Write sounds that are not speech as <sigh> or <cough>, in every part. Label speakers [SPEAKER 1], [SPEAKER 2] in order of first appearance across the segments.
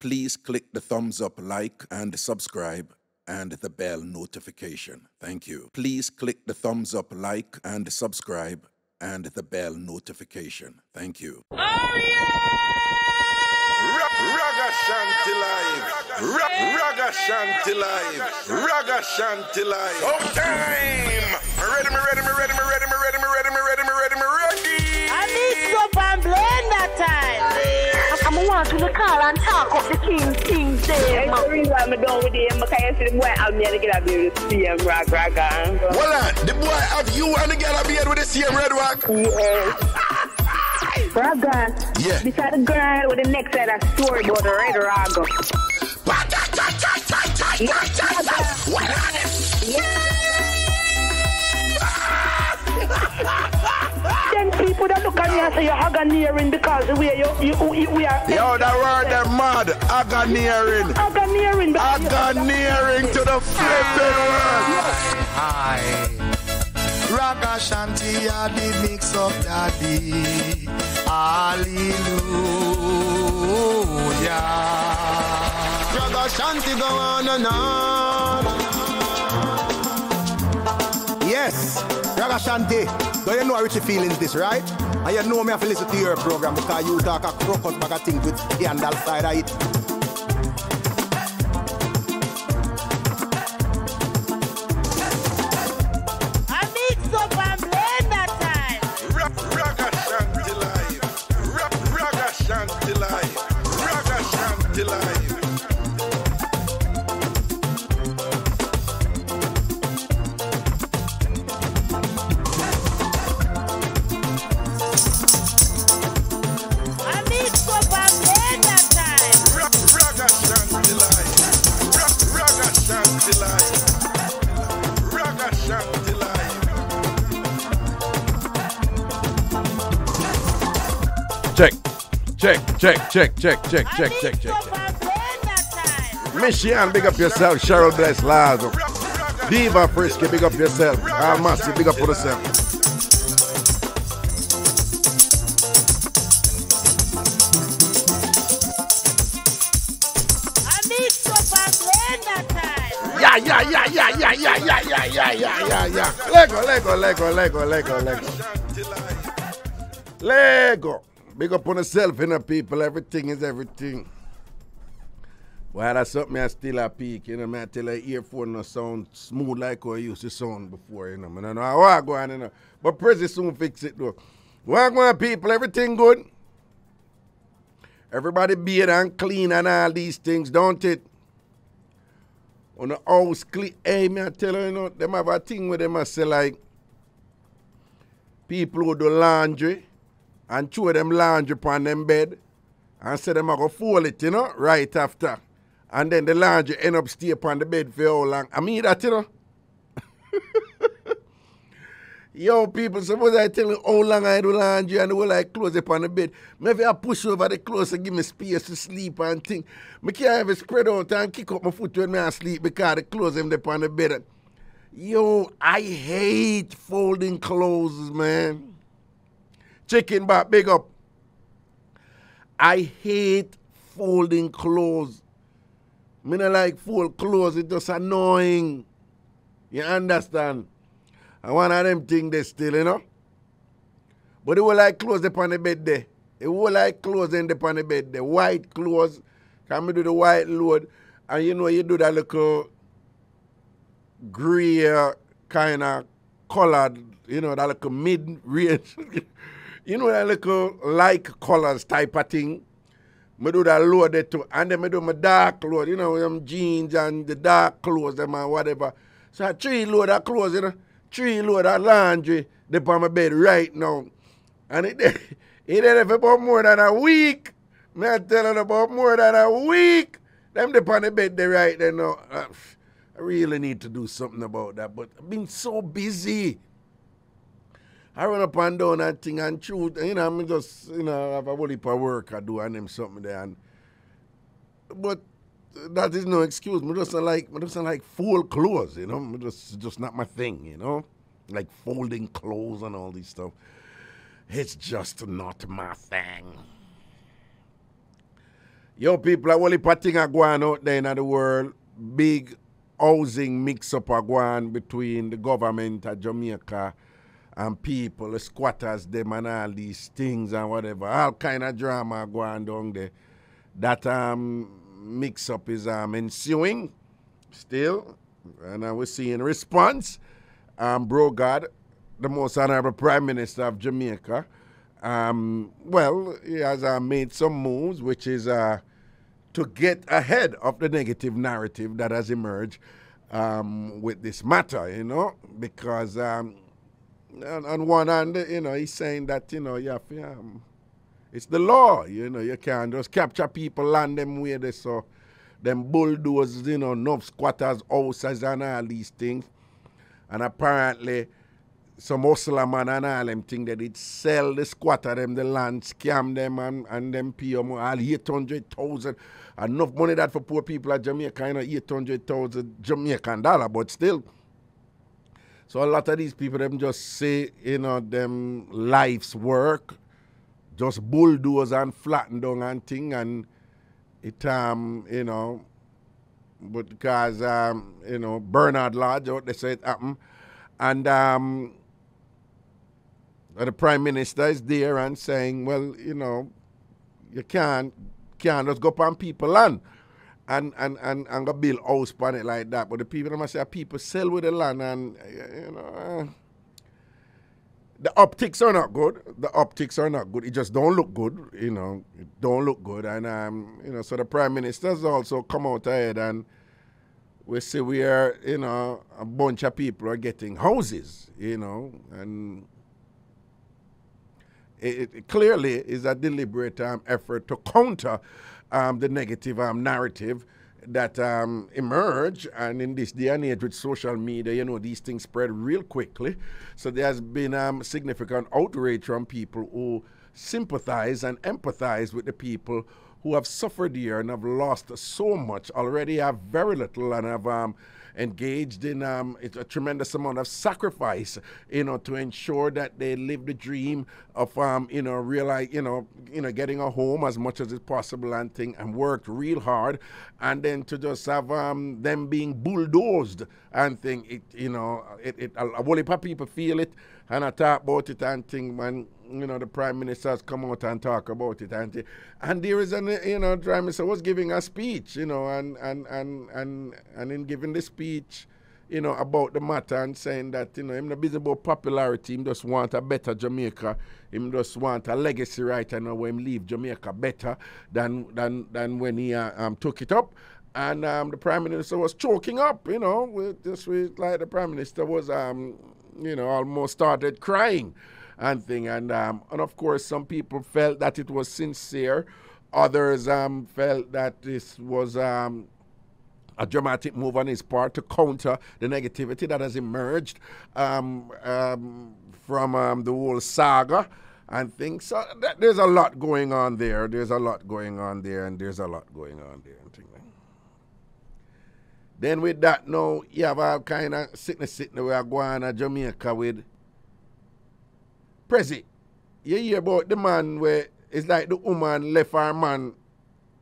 [SPEAKER 1] Please click the thumbs up, like, and subscribe, and the bell notification. Thank you. Please click the thumbs up, like, and subscribe, and the bell notification. Thank you.
[SPEAKER 2] Raga Shanti Live. Ra- Ragashanti Live. Ragashanti Live. Oh, time. Me ready, me ready, me ready, park
[SPEAKER 3] to the car and
[SPEAKER 4] talk of the king, king's day.
[SPEAKER 5] That's the reason I'm done with them because I see the boy have me and the girl have me with the same rag, rag, and...
[SPEAKER 2] Well, uh, the boy have you and the girl have me with the CM red Rock.
[SPEAKER 5] Yes. Raga.
[SPEAKER 2] Yeah.
[SPEAKER 5] This is the girl with the neck that I story about the red Rock. What? Yeah.
[SPEAKER 4] Then people that look at me and say you're agoniering because the way you, you, you we are
[SPEAKER 2] Yo, that word them mad. Agoniering.
[SPEAKER 4] agoniering. because you-
[SPEAKER 2] Agoniering to the flipping world.
[SPEAKER 6] Hi. Ragashanti, I did mix up daddy. Hallelujah. Raga Shanti go on and on.
[SPEAKER 7] Ragashanti. Do you know how feelings this, right? And you know me have to listen to your program because you talk a crocus bag of things with scandal side of it.
[SPEAKER 8] Check, check, check, check, check, check, check, check,
[SPEAKER 3] up
[SPEAKER 8] check.
[SPEAKER 3] and blend that time.
[SPEAKER 8] Michian, big up yourself. Cheryl Bless Lazo. Diva Frisky, big up yourself. Ah, Massive, big up for yourself.
[SPEAKER 3] I mix up and that time.
[SPEAKER 8] Yeah, yeah, yeah, yeah, yeah, yeah, yeah, yeah, yeah, yeah, yeah, yeah. Lego, Lego, Lego, Lego, Lego, Lego. Lego. Big up on yourself, you know, people. Everything is everything. Well, that's something I still a peak, you know, man. I tell you, earphone no sound smooth like how it used to sound before, you know. Man, I know how I go on, you know. But Prezi soon fix it, though. Well, go on, people. Everything good. Everybody beard and clean and all these things, don't it? On the house clean. Hey, me I tell you, you know, them have a thing where them a say like, people who do laundry and throw them laundry upon them bed and say them I go fold it, you know, right after. And then the laundry end up stay upon the bed for how long. I mean that, you know. <laughs> Yo, people, suppose I tell you how long I do laundry and will I close upon the bed. Maybe I push over the clothes and give me space to sleep and think. Me can't even spread out and kick up my foot when I sleep because the clothes them upon the bed. Yo, I hate folding clothes, man. Chicken back, big up. I hate folding clothes. Me not like fold clothes, it's just annoying. You understand? And one of them thing they still, you know. But it will like clothes upon the bed there. It will like clothes in upon the bed there. White clothes. Can me do the white load. And you know you do that little gray uh, kind of colored, you know, that little mid range. <laughs> you know that little like colors type of thing. Me do that load there too. And then me do my dark load, you know, them jeans and the dark clothes them and whatever. So I three load of clothes, you know. Three load of laundry they on my bed right now. And it <laughs> it for about more than a week. Me I tell you about more than a week. Them they on the bed there right there now. Uh, I really need to do something about that. But I've been so busy. I run up and down and thing and shoot. You know, I'm just, you know, have a whole heap of work I do and them something there. And, but that is no excuse. Me just like, me just like fold clothes, you know. Me just, just not my thing, you know. Like folding clothes and all this stuff. It's just not my thing. Yo, people, a whole heap of thing are going out there in the world. Big housing mix-up are going between the government of Jamaica and people, squatters, them and all these things and whatever. All kind of drama going down there. That um, mix-up is um, ensuing still. And uh, we're seeing response. Um, Bro God, the most honorable Prime Minister of Jamaica, um, well, he has uh, made some moves, which is uh, to get ahead of the negative narrative that has emerged um, with this matter, you know, because um, on, on, one hand, you know, he's saying that, you know, to, um, it's the law, you know, you can't just capture people, land them where they so them bulldozers, you know, enough squatters, houses and all these things. And apparently some hustler man and all them thing that it sell the squatter them the land, scam them and, and them them all 800,000. Enough money that for poor people at Jamaica, you know, 800,000 Jamaican dollar, but still. So a lot of these people, them just say, you know, them life's work, just bulldoze and flatten down and thing, and it, um, you know, but because, um, you know, Bernard Lodge, what they say it happened, and um, the prime minister is there and saying, well, you know, you can't can't just go upon people land and and and, and go build house upon it like that. But the people must say people sell with the land and you know uh, the optics are not good. The optics are not good. It just don't look good, you know. It don't look good. And um, you know, so the prime minister's also come out ahead and we see we are, you know, a bunch of people are getting houses, you know, and it, it clearly is a deliberate um, effort to counter um, the negative um, narrative that um, emerge. And in this day and age with social media, you know, these things spread real quickly. So there's been um, significant outrage from people who sympathize and empathize with the people who have suffered here and have lost so much, already have very little and have um, engaged in um, a tremendous amount of sacrifice, you know, to ensure that they live the dream of, um, you know, realize, you know, you know, getting a home as much as is possible and thing, and worked real hard, and then to just have um, them being bulldozed and thing, it, you know, it, it a, a of people feel it, and I talk about it and thing, man, you know, the prime minister has come out and talk about it, and and there is an, you know, prime minister was giving a speech, you know, and and and and and in giving the speech, you know, about the matter and saying that, you know, him not busy about popularity, him just want a better Jamaica, him just want a legacy right now where him leave Jamaica better than than than when he uh, um, took it up. And um, the prime minister was choking up, you know, with just with, like the prime minister was, um, you know, almost started crying and thing. And um, and of course, some people felt that it was sincere. Others um, felt that this was um, a dramatic move on his part to counter the negativity that has emerged um, um, from um, the whole saga and things. So th- there's a lot going on there. There's a lot going on there, and there's a lot going on there. Then with that, now you have all kind of sickness sitting where going to Jamaica with Prezi, you hear about the man where it's like the woman left her man,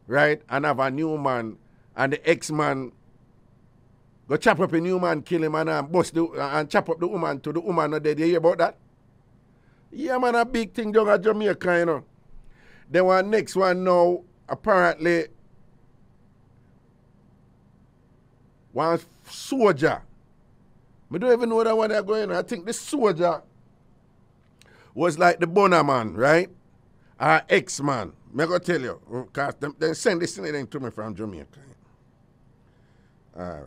[SPEAKER 8] right, and have a new man, and the ex-man go chop up a new man, kill him, and um, bust the, and chop up the woman to the woman not dead. You hear about that? Yeah, man, a big thing down at Jamaica, you know. Then one next one now, apparently, one soldier. I don't even know that one they're going on. I think this soldier was like the boner man, right? Our ex man. Me go tell you, because them, they send this thing to me from Jamaica. All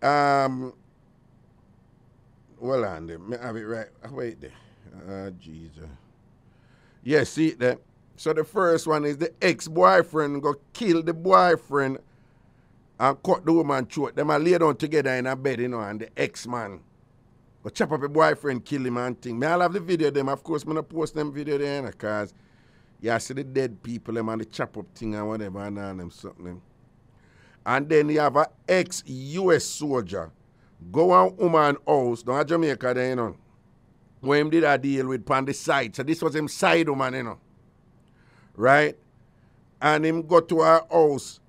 [SPEAKER 8] right. Um, well, on. Me have it right. Wait there. Ah, uh, Jesus. Yeah, see that. So the first one is the ex-boyfriend go kill the boyfriend and cut the woman throat. Them are lay down together in a bed, you know, and the ex-man Go chop up a boyfriend, kill him and thing. Me I'll have the video them. Of course, I'm going to post them video there because you see the dead people them and the chop up thing and whatever and all them something. And then you have a ex-US soldier go on woman house down at Jamaica there, you know. Where him did a deal with on the side. So this was him side woman, you know. Right? And him go to her house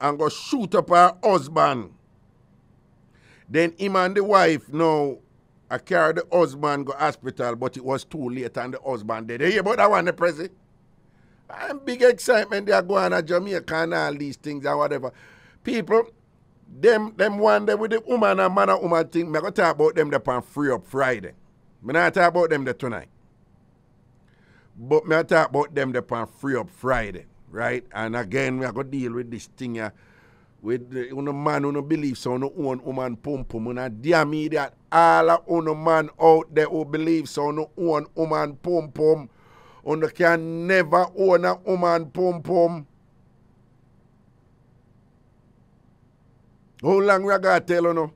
[SPEAKER 8] and go shoot up her husband. Then him and the wife now I carry the husband go hospital, but it was too late and the husband dead. Hear about that one, the president? And big excitement they are going to Jamaica and all these things and whatever. People, them them one day with the woman and man and woman thing, going to talk about them the on free up Friday. I'm not talk about them the tonight. But me talk about them the on free up Friday, right? And again, we are going to deal with this thing here. With the uno man who no believe so no own woman pum pum. Una dear me that all of uno man out there who believe so no own woman pum pum. Uno can never own a woman pum pum. How long we gotta tell you no?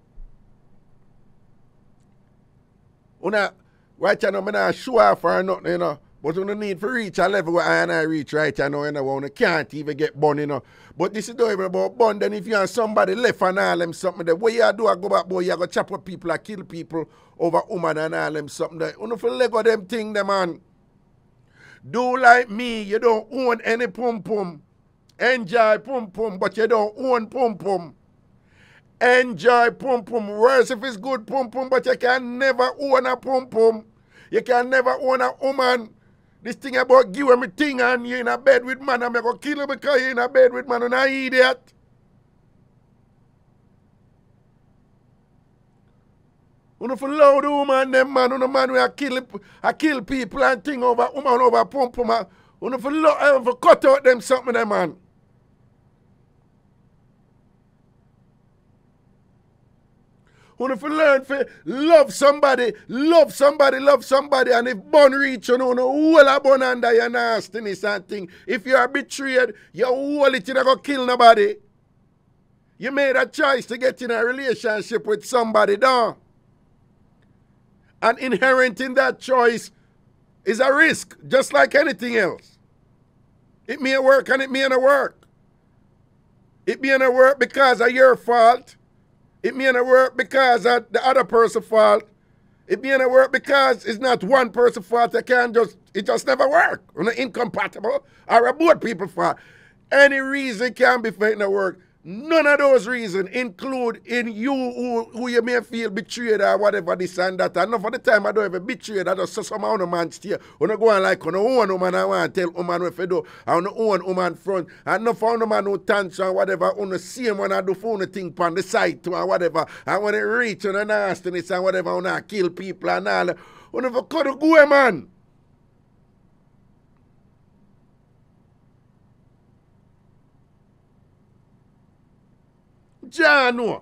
[SPEAKER 8] Una, right now, I'm not sure for nothing, you know. But you need to reach a level where I and I reach right you know, you know, you can't even get bun, you know. But this is not even about bun. Then if you have somebody left and all them something that, what you do, I go back, boy, you go chop up people, I kill people over woman and all them something that. You know, for leg of them thing, them man. Do like me, you don't own any pum pum. Enjoy pum pum, but you don't own pum pum. Enjoy pum pum. Worse if it's good pum pum, but you can never own a pum pum. You can never own a woman. This thing about give me thing and you in a bed with man, I'm gonna kill you because you in a bed with man and I idiot. Uno for love the woman them man, uno man we a kill I kill people and thing over woman over pump pum. Uno for loud uh, for cut out them something them man. When if you learn to love somebody, love somebody, love somebody, and if bun reach you, know, no hold a bun under your nastiness and thing. If you are betrayed, you hold it, you not go kill nobody. You made a choice to get in a relationship with somebody, don't? And inherent in that choice is a risk, just like anything else. It may work and it may not work. It may not work because of your fault. It may not work because of the other person's fault. It may not work because it's not one person's fault. It can just it just never work. Or incompatible or a both people fault. Any reason can be for it not work. None of those reasons include in you who, who you may feel betrayed or whatever this and that. And for the time I don't ever betrayed, I just saw some other man stay. When I go on like on own woman, I want to tell woman what to do. I want to own woman front. And no for no man tants or whatever, on the same when I do phone the thing on the side to or whatever. And when it reach on the nastiness and whatever, when I kill people and all. When I a go, eh, man. John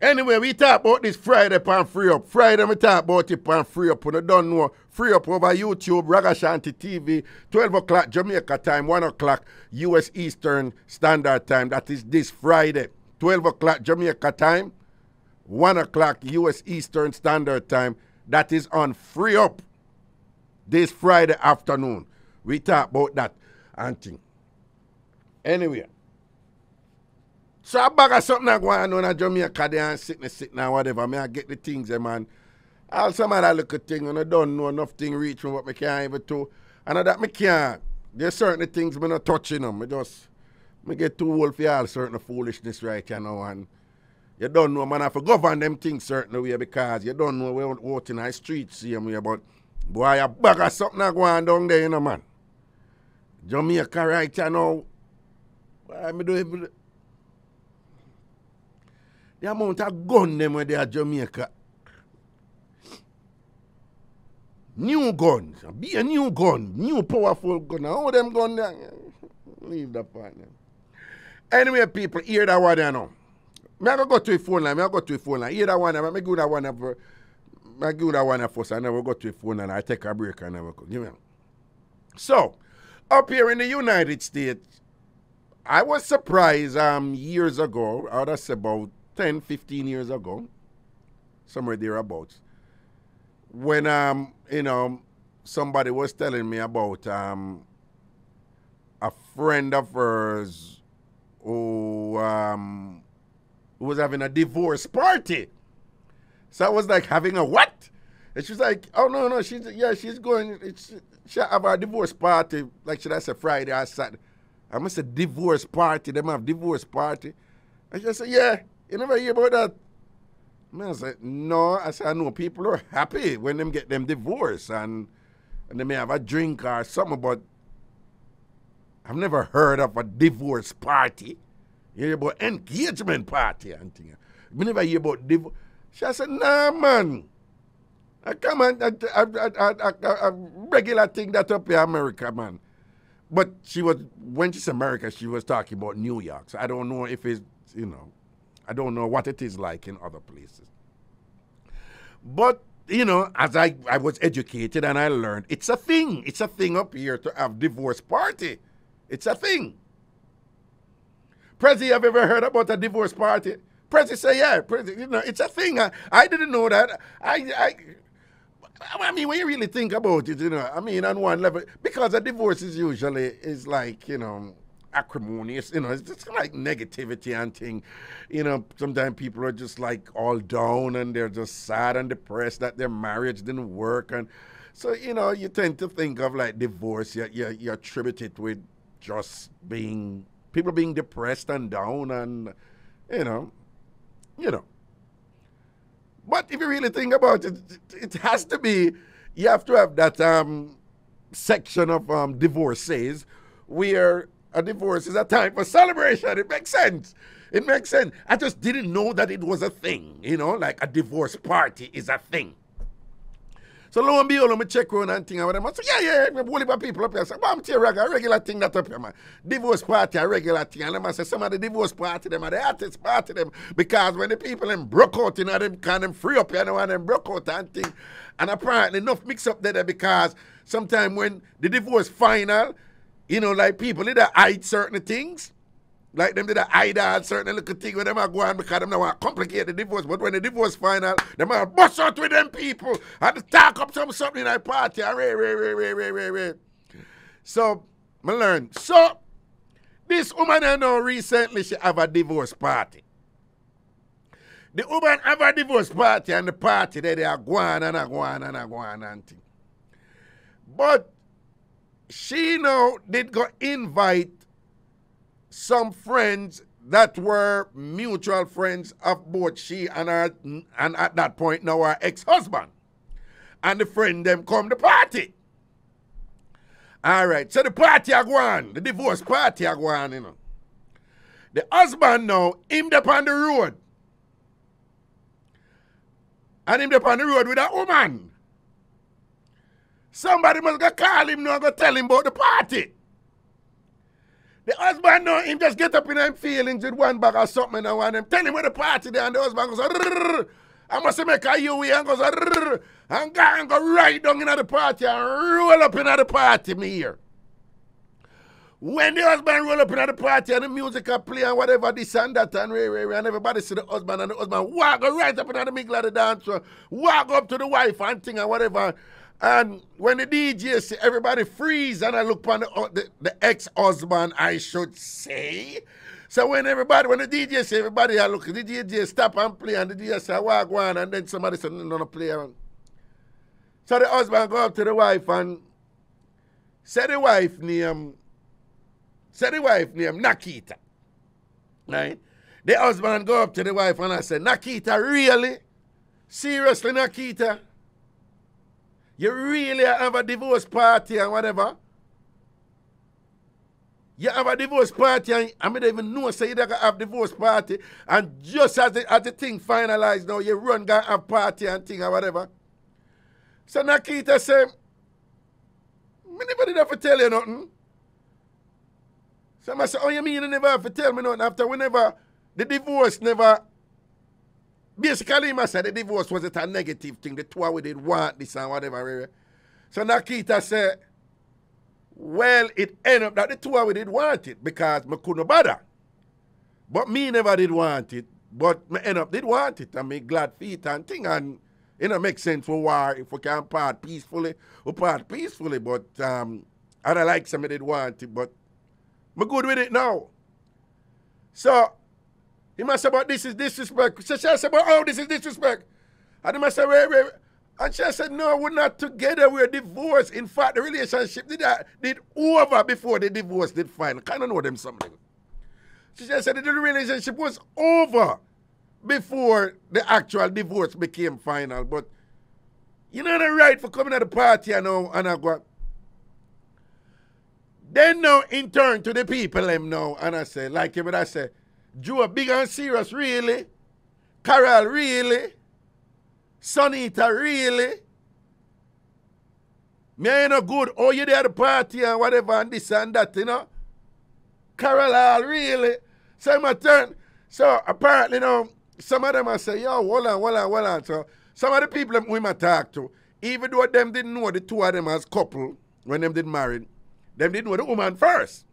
[SPEAKER 8] Anyway, we talk about this Friday pan free up. Friday we talk about it pan free up. When you don't know, free up over YouTube, Ragashanti TV, 12 o'clock Jamaica time, 1 o'clock US Eastern Standard Time. That is this Friday. 12 o'clock Jamaica time, 1 o'clock US Eastern Standard Time. That is on free up this Friday afternoon. We talk about that and thing. Anyway. So I bag of something that going on in Jamaica there and sickness, sickness and whatever. Me I get the things there, man. All some that little thing and I don't know enough thing reach me what me can't even do. And that me can't. There's certain things me not touching them. Me just me get too old for all certain foolishness right you know and you don't know man I to govern them things certain way because you don't know where out in the street same way but boy a bag of something that going down there you know man. Jamaica right you know I me do even the amount of gun them when they are Jamaica. New guns, be a new gun, new powerful gun. How them gun there? Leave that part. Anyway, people, hear that one there now. Me I go to a phone line, me I go to a phone line. Hear that one, there, me give that one for, me give that one first. I never go to a phone line. I take a break. I never go. Give me. So, up here in the United States, I was surprised um, years ago, would say about 10, 15 years ago, somewhere thereabouts, when, um, you know, somebody was telling me about um, a friend of hers who, um, who was having a divorce party. So I was like, having a what? And she's like, oh no, no, she's yeah, she's going. It's, she have a divorce party. Like should I say Friday or Saturday? I must say divorce party. Them have divorce party. And she said, yeah, you never hear about that. Man, I said, no. I said, I know people are happy when them get them divorce and and they may have a drink or something, but I've never heard of a divorce party. You hear about engagement party and thing. We never hear about divorce. She said, nah, man. I come on, a, a, a, regular thing that up here, America, man. But she was, when she's America, she was talking about New York. So I don't know if it's, you know, I don't know what it is like in other places. But, you know, as I, I was educated and I learned, it's a thing. It's a thing up here to have divorce party. It's a thing. Prezi, have you ever heard about a divorce party? Prezi say, yeah, Prezi, you know, it's a thing. I, I didn't know that. I, I, I mean, when you really think about it, you know, I mean, on one level, because a divorce is usually is like, you know, acrimonious, you know, it's just like negativity and thing. You know, sometimes people are just like all down and they're just sad and depressed that their marriage didn't work. And so, you know, you tend to think of like divorce, you, you, you attribute it with just being, people being depressed and down and, you know, you know. But if you really think about it, it has to be, you have to have that um, section of um, divorces where a divorce is a time for celebration. It makes sense. It makes sense. I just didn't know that it was a thing, you know, like a divorce party is a thing. So lo and behold, I'm check around and thing about them. I say, yeah, yeah, whole heap of people up here. I say, I'm tell you, a regular thing that up here, man. Divorce party, a regular thing. And them I say, some of the divorce party, them are the artist party, them. Because when the people them broke out, you know, them kind of free up, you know, and them broke out and thing. And apparently enough mix up there because sometimes when the divorce final, you know, like people to hide certain things. Like them did a hide all certain little thing when them are going because them don't want to complicate the divorce. But when the divorce final, them are bust out with them people and talk up some something in a party. And ray, ray, ray, ray, ray, ray, ray. So, I learn. So, this woman I know recently she have a divorce party. The woman have a divorce party and the party there they are going and a going and a going and thing. But she now did go invite some friends that were mutual friends of both she and her, and at that point now her ex-husband. And the friend them come to party. All right, so the party are going, the divorce party are going, you know. The husband now, him up on the road. And him up on the road with a woman. Somebody must go call him now go tell him about the party. The husband know him just get up in them feelings with one bag of something and one them tell him where the party there and the husband goes Rrr. I must make a you and goes Rrr. and go and go right down in the party and roll up in the party me here. When the husband roll up in the party and the music are play and whatever this and that and ray, and everybody see the husband and the husband walk right up in the middle of the dance walk up to the wife and thing and whatever and when the DJ say everybody freeze and I look on the, uh, the, the ex-husband, I should say. So when everybody, when the DJ say everybody I look, the DJ stop and play and the DJ say walk one and then somebody say no, no, play. So the husband go up to the wife and say the wife name, say the wife name Nakita. Right? The husband go up to the wife and I say, Nakita, really? Seriously, Nakita? You really have a divorce party and whatever. You have a divorce party and I don't even know say you don't have divorce party and just as the, as the thing finalized now, you run go have party and thing or whatever. So Nakita say, me never tell you nothing. So I say, oh you mean you never have to tell me nothing after whenever the divorce never Basically, I said the divorce wasn't a negative thing. The two of did want this and whatever. So Nakita said, well, it ended up that the two of did want it because I couldn't bother. But me never did want it. But me end up did want it. And me glad feet and thing. And it know, make sense for war if we can part peacefully. We part peacefully. But um, I don't like somebody did want it. But I'm good with it now. So he must say, but this is disrespect. So she say, but oh, this is disrespect. And he must say, wait, wait. And she said, no, we're not together, we're divorced. In fact, the relationship did, uh, did over before the divorce did final. Kind of know them something. She just said that the relationship was over before the actual divorce became final. But you know the right for coming at the party and now and I go. Then now in turn to the people them now and I say, like him, and I say, Joe big and serious, really? Carol, really? Sonita, really? Me ain't no good. Oh, you there at the party and whatever and this and that, you know? Carol, really? So my turn. So apparently, you know, some of them I say, yo, hold on, hold on, hold on. So some of the people we might talk to, even though them didn't know the two of them as couple when them did married, them didn't know the woman first.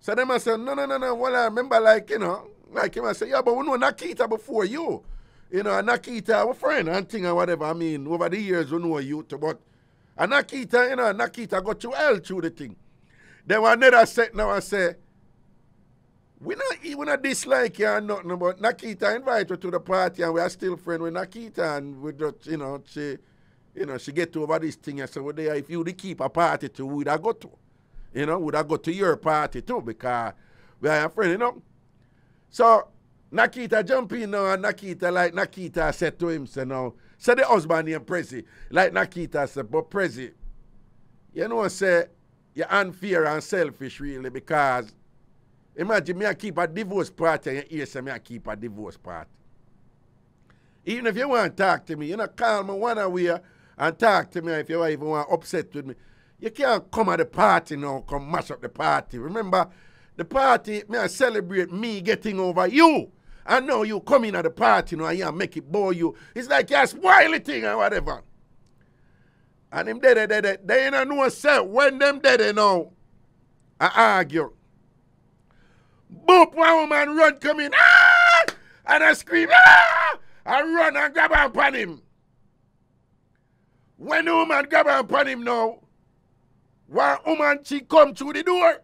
[SPEAKER 8] So them I say, no, no, no, no, well, I remember like, you know, like him I say, yeah, but we know Nakita before you. You know, Nakita, our friend and thing and whatever. I mean, over the years we know you too, but and Nakita, you know, Nakita got you hell through the thing. Then one another set now I say, we not we not dislike you and nothing, but Nakita invite her to the party and we are still friends with Nakita and we just, you know, she you know, she get to over this thing and say, well, there, if you would keep a party too, would I go to? You know, would I go to your party too? Because we are friends, you know. So Nakita jump in now and Nakita, like Nakita said to him, say now, say the husband named Prezi. Like Nakita said, but Prezi, you know, say, you're unfair and selfish really because imagine me I keep a divorce party and you hear say me I keep a divorce party. Even if you want to talk to me, you know, call me one away and talk to me if you even want upset with me. You can't come at the party now, come mash up the party. Remember, the party, may I celebrate me getting over you. I know you come in at the party you know, and you make it bore you. It's like you spoil the thing or whatever. And them dead, dead, dead. They ain't know say when them dead, you know, I argue. Boop, one woman run come in, ah! And I scream, ah! I run and grab her upon him. When the woman grab her upon him now, one woman, she come through the door.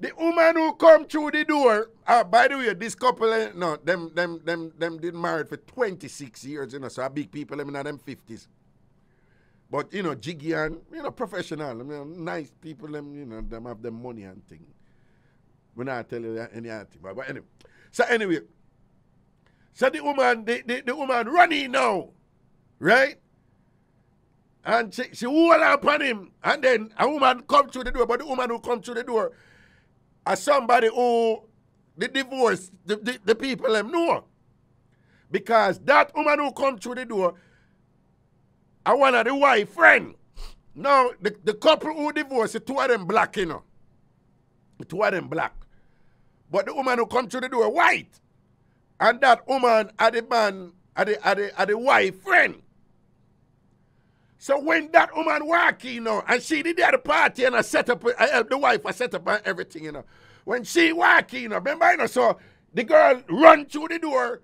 [SPEAKER 8] The woman who come through the door, uh, by the way, this couple, eh, no, them, them, them, them did married for 26 years, you know, so big people, them in them 50s. But, you know, jiggy and, you know, professional, I mean, nice people, them, you know, them have them money and thing. We're not tell you that any other thing, but, but anyway. So anyway, so the woman, the, the, the woman running now, right? And she, she hold upon him, and then a woman come through the door, but the woman who come through the door, as somebody who the divorce, the, the, the people them know. Because that woman who come through the door, I one of the wife friend. Now, the, the couple who divorced, the two of them black, you know. The two of them black. But the woman who come through the door, white. And that woman are the man, are the, are the, are the wife friend. So when that woman walk, you know, and she did at the party and I set up, I help the wife, I set up and everything, you know. When she walk, you know, remember, you know, so the girl run through the door,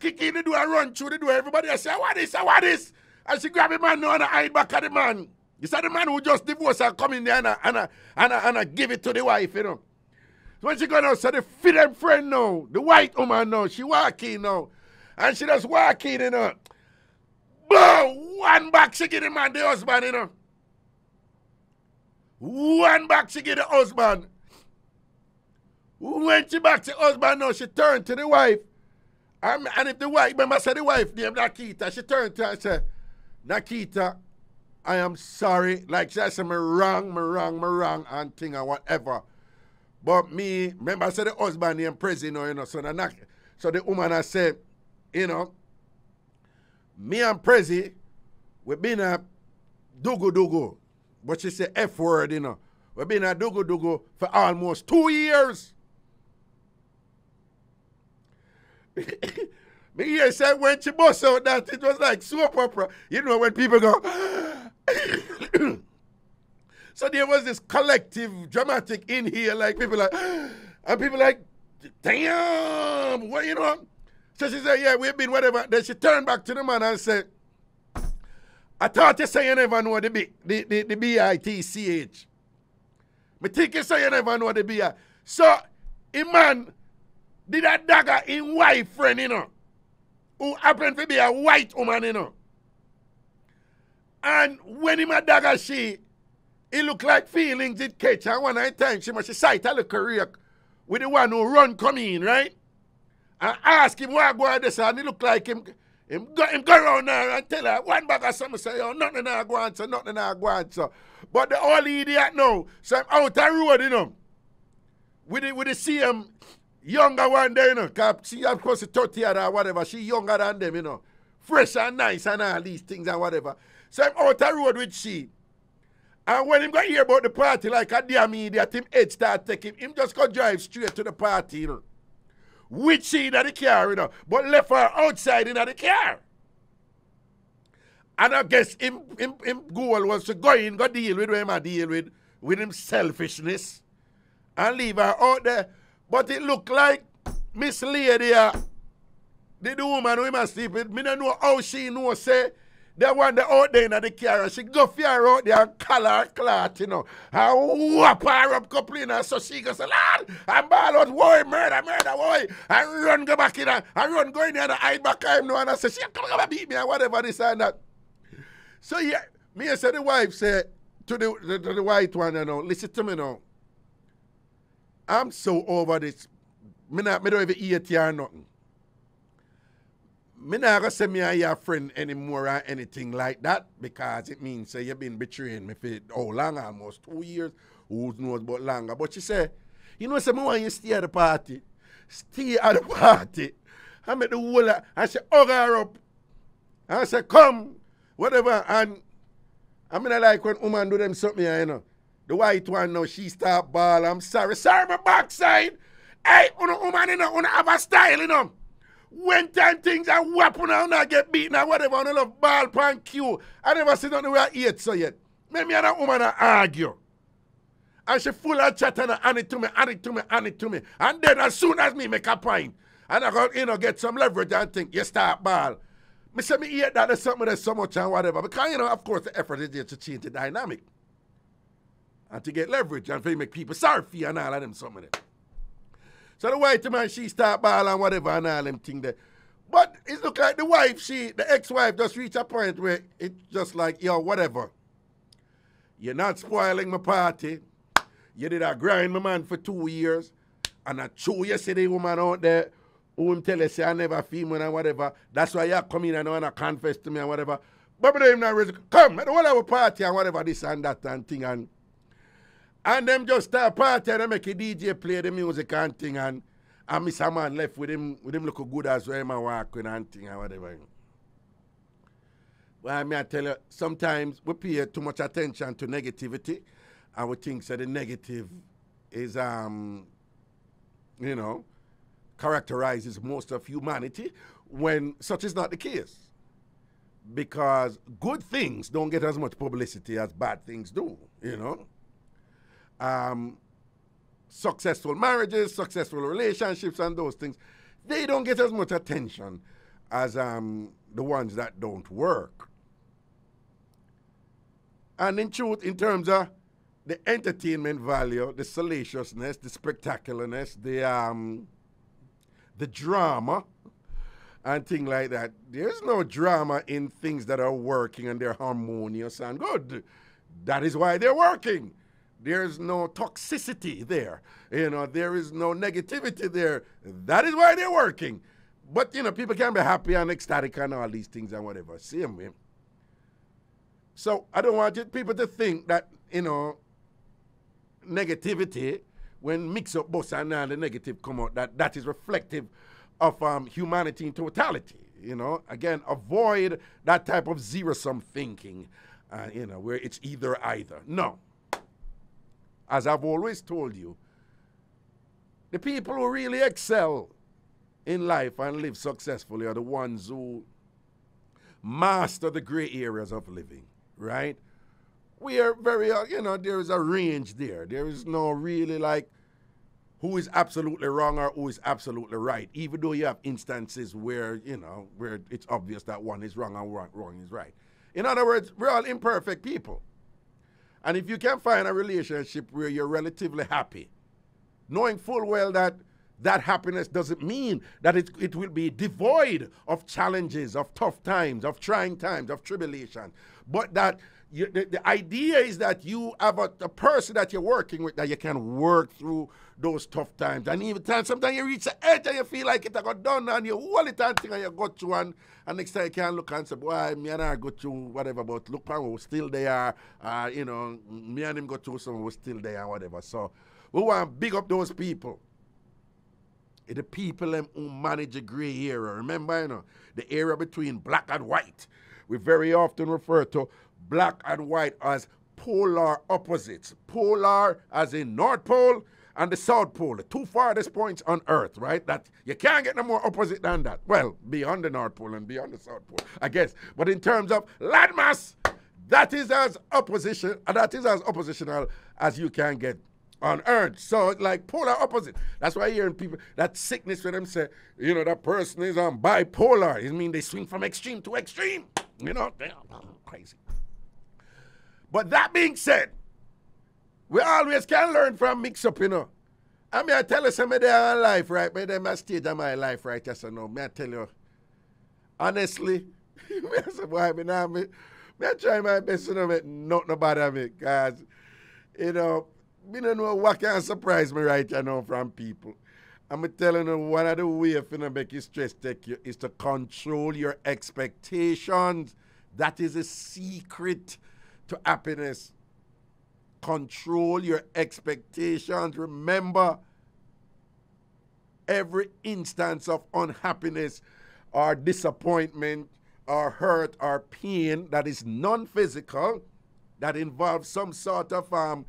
[SPEAKER 8] kick in the door, run through the door. Everybody I say, what is, what is? And she grab the man and I hide back at the man. You said the man who just divorced and come in there and I, and I, and I, and give it to the wife, you know. So when she go now, so the them friend now, the white woman now, she walk walking now. And she just walking, you know. Boom! One back she give the man the husband, you know. One back she give the husband. When she back to husband now, she turned to the wife. Um, and if the wife, remember said the wife named Nakita, she turned to her and said, Nakita, I am sorry. Like she said, me wrong, me wrong, me wrong, and thing and whatever. But me, remember I said the husband you know, you know, so the, so the woman I said, you know, me and Prezi, we been a dugu dugu. But she say F word, you know. we been a dugu dugu for almost two years. <coughs> me hear said when she bust out that it was like soap opera. You know when people go <coughs> So there was this collective dramatic in here, like people like and people like, damn, what you know? So she said, yeah, we've been whatever. Then she turned back to the man and said, I thought you say you never know the B, the, the, the B-I-T-C-H. Me think you say you never know the B-I. So, a man did a dagger in wife friend, you know, who happened to be a white woman, you know. And when him a dagger she, it look like feelings it catch. And one night time she must sight a little career with the one who run come in, right? And ask him why I go this and it look like him him go, him go around there and tell her one bag of something say, yo, nothing I go so nothing I go so. But the old idiot now, so I'm out road, you know. With the, with the same younger one there, you know, cause she of course 30 or whatever, she younger than them, you know. Fresh and nice and all these things and whatever. So I'm out the road with she. And when him go hear about the party, like a damn idiot, him head start taking, him just go drive straight to the party, you know. With she in the car, you know, but left her outside in the car. And I guess him, him, him goal was to go in, go deal with him, I deal with, with him selfishness and leave her out there. But it look like Miss Lady, uh, the, woman who must sleep with, me don't know how she know say the one that out there in the car she go her out there and call her clot, you know. And whop her up couple in her so she goes, Lord, and ball out, boy, murder, murder, boy. And run go back in her, and run go in there and hide back him now and I say, she come and beat me and whatever this and that. So yeah, me and say the wife said to the, the, to the white one, you know, listen to me now. I'm so over this. Me, not, me don't even eat here or nothing. Me not gonna say me and your friend anymore or anything like that because it means say you've been betraying me for how long? Almost two years. Who knows about longer? But she said, you know, say me want you stay at the party. Stay at the party. I make the whole I say hug her up. I say, come, whatever. And I mean I like when woman do them something, you know. The white one now, she start ball. I'm sorry. Sorry, my backside. Hey, una woman, you know, una have a style, you know. When time things are weapon and I get beaten or whatever, I love ball pan cue. I never see nothing where I eat so yet. Maybe and that woman I argue. And she full of chat and hand it to me, hand it to me, hand it to me. And then as soon as me make a point, and I go, you know, get some leverage and think, you start ball. Me say me eat that, there's something there's so much and whatever. Because, you know, of course, the effort is there to change the dynamic. And to get leverage and to make people sorry for you and all of them, some of them. So the white man, she start ball and whatever and all them thing there. But it look like the wife, she, the ex-wife just reach a point where it just like, yo, whatever. You're not spoiling my party. You did a grind my man for two years. And I see the woman out there who him tell you say I never female and whatever. That's why you come in and want to confess to me and whatever. But me not raise come, I don't want to have a party and whatever this and that and thing and and them just start party and make a DJ play the music and thing and and Mr. Man left with him with him look good as well, him a walking and thing and whatever. Well, I mean, I tell you, sometimes we pay too much attention to negativity and we think that the negative is, um, you know, characterizes most of humanity when such is not the case. Because good things don't get as much publicity as bad things do, you know. Um, successful marriages, successful relationships, and those things, they don't get as much attention as um, the ones that don't work. And in truth, in terms of the entertainment value, the salaciousness, the spectacularness, the um, the drama, and things like that. There's no drama in things that are working and they're harmonious and good. That is why they're working. There's no toxicity there. You know, there is no negativity there. That is why they're working. But, you know, people can be happy and ecstatic and all these things and whatever. Same way. So I don't want people to think that, you know, negativity, when mix up both and the negative come out, that that is reflective of um, humanity in totality. You know, again, avoid that type of zero sum thinking, uh, you know, where it's either either. No. As I've always told you, the people who really excel in life and live successfully are the ones who master the gray areas of living, right? We are very, uh, you know, there is a range there. There is no really like who is absolutely wrong or who is absolutely right, even though you have instances where, you know, where it's obvious that one is wrong and one wrong is right. In other words, we're all imperfect people. And if you can find a relationship where you're relatively happy, knowing full well that that happiness doesn't mean that it, it will be devoid of challenges, of tough times, of trying times, of tribulation. But that you, the, the idea is that you have a, a person that you're working with that you can work through those tough times. And even time, sometimes you reach the edge and you feel like it got done and you hold it and thing and you go through and, and next time you can look and say, boy, me and I go through whatever, but look, man, we're still there. Uh, you know, me and him go through some, we're still there and whatever. So we want to big up those people. The people them who manage the grey area. Remember, you know, the area between black and white. We very often refer to black and white as polar opposites. Polar as in North Pole and the South Pole, the two farthest points on Earth, right? That you can't get no more opposite than that. Well, beyond the North Pole and beyond the South Pole, I guess. But in terms of landmass, that is as opposition, that is as oppositional as you can get on earth. So like polar opposite. That's why hearing people that sickness for them say, you know, that person is on bipolar. It mean they swing from extreme to extreme. You know, crazy. But that being said, we always can learn from mix up, you know. I mean, I tell you some of their life, right? But them a stage of my life, right? Yes or no? Me I tell you, honestly, <laughs> me I say, boy, me now, me, me I try my best to not make nothing about me, cause you know, me don't know what can surprise me right you know from people. I'm telling you, one of the ways to make you stress take you is to control your expectations. That is a secret to happiness. Control your expectations. Remember, every instance of unhappiness or disappointment or hurt or pain that is non physical, that involves some sort of um,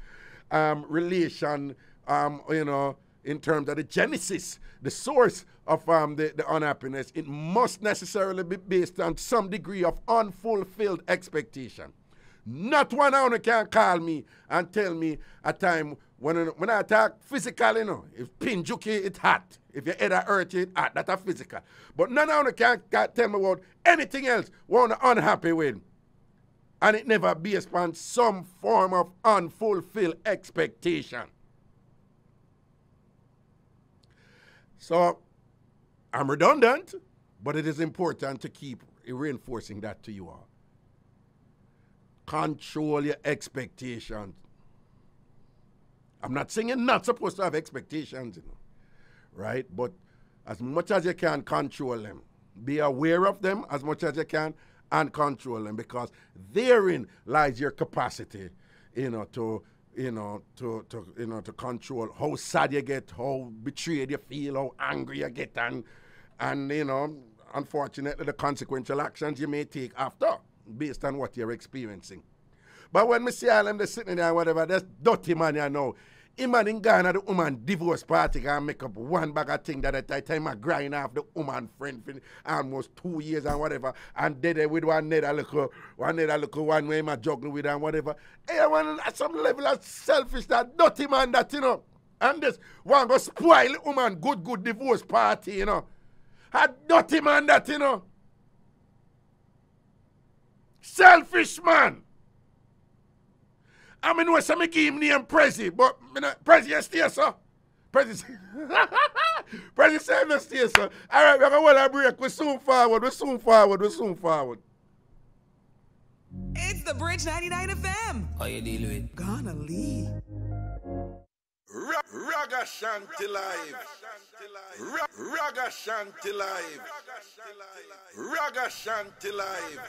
[SPEAKER 8] um, relation, um, you know, in terms of the genesis, the source of um, the, the unhappiness, it must necessarily be based on some degree of unfulfilled expectation. Not one owner can call me and tell me a time when, when I attack physically, you know, if pin juki, it hot. If your head hurt it hot. That's a physical. But none owner can, can tell me about anything else one unhappy with and it never based upon some form of unfulfilled expectation. So I'm redundant, but it is important to keep reinforcing that to you all. Control your expectations. I'm not saying you're not supposed to have expectations, you know, right? But as much as you can control them, be aware of them as much as you can, and control them because therein lies your capacity, you know, to you know, to, to you know, to control how sad you get, how betrayed you feel, how angry you get, and and you know, unfortunately, the consequential actions you may take after, based on what you're experiencing. But when me see all them they sitting there, whatever, that's dirty man, you know. Him and in Ghana, the woman divorce party can make up one bag of thing that at that time I grind off the woman friend for almost two years and whatever. And did it with one net a little, one net a little one way my juggle with and whatever. Hey, one at some level of selfish, that dirty man that, you know. And this one go spoil woman good, good divorce party, you know. A dirty man that, you know. Selfish man. I mean, know some give him name Prezi, but me not, Prezi, you stay, sir. Prezi, <laughs> Prezi say no stay, sir. All right, we're going to break. We're soon forward, we're soon forward, we're soon forward.
[SPEAKER 9] It's the Bridge 99 FM.
[SPEAKER 10] How you deal with?
[SPEAKER 9] Gonna leave.
[SPEAKER 2] Ragashanti Live. Ragashanti Live. Ragashanti Live.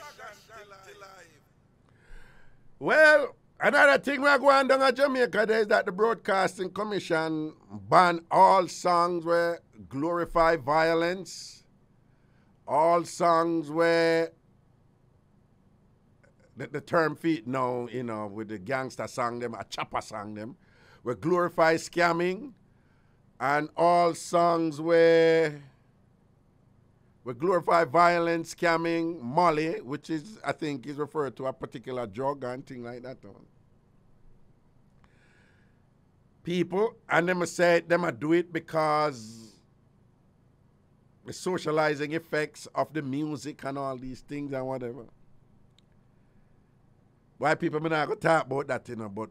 [SPEAKER 8] Well, Another thing we're going down at Jamaica is that the Broadcasting Commission ban all songs where glorify violence, all songs where the, the term feet now, you know, with the gangster song them, a chopper song them, where glorify scamming, and all songs where we glorify violence, scamming, molly, which is, I think, is referred to a particular drug and thing like that. People, and them say them a do it because the socializing effects of the music and all these things and whatever. Why people may not go talk about that, you know, but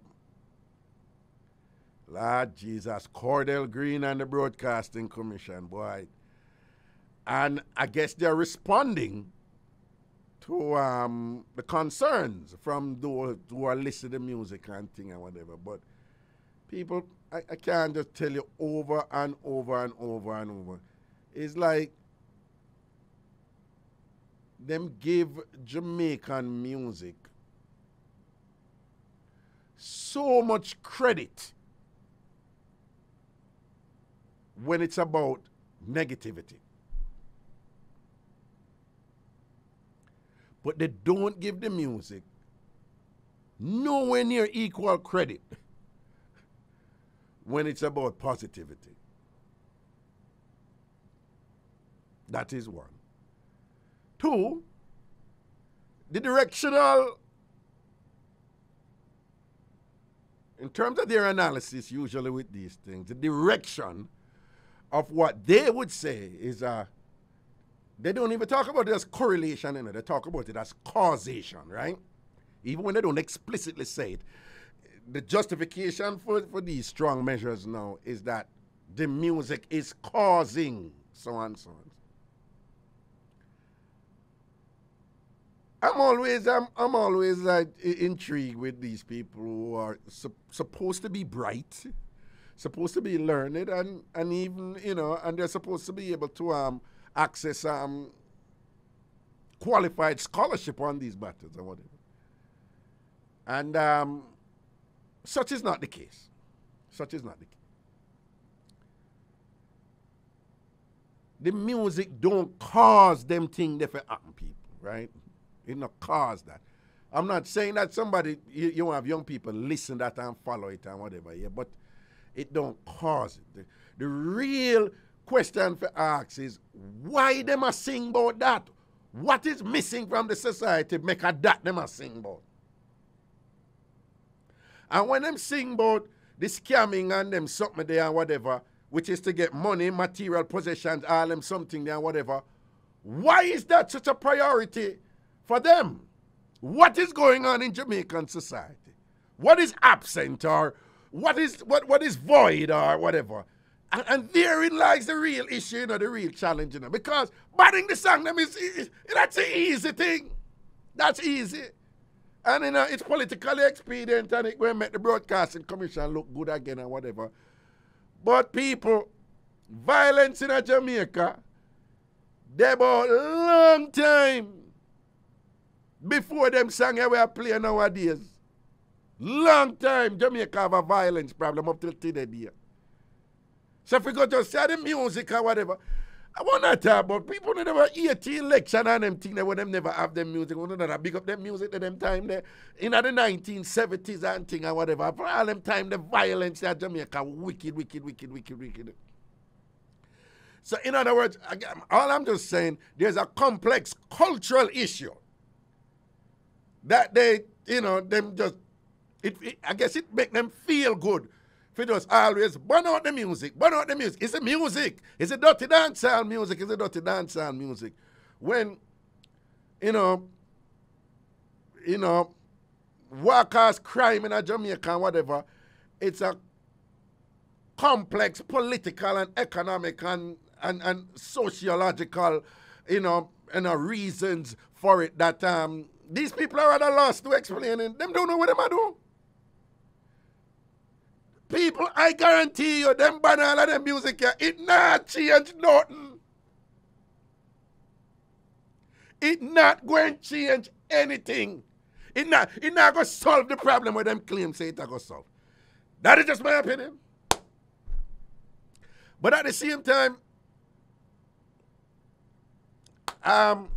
[SPEAKER 8] Lord Jesus, Cordell Green and the Broadcasting Commission, boy. And I guess they're responding to um, the concerns from those who are listening to music and thing and whatever. But people, I, I can't just tell you over and over and over and over. It's like them give Jamaican music so much credit when it's about negativity. But they don't give the music nowhere near equal credit when it's about positivity. That is one. Two, the directional, in terms of their analysis, usually with these things, the direction of what they would say is uh, they don't even talk about as correlation, they talk about it as causation, right? Even when they don't explicitly say it. The justification for, for these strong measures now is that the music is causing so on so on. I'm always I'm, I'm always like intrigued with these people who are su- supposed to be bright, supposed to be learned, and and even you know, and they're supposed to be able to um access um qualified scholarship on these matters or whatever. And um, such is not the case. Such is not the case. The music don't cause them thing that happen, people, right? It not cause that. I'm not saying that somebody you, you have young people listen that and follow it and whatever, yeah, but it don't cause it. The, the real question for ask is why them a sing about that? What is missing from the society make a that them a sing about? And when them sing about the scamming and them something there and whatever, which is to get money, material possessions, all them something there and whatever, why is that such a priority for them? What is going on in Jamaican society? What is absent or what is what what is void or whatever? And, and therein lies the real issue, you know, the real challenge, you know, because banning the song them is, is that's an easy thing. That's easy. And you know, it's politically expedient and it will make the broadcasting commission look good again and whatever. But people, violence in Jamaica, they about long time before them song we are playing nowadays. Long time Jamaica have a violence problem up till today. So if we go to say the music or whatever, I want to talk about people who never hear the election and them thing, they would them never have them music. We don't big up them music at them time there. In the 1970s and thing and whatever. For all them time, the violence in Jamaica, wicked, wicked, wicked, wicked, wicked. So in other words, all I'm just saying, there's a complex cultural issue that they, you know, them just, it, it I guess it make them feel good for always burn out the music, burn out the music. It's a music. It's a dirty dancehall music. It's a dirty dancehall music. When, you know, you know, workers crime in a Jamaica and whatever, it's a complex political and economic and, and, and sociological, you know, you know, reasons for it that um, these people are at a loss to explain and them don't know what them are doing. People, I guarantee you, them ban all of them music here, it not change nothing. It not going to change anything. It not, it not going to solve the problem with them claims say it going to solve. That is just my opinion. But at the same time, um,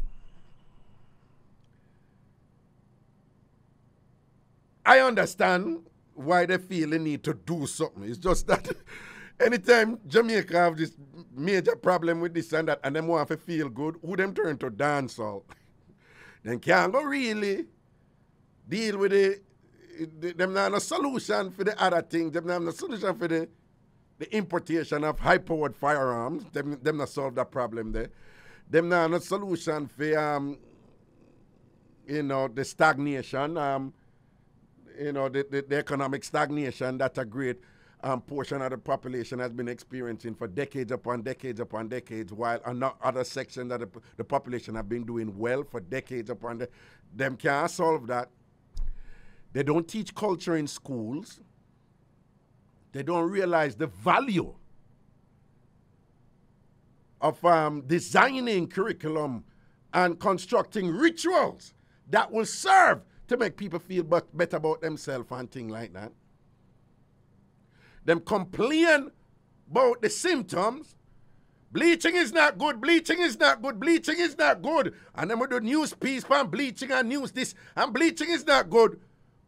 [SPEAKER 8] I understand why they feel the need to do something. It's just that <laughs> anytime Jamaica have this major problem with this and that, and them want to feel good, who them turn to dancehall? <laughs> then can't go really deal with it. The, them not a solution for the other thing. Them not a solution for the the importation of high-powered firearms. Them them not solve that problem there. Them not a solution for um you know the stagnation um you know, the, the, the economic stagnation, that's a great um, portion of the population has been experiencing for decades upon decades upon decades, while other sections of the, the population have been doing well for decades upon de- them can't solve that. They don't teach culture in schools. They don't realize the value of um, designing curriculum and constructing rituals that will serve to make people feel but better about themselves and things like that. Them complain about the symptoms. Bleaching is not good, bleaching is not good, bleaching is not good. And then we do news piece on bleaching and news this, and bleaching is not good.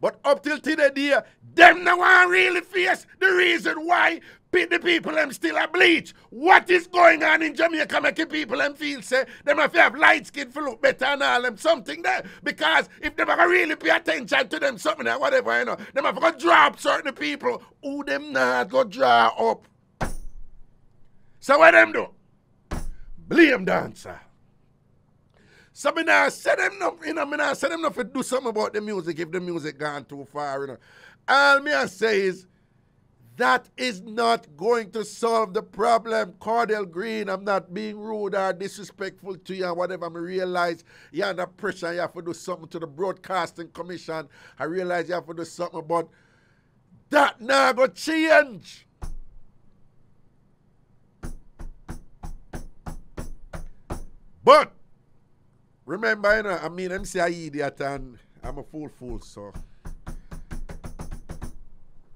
[SPEAKER 8] But up till today, them no one really face the reason why the people them still a bleach. What is going on in Jamaica making people them feel say them have to have light skin for look better and all them something there. Because if them ever really pay attention to them something or whatever, you know, them have to draw up certain people who them not go draw up. So what them do? Blame dancer. So me nah say them no, you know, me nah say them no for do something about the music if the music gone too far, you know. All me I say is that is not going to solve the problem. Cordell Green, I'm not being rude or disrespectful to you or whatever. I realize you're under pressure. You have to do something to the Broadcasting Commission. I realize you have to do something, but that now go change. But remember, you know, I mean, I'm say idiot and I'm a fool fool, so.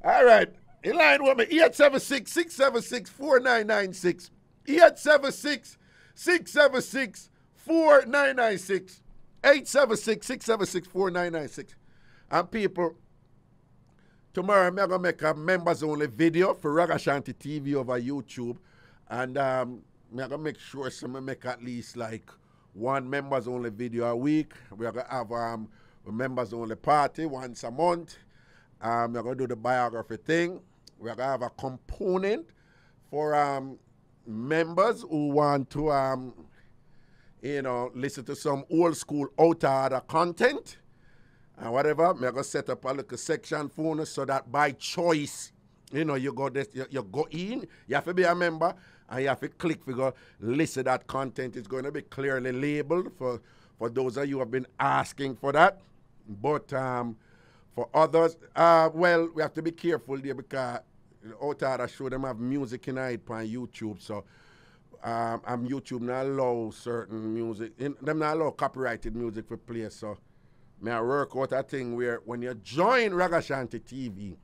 [SPEAKER 8] All right. In line with me, 876 676 4996. 876 676 4996. 876 676 4996. And people, tomorrow I'm going to make a members only video for Ragashanti TV over YouTube. And um, I'm going to make sure some make at least like one members only video a week. We're going to have um, a members only party once a month. Um, we're going to do the biography thing. We're to have a component for um, members who want to, um, you know, listen to some old school out content and whatever. We're to set up a little section for us so that by choice, you know, you go this, you, you go in, you have to be a member, and you have to click for go listen that content is going to be clearly labeled for for those of you who have been asking for that. But um, for others, uh, well, we have to be careful there because out of the show them have music in it on YouTube, so um, and YouTube not allow certain music, in, them not allow copyrighted music for play. So, may I work out a thing where when you join Ragashanti TV,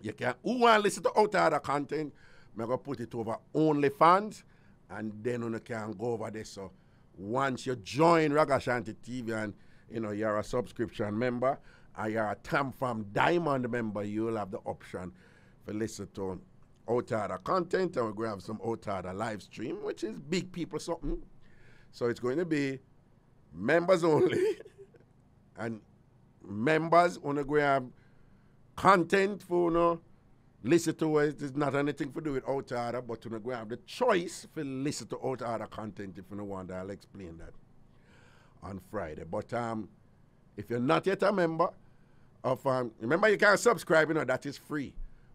[SPEAKER 8] you can who want listen to out of the content, I'm gonna put it over OnlyFans, and then you can go over there. So once you join Ragashanti TV and you know you're a subscription member, or you're a Tam Fam Diamond member, you'll have the option for listen to the content, and we're gonna have some of live stream, which is big people something. So it's going to be members only, <laughs> and members on the gram content for you know, listen to it. It's not anything to do with order, but you know, go have the choice for listen to order content if you don't want. I'll explain that on Friday. But um, if you're not yet a member of um, remember you can subscribe, you know, that is free.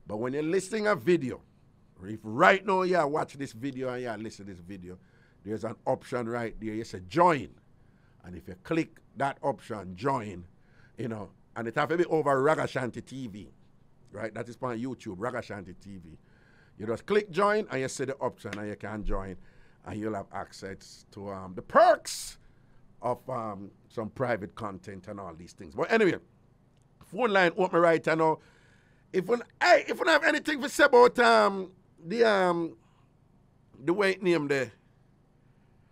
[SPEAKER 8] But when you're listening a video, if right now you watch this video and you listen to this video, there's an option right there. You say join. And if you click that option, join, you know, and it have to be over Ragashanti TV, right? That is on YouTube, Ragashanti TV. You just click join and you see the option and you can join and you'll have access to um, the perks of um, some private content and all these things. But anyway, phone line open right now. If we, hey, if we have anything to say about um, the um, the white name there,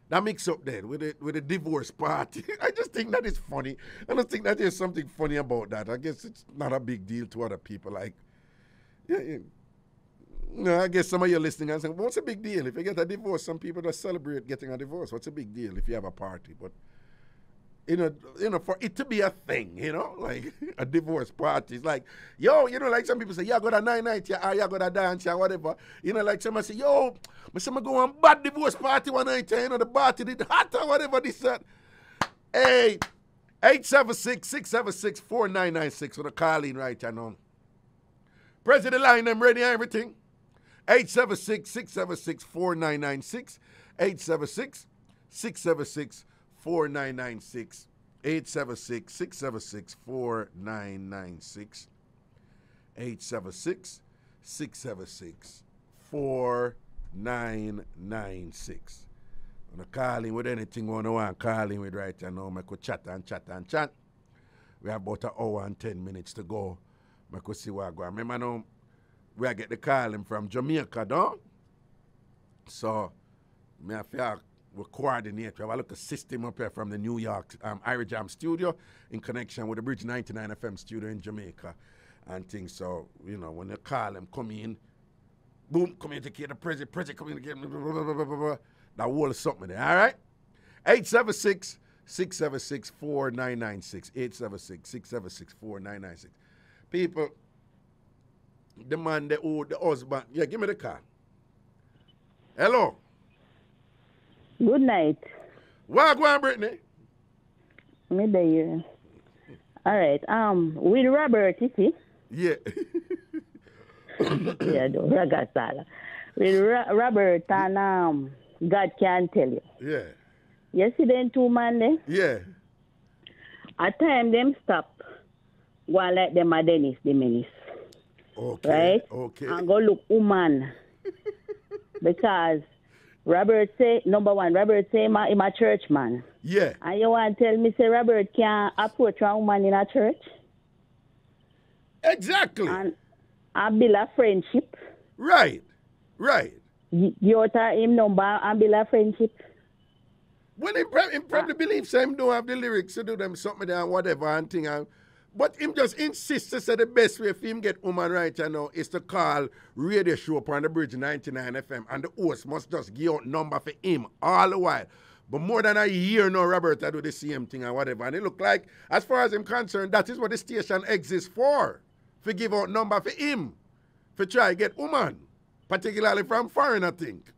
[SPEAKER 8] that mix up there with the with the divorce party. <laughs> I just think that is funny. I don't think that there's something funny about that. I guess it's not a big deal to other people. Like, yeah, yeah. No, I guess some of you are listening and saying, "What's a big deal? If you get a divorce, some people just celebrate getting a divorce. What's a big deal if you have a party?" But you know, you know, for it to be a thing, you know, <laughs> like a divorce party. It's like, yo, you know, like some people say, yeah, go to nine night, yeah, or yeah, go to dance, yeah, whatever. You know, like somebody say, yo, me say, go on bad divorce party one night, you know, the party did hot or whatever this that. Hey, 876-676-4996 with a call in right now. President line them ready everything. 876 676 4996. 876 676 4996. 876 676 4996. 876 676 4996. When I call in with anything on want call in with right now, I could chat and chat and chat. We have about an hour and 10 minutes to go. I could see what I go. Remember now, we get the calling from Jamaica, don't? So, me have to we coordinate. We have a little system up here from the New York um, IrieJam studio in connection with the Bridge 99 FM studio in Jamaica and things. So, you know, when they call them, come in, boom, communicate the president, president communicate, blah, blah, blah, blah, blah, blah. that whole something there, all right? 876 676 4996. 876 676 4996. People, the man, the old, the husband, yeah, give me the car. Hello.
[SPEAKER 10] Good night.
[SPEAKER 8] Going, Brittany?
[SPEAKER 10] Me there. All right. Um, with Robert, you see?
[SPEAKER 8] Yeah. <coughs>
[SPEAKER 10] yeah, Ragasala. With Ra- Robert and um, God can tell you.
[SPEAKER 8] yeah.
[SPEAKER 10] You see them two man there?
[SPEAKER 8] Yeah.
[SPEAKER 10] At time them stop. One like them a Dennis the Menace.
[SPEAKER 8] Okay.
[SPEAKER 10] Right?
[SPEAKER 8] Okay.
[SPEAKER 10] And go look woman. <laughs> because Robert say number one, Robert say my him a church man.
[SPEAKER 8] Yeah.
[SPEAKER 10] And you want to tell me say Robert can approach a woman in a church?
[SPEAKER 8] Exactly.
[SPEAKER 10] And and build a friendship.
[SPEAKER 8] Right. Right.
[SPEAKER 10] You, you utter him number and build a friendship.
[SPEAKER 8] Well, he, prob- he ah. probably believes him don't have the lyrics to do them something and whatever and thing. And, but him just insists to say the best way for him get woman right you know is to call radio show up on the bridge 99 FM and the host must just give out number for him all the while. But more than a year now, Robert, I do the same thing and whatever. And it look like, as far as I'm concerned, that is what the station exists for. For give out number for him. For try get woman. Particularly from foreign, I think.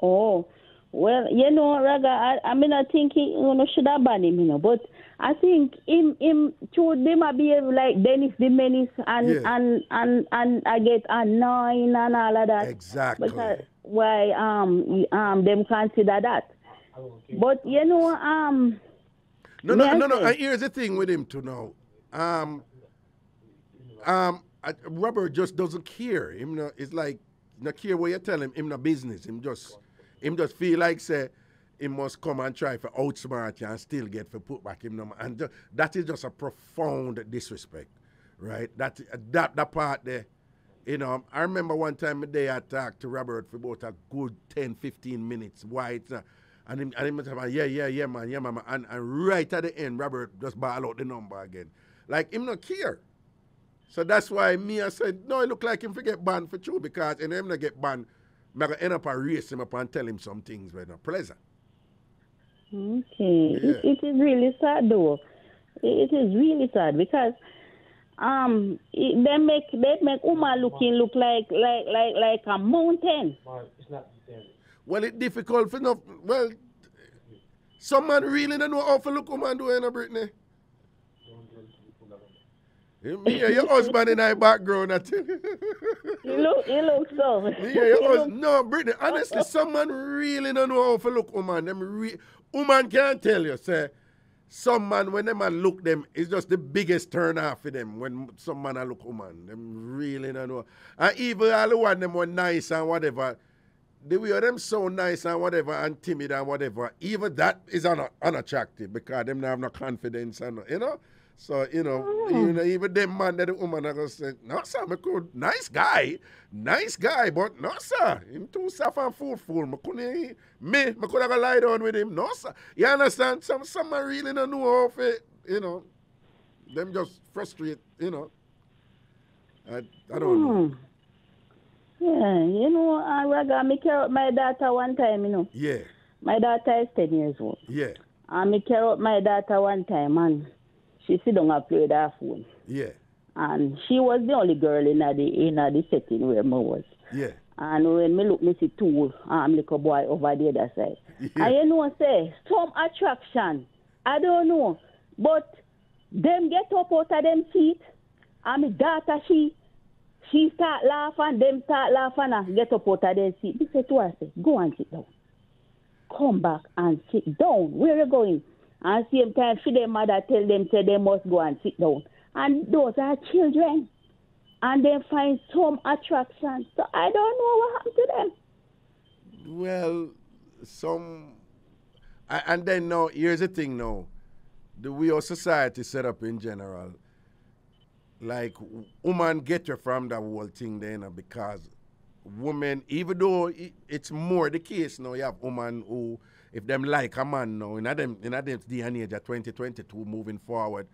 [SPEAKER 10] Oh, well, you know, Raga, I, I mean, I think he you know, should have banned him, you know, but I think him, him, should they might behave like Dennis the Menace and,
[SPEAKER 8] Yeah.
[SPEAKER 10] and, and, and I get annoying and all of that.
[SPEAKER 8] Exactly.
[SPEAKER 10] Because why, um, um, them consider that. But, you know, um,
[SPEAKER 8] No, no, no, no.
[SPEAKER 10] say?
[SPEAKER 8] Here's the thing with him to know. Um, um, Robert just doesn't care. Him no, it's like not care what you tell him. Him no business. Him just, him just feel like say, he must come and try for outsmart you and still get for put back him number. And that is just a profound disrespect, right? That that that part there. You know, I remember one time a day I talked to Robert for about a good 10, 15 minutes. Why it's not, and him, and him was like, yeah, yeah, yeah, man, yeah, man. And, and right at the end, Robert just ball out the number again. Like, him not care. So that's why me, I said, no, it look like him forget banned for true because and him not get banned, I'm going to end up and race him up and tell him some things were not pleasant.
[SPEAKER 10] Okay. It, it is really sad though. It is really sad because um it, they make they make Uma looking look like like like like a mountain.
[SPEAKER 8] Well, it's difficult for enough. Well, some man really don't know how to look woman do, you know, Brittany. You Me and your husband in our background. I tell you.
[SPEAKER 10] You look you look so.
[SPEAKER 8] Me and your <laughs> husband. No, Brittany, honestly, some man really don't know how to look woman. Them re- woman can't tell you, say, some man, when them man look them, it's just the biggest turn off for them when some man a look woman. Them really don't know. And even all the one them were nice and whatever, the way them so nice and whatever and timid and whatever, even that is un- unattractive because them don't have no confidence and you know. So you know, you know, even them man that the woman are gonna say, no sir, me could nice guy, nice guy, but no sir, him too soft and fool fool. Me couldn't me, me could have lie down with him. No sir, you understand? Some some man really don't know how to, you know, them just frustrate, you know. I I don't know.
[SPEAKER 10] Hmm. Yeah, you know, uh, Raga, me care out my daughter one time, you know.
[SPEAKER 8] Yeah,
[SPEAKER 10] My daughter is ten years old.
[SPEAKER 8] yeah,
[SPEAKER 10] And me care out my daughter one time and she sit down and play with her phone.
[SPEAKER 8] yeah,
[SPEAKER 10] And she was the only girl in the in the setting where me was.
[SPEAKER 8] yeah.
[SPEAKER 10] And when me look, me see two um, little boy over the other side.
[SPEAKER 8] Yeah.
[SPEAKER 10] And you know, say, some attraction. I don't know. But them get up out of them seat. And my daughter, she She start laughing, them start laughing and get up out of their seat. They say to her, say, go and sit down. Come back and sit down. Where you going? And same time, she their mother tell them say they must go and sit down. And those are children. And they find some attraction. So I don't know what happened to them.
[SPEAKER 8] Well, some, and then now here's the thing. Now, the way our society set up in general, like woman get you from that whole thing then because women, even though it's more the case now, you have women who, if them like a man now, in a them in a them day and age of 2022 moving forward,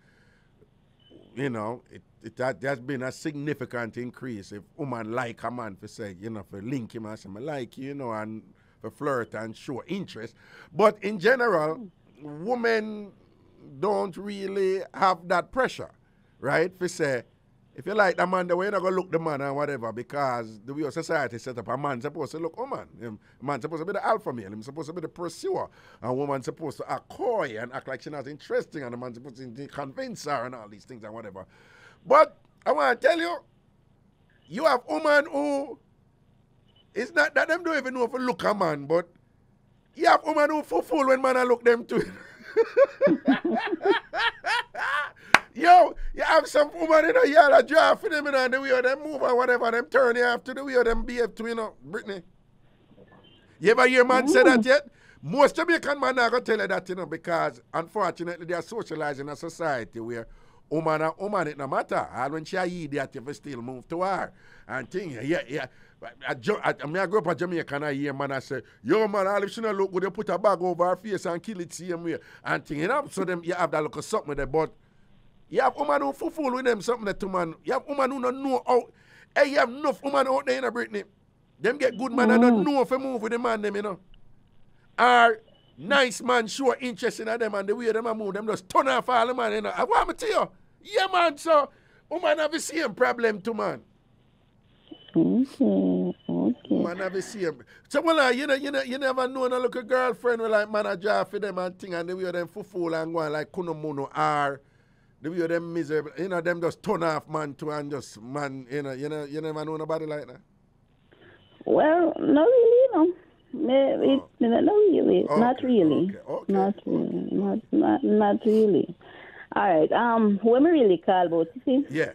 [SPEAKER 8] you know, it, it that, there's been a significant increase if woman like a man for say, you know, for link him and say, like you, you know, and for flirt and show interest. But in general, women don't really have that pressure, right? For say, if you like the man, the way you're not gonna look the man and whatever, because the way our society set up, a man supposed to look woman. Um, A man supposed to be the alpha male, him supposed to be the pursuer. And a woman supposed to act coy and act like she's not interesting, and the man supposed to convince her and all these things and whatever. But I want to tell you, you have woman who it's not that them don't even know if look a man, but you have woman who fool when man look them too. <laughs> Yo, you have some woman in a yard a draft for them you know, and the way them move or whatever, them turn you after the way them behave to you know, Brittany. You ever hear man say that yet? Most Jamaican man are gonna tell you that, you know, because unfortunately they are socialized in a society where woman and woman it no matter. And when she a idiot, you still move to her. And thing, yeah, yeah. I, I, I, mean, I grew up a Jamaican, I hear man I say, yo man, all if she not look good, they put a bag over her face and kill it same way. And thing, you know, so them you have that look of something there, but you have woman who fool with them something that to man. You have woman who don't know how. Hey, you have enough woman out there in a Brittany. Them get good man and don't know if they move with the man them, you know. Or nice man show interest in them and the way them a move, them just turn off all the man, you know. I want me to you. Yeah, man, so woman have the same problem too, man.
[SPEAKER 10] Okay, okay.
[SPEAKER 8] Man have the same. So well, uh, you know, you know, you never know no look a girlfriend with like man a job for them and thing and the way them fool and go on like kunomuno or the way them miserable, you know, them just turn off man too and just man, you know, you know, you never know nobody like that.
[SPEAKER 10] Well, not really, no. Eh, It, no, not really.
[SPEAKER 8] Oh,
[SPEAKER 10] not really.
[SPEAKER 8] okay, okay,
[SPEAKER 10] Not really. Not, not, not really. All right. Um, when we really call about, you see?
[SPEAKER 8] Yeah.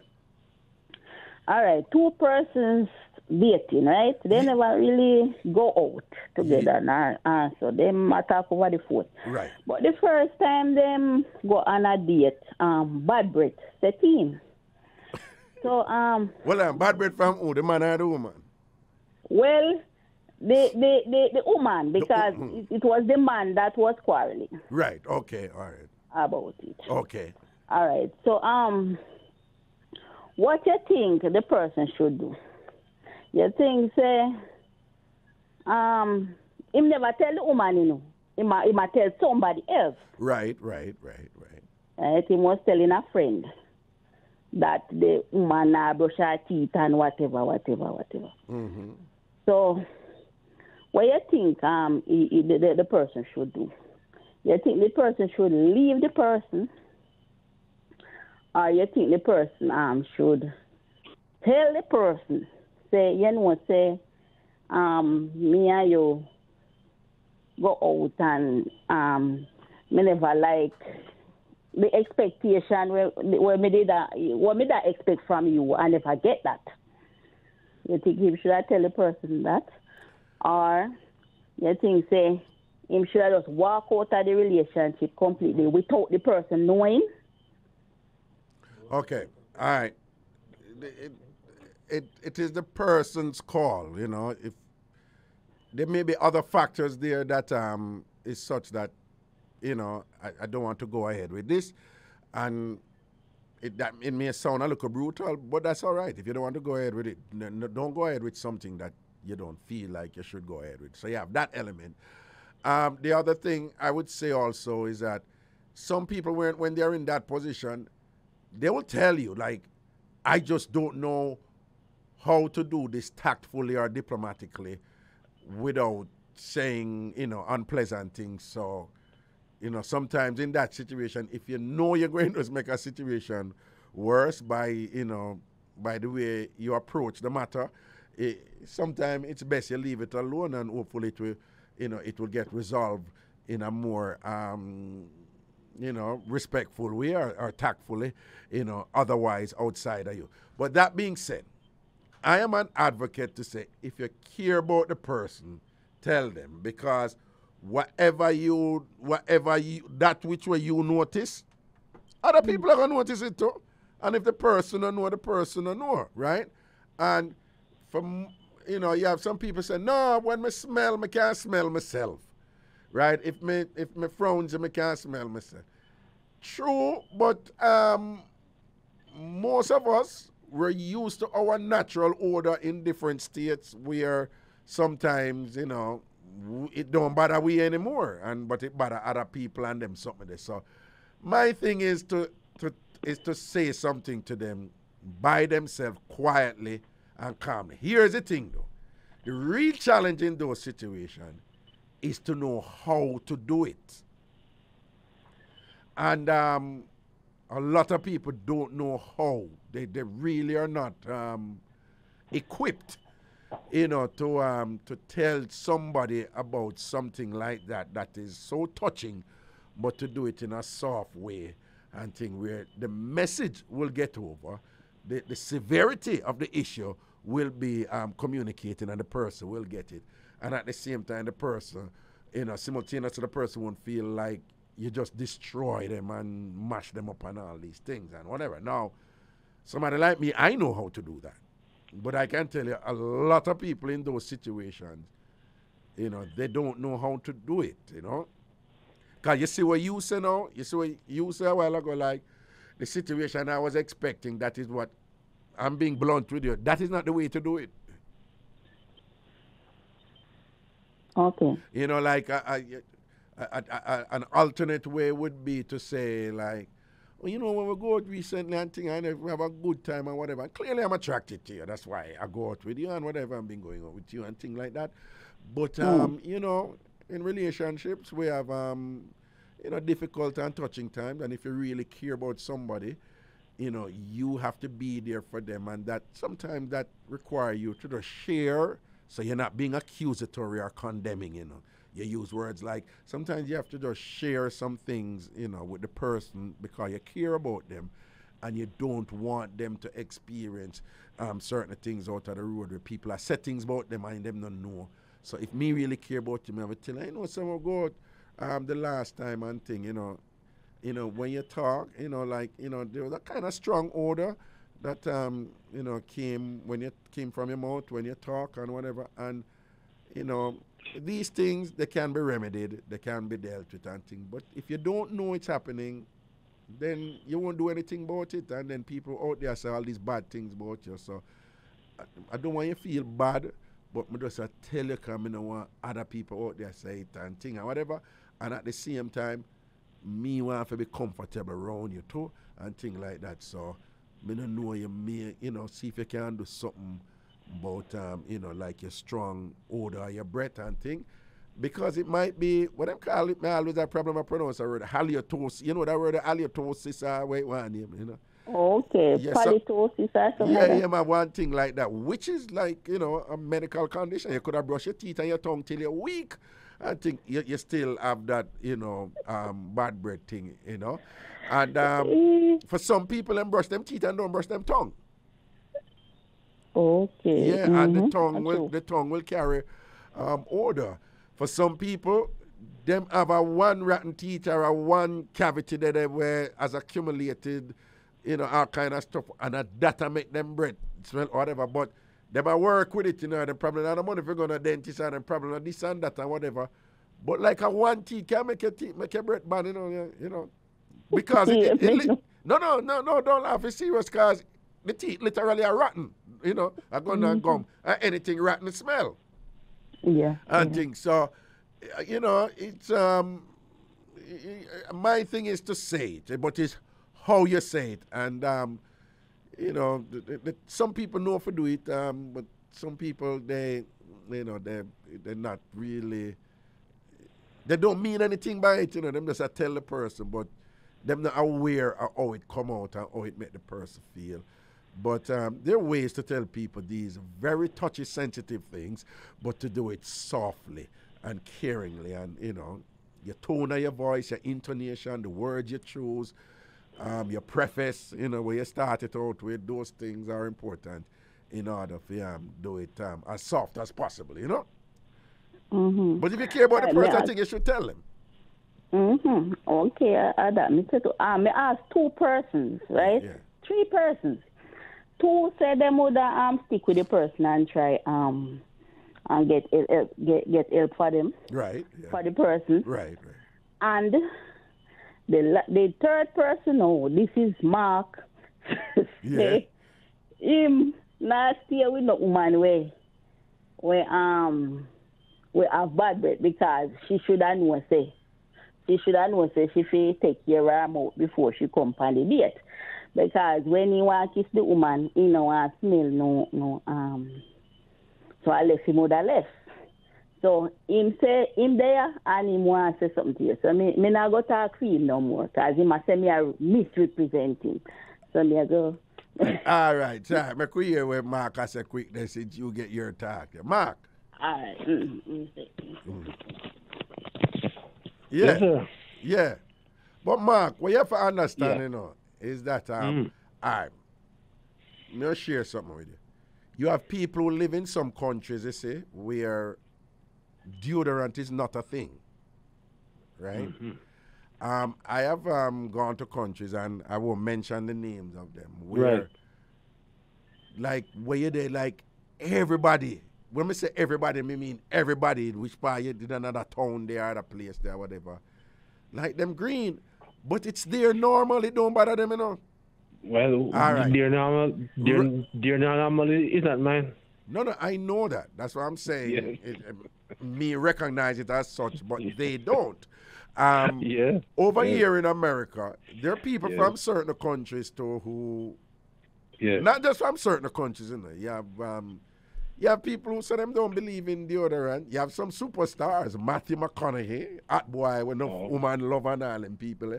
[SPEAKER 10] All right. Two persons dating, right? They never really go out together. Uh, so they might talk over the phone.
[SPEAKER 8] Right.
[SPEAKER 10] But the first time them go on a date, um, bad breath set in. <laughs> So um,
[SPEAKER 8] Well, um, bad bread from who? The man or the woman?
[SPEAKER 10] well, the the the, the woman because it, it was the man that was quarreling
[SPEAKER 8] Right. Okay. All right.
[SPEAKER 10] about it.
[SPEAKER 8] Okay.
[SPEAKER 10] All right. So um, what you think the person should do? You think say um, him never tell the woman, you know. He might, he might tell somebody else.
[SPEAKER 8] Right. Right. Right. Right.
[SPEAKER 10] Right? He was telling a friend that the woman now brush her teeth and whatever, whatever, whatever.
[SPEAKER 8] Mm-hmm.
[SPEAKER 10] So, what you think um he, he- the, the, the person should do? You think the person should leave the person, or you think the person um should tell the person, say, you know, say, um, me and you go out and um, me never like the expectation where, where me did that, what me that expect from you, and if I never get that. You think him should I tell the person that, or you think say him should I just walk out of the relationship completely without the person knowing?
[SPEAKER 8] Okay. All right. It, it, it is the person's call, you know. If there may be other factors there that um is such that, you know, I, I don't want to go ahead with this. And it that it may sound a little brutal, but that's all right. If you don't want to go ahead with it, n- n- don't go ahead with something that you don't feel like you should go ahead with. So you have that element. Um, the other thing I would say also is that some people when when they're in that position, they will tell you like, I just don't know how to do this tactfully or diplomatically without saying you know unpleasant things. So you know sometimes in that situation, if you know you're going to make a situation worse by you know by the way you approach the matter. It, sometimes it's best you leave it alone, and hopefully it will, you know, it will get resolved in a more, um, you know, respectful way or, or tactfully, you know, otherwise outside of you. But that being said, I am an advocate to say if you care about the person, tell them because whatever you, whatever you, that which way you notice, other people are gonna notice it too. And if the person don't know, the person don't know, right? And from you know, you have some people say, no, when me smell, me can't smell myself. Right? If me if me frowns, me can't smell myself. True, but um most of us we're used to our natural order in different states where sometimes, you know, it don't bother we anymore and but it bother other people and them something. So my thing is to to is to say something to them by themselves quietly and calmly. Here's the thing though. The real challenge in those situations is to know how to do it. And um, a lot of people don't know how. They, they really are not um, equipped, you know, to um, to tell somebody about something like that that is so touching, but to do it in a soft way and thing where the message will get over, the, the severity of the issue will be um, communicated and the person will get it. And at the same time, the person, you know, simultaneously, the person won't feel like you just destroy them and mash them up and all these things and whatever. Now, somebody like me, I know how to do that. But I can tell you, a lot of people in those situations, you know, they don't know how to do it, you know. Because you see what you say now, you see what you say a while ago, like the situation I was expecting, that is what I'm being blunt with you. That is not the way to do it.
[SPEAKER 10] Okay.
[SPEAKER 8] You know, like I, a, a, a, an alternate way would be to say, like, well, you know, when we go out recently and thing, and we have a good time and whatever. Clearly, I'm attracted to you. That's why I go out with you and whatever. I've been going out with you and things like that. But um, you know, in relationships, we have um, you know, difficult and touching times. And if you really care about somebody, you know, you have to be there for them, and that sometimes that require you to just share, so you're not being accusatory or condemning. You know, you use words like sometimes you have to just share some things, you know, with the person because you care about them, and you don't want them to experience um, certain things out of the road where people are set things about them and them don't know. So if me really care about you, I would tell you, I know someone go out um, the last time and thing, you know, you know, when you talk, you know, like, you know, there was a kind of strong order that, um, you know, came when you came from your mouth when you talk and whatever. And, you know, these things, they can be remedied, they can be dealt with and things. But if you don't know it's happening, then you won't do anything about it. And then people out there say all these bad things about you. So I, I don't want you to feel bad, but I just uh, tell you because I don't want other people out there say it and thing and whatever. And at the same time, me want to be comfortable around you too and things like that. So me don't know you may, you know, see if you can do something about um, you know, like your strong odor, your breath and thing. Because it might be what I'm call it, I always have problem I pronounce the word halitosis. You know that word halitosis uh wait one name, you know.
[SPEAKER 10] Okay, polytosis or something
[SPEAKER 8] Yeah,
[SPEAKER 10] like
[SPEAKER 8] yeah, man, one thing like that, which is like, you know, a medical condition. You could have brushed your teeth and your tongue till you're weak. I think you, you still have that, you know, um, bad breath thing, you know. And um, for some people, them brush them teeth and don't brush them tongue.
[SPEAKER 10] Okay.
[SPEAKER 8] Yeah, and the
[SPEAKER 10] mhm,
[SPEAKER 8] tongue will the tongue will carry um, odor. For some people, them have a one rotten teeth or a one cavity that they were has accumulated, you know, all kind of stuff, and a that a make them breath smell or whatever. But them a work with it, you know. The problem not the money if you go to dentist and the problem not this and that and whatever. But like a one teeth can make your teeth make your breath bad, you know, you, you know, because it, it, <laughs> it no no no no don't laugh. It's serious, cause the teeth literally are rotten, you know. A gun and gum, uh, anything rotten smell
[SPEAKER 10] Yeah.
[SPEAKER 8] and things. So, uh, you know, it's um, my thing is to say it, but it's how you say it, and um, you know, th- th- th- some people know for do it, um, but some people they, you know, they they're not really. They don't mean anything by it, you know. Them just I tell the person, but them not aware of how it come out and how it make the person feel. But um, there are ways to tell people these very touchy, sensitive things, but to do it softly and caringly, and you know, your tone of your voice, your intonation, the words you choose, um, your preface, you know, where you start it out with, those things are important in order for um, do it um, as soft as possible, you know.
[SPEAKER 10] Mm-hmm.
[SPEAKER 8] But if you care about the person, I think you should tell them.
[SPEAKER 10] Mm-hmm. Okay, uh, uh, that me you. Um, me ask two persons, right?
[SPEAKER 8] Yeah.
[SPEAKER 10] Three persons. Two said them would um stick with the person and try um and get el- el- get get help for them
[SPEAKER 8] Right. Yeah.
[SPEAKER 10] for the person.
[SPEAKER 8] Right. Right.
[SPEAKER 10] And the the third person, oh, this is Mark. <laughs> say him not stay with no woman way, where um we have bad breath because she should have known say she should have known say she fi take care of her mouth before she come on the date. Because when he want kiss the woman, he no want smell no no um. So I left him would have left. So him say him there and him want say something to you. So me me not go talk to him no more because him a say me a misrepresent him. So me a go. <laughs>
[SPEAKER 8] All right. So, make we hear where Mark has a quick then since you get your talk. Mark.
[SPEAKER 10] All right. Mm, mm.
[SPEAKER 8] Yeah.
[SPEAKER 11] Yes, sir.
[SPEAKER 8] Yeah. But Mark, what you have to understand,
[SPEAKER 11] Yeah.
[SPEAKER 8] you know, is that um
[SPEAKER 11] Mm.
[SPEAKER 8] right. Let me share something with you. You have people who live in some countries, you see, where deodorant is not a thing. Right?
[SPEAKER 11] Mm-hmm.
[SPEAKER 8] Um, I have um, gone to countries and I won't mention the names of them where
[SPEAKER 11] Right.
[SPEAKER 8] like where you there like everybody when me say everybody me mean everybody which part you did another town there other place there whatever like them green but it's their normal it don't bother them you know
[SPEAKER 11] Well,
[SPEAKER 8] All right.
[SPEAKER 11] dear normal, dear, dear normal is not mine.
[SPEAKER 8] no no I know that that's what I'm saying
[SPEAKER 11] Yeah.
[SPEAKER 8] it, um, me recognize it as such but they don't um, <laughs>
[SPEAKER 11] Yeah.
[SPEAKER 8] over
[SPEAKER 11] Yeah.
[SPEAKER 8] here in America there are people
[SPEAKER 11] Yeah.
[SPEAKER 8] from certain countries too who
[SPEAKER 11] Yeah.
[SPEAKER 8] Not just from certain countries, you know. You have um, you have people who say them don't believe in deodorant. You have some superstars, Matthew McConaughey, hot boy with no
[SPEAKER 11] Oh.
[SPEAKER 8] woman love and all them people. Eh?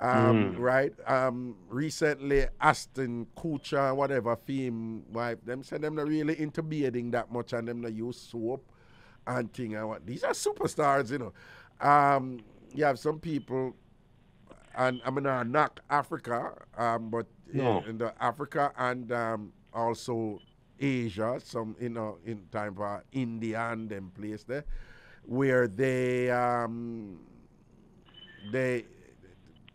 [SPEAKER 8] Um,
[SPEAKER 11] Mm.
[SPEAKER 8] Right. Um, recently, Ashton Kutcher, whatever film wife, them say them not really into bathing that much, and them not use soap and thing. And what these are superstars, you know. Um, you have some people and I mean, uh, not Africa, um, but
[SPEAKER 11] No.
[SPEAKER 8] in the Africa and um, also Asia, some you know in time for India and them place there, where they um, they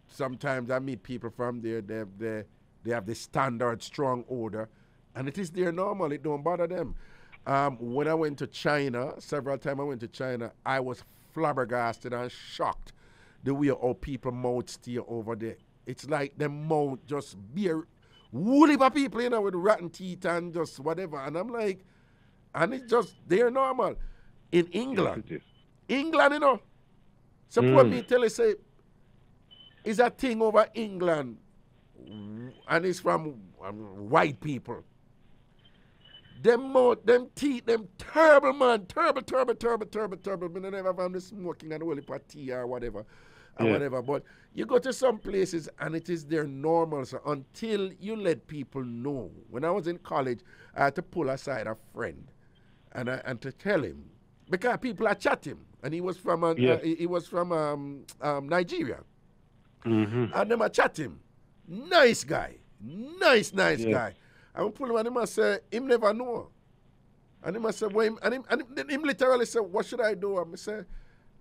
[SPEAKER 8] sometimes I meet people from there. They they they have the standard strong order, and it is their normal. It don't bother them. Um, when I went to China, several times I went to China, I was flabbergasted and shocked the way how people mouth stay over there. It's like them mouth just beer woolly people, you know, with rotten teeth and just whatever. And I'm like, and it's just they're normal. In England, England, you know. Suppose
[SPEAKER 11] Mm.
[SPEAKER 8] me tell you say is a thing over England and it's from um, white people. Them mouth, them teeth, them terrible man, terrible, terrible, terrible, terrible, terrible. Me never found the smoking and only for tea or whatever, and
[SPEAKER 11] Yeah.
[SPEAKER 8] whatever. But you go to some places and it is their normal. So until you let people know. When I was in college, I had to pull aside a friend, and I, and to tell him because people are chatting, him, and he was from uh,
[SPEAKER 11] Yeah.
[SPEAKER 8] uh, he, he was from um, um, Nigeria.
[SPEAKER 11] Mm-hmm.
[SPEAKER 8] And them chat him. Nice guy. Nice, nice
[SPEAKER 11] Yeah.
[SPEAKER 8] guy. And we pull him and him a say, him never know. And him a say, well, him, and, him, and him, him literally said, what should I do? And I say,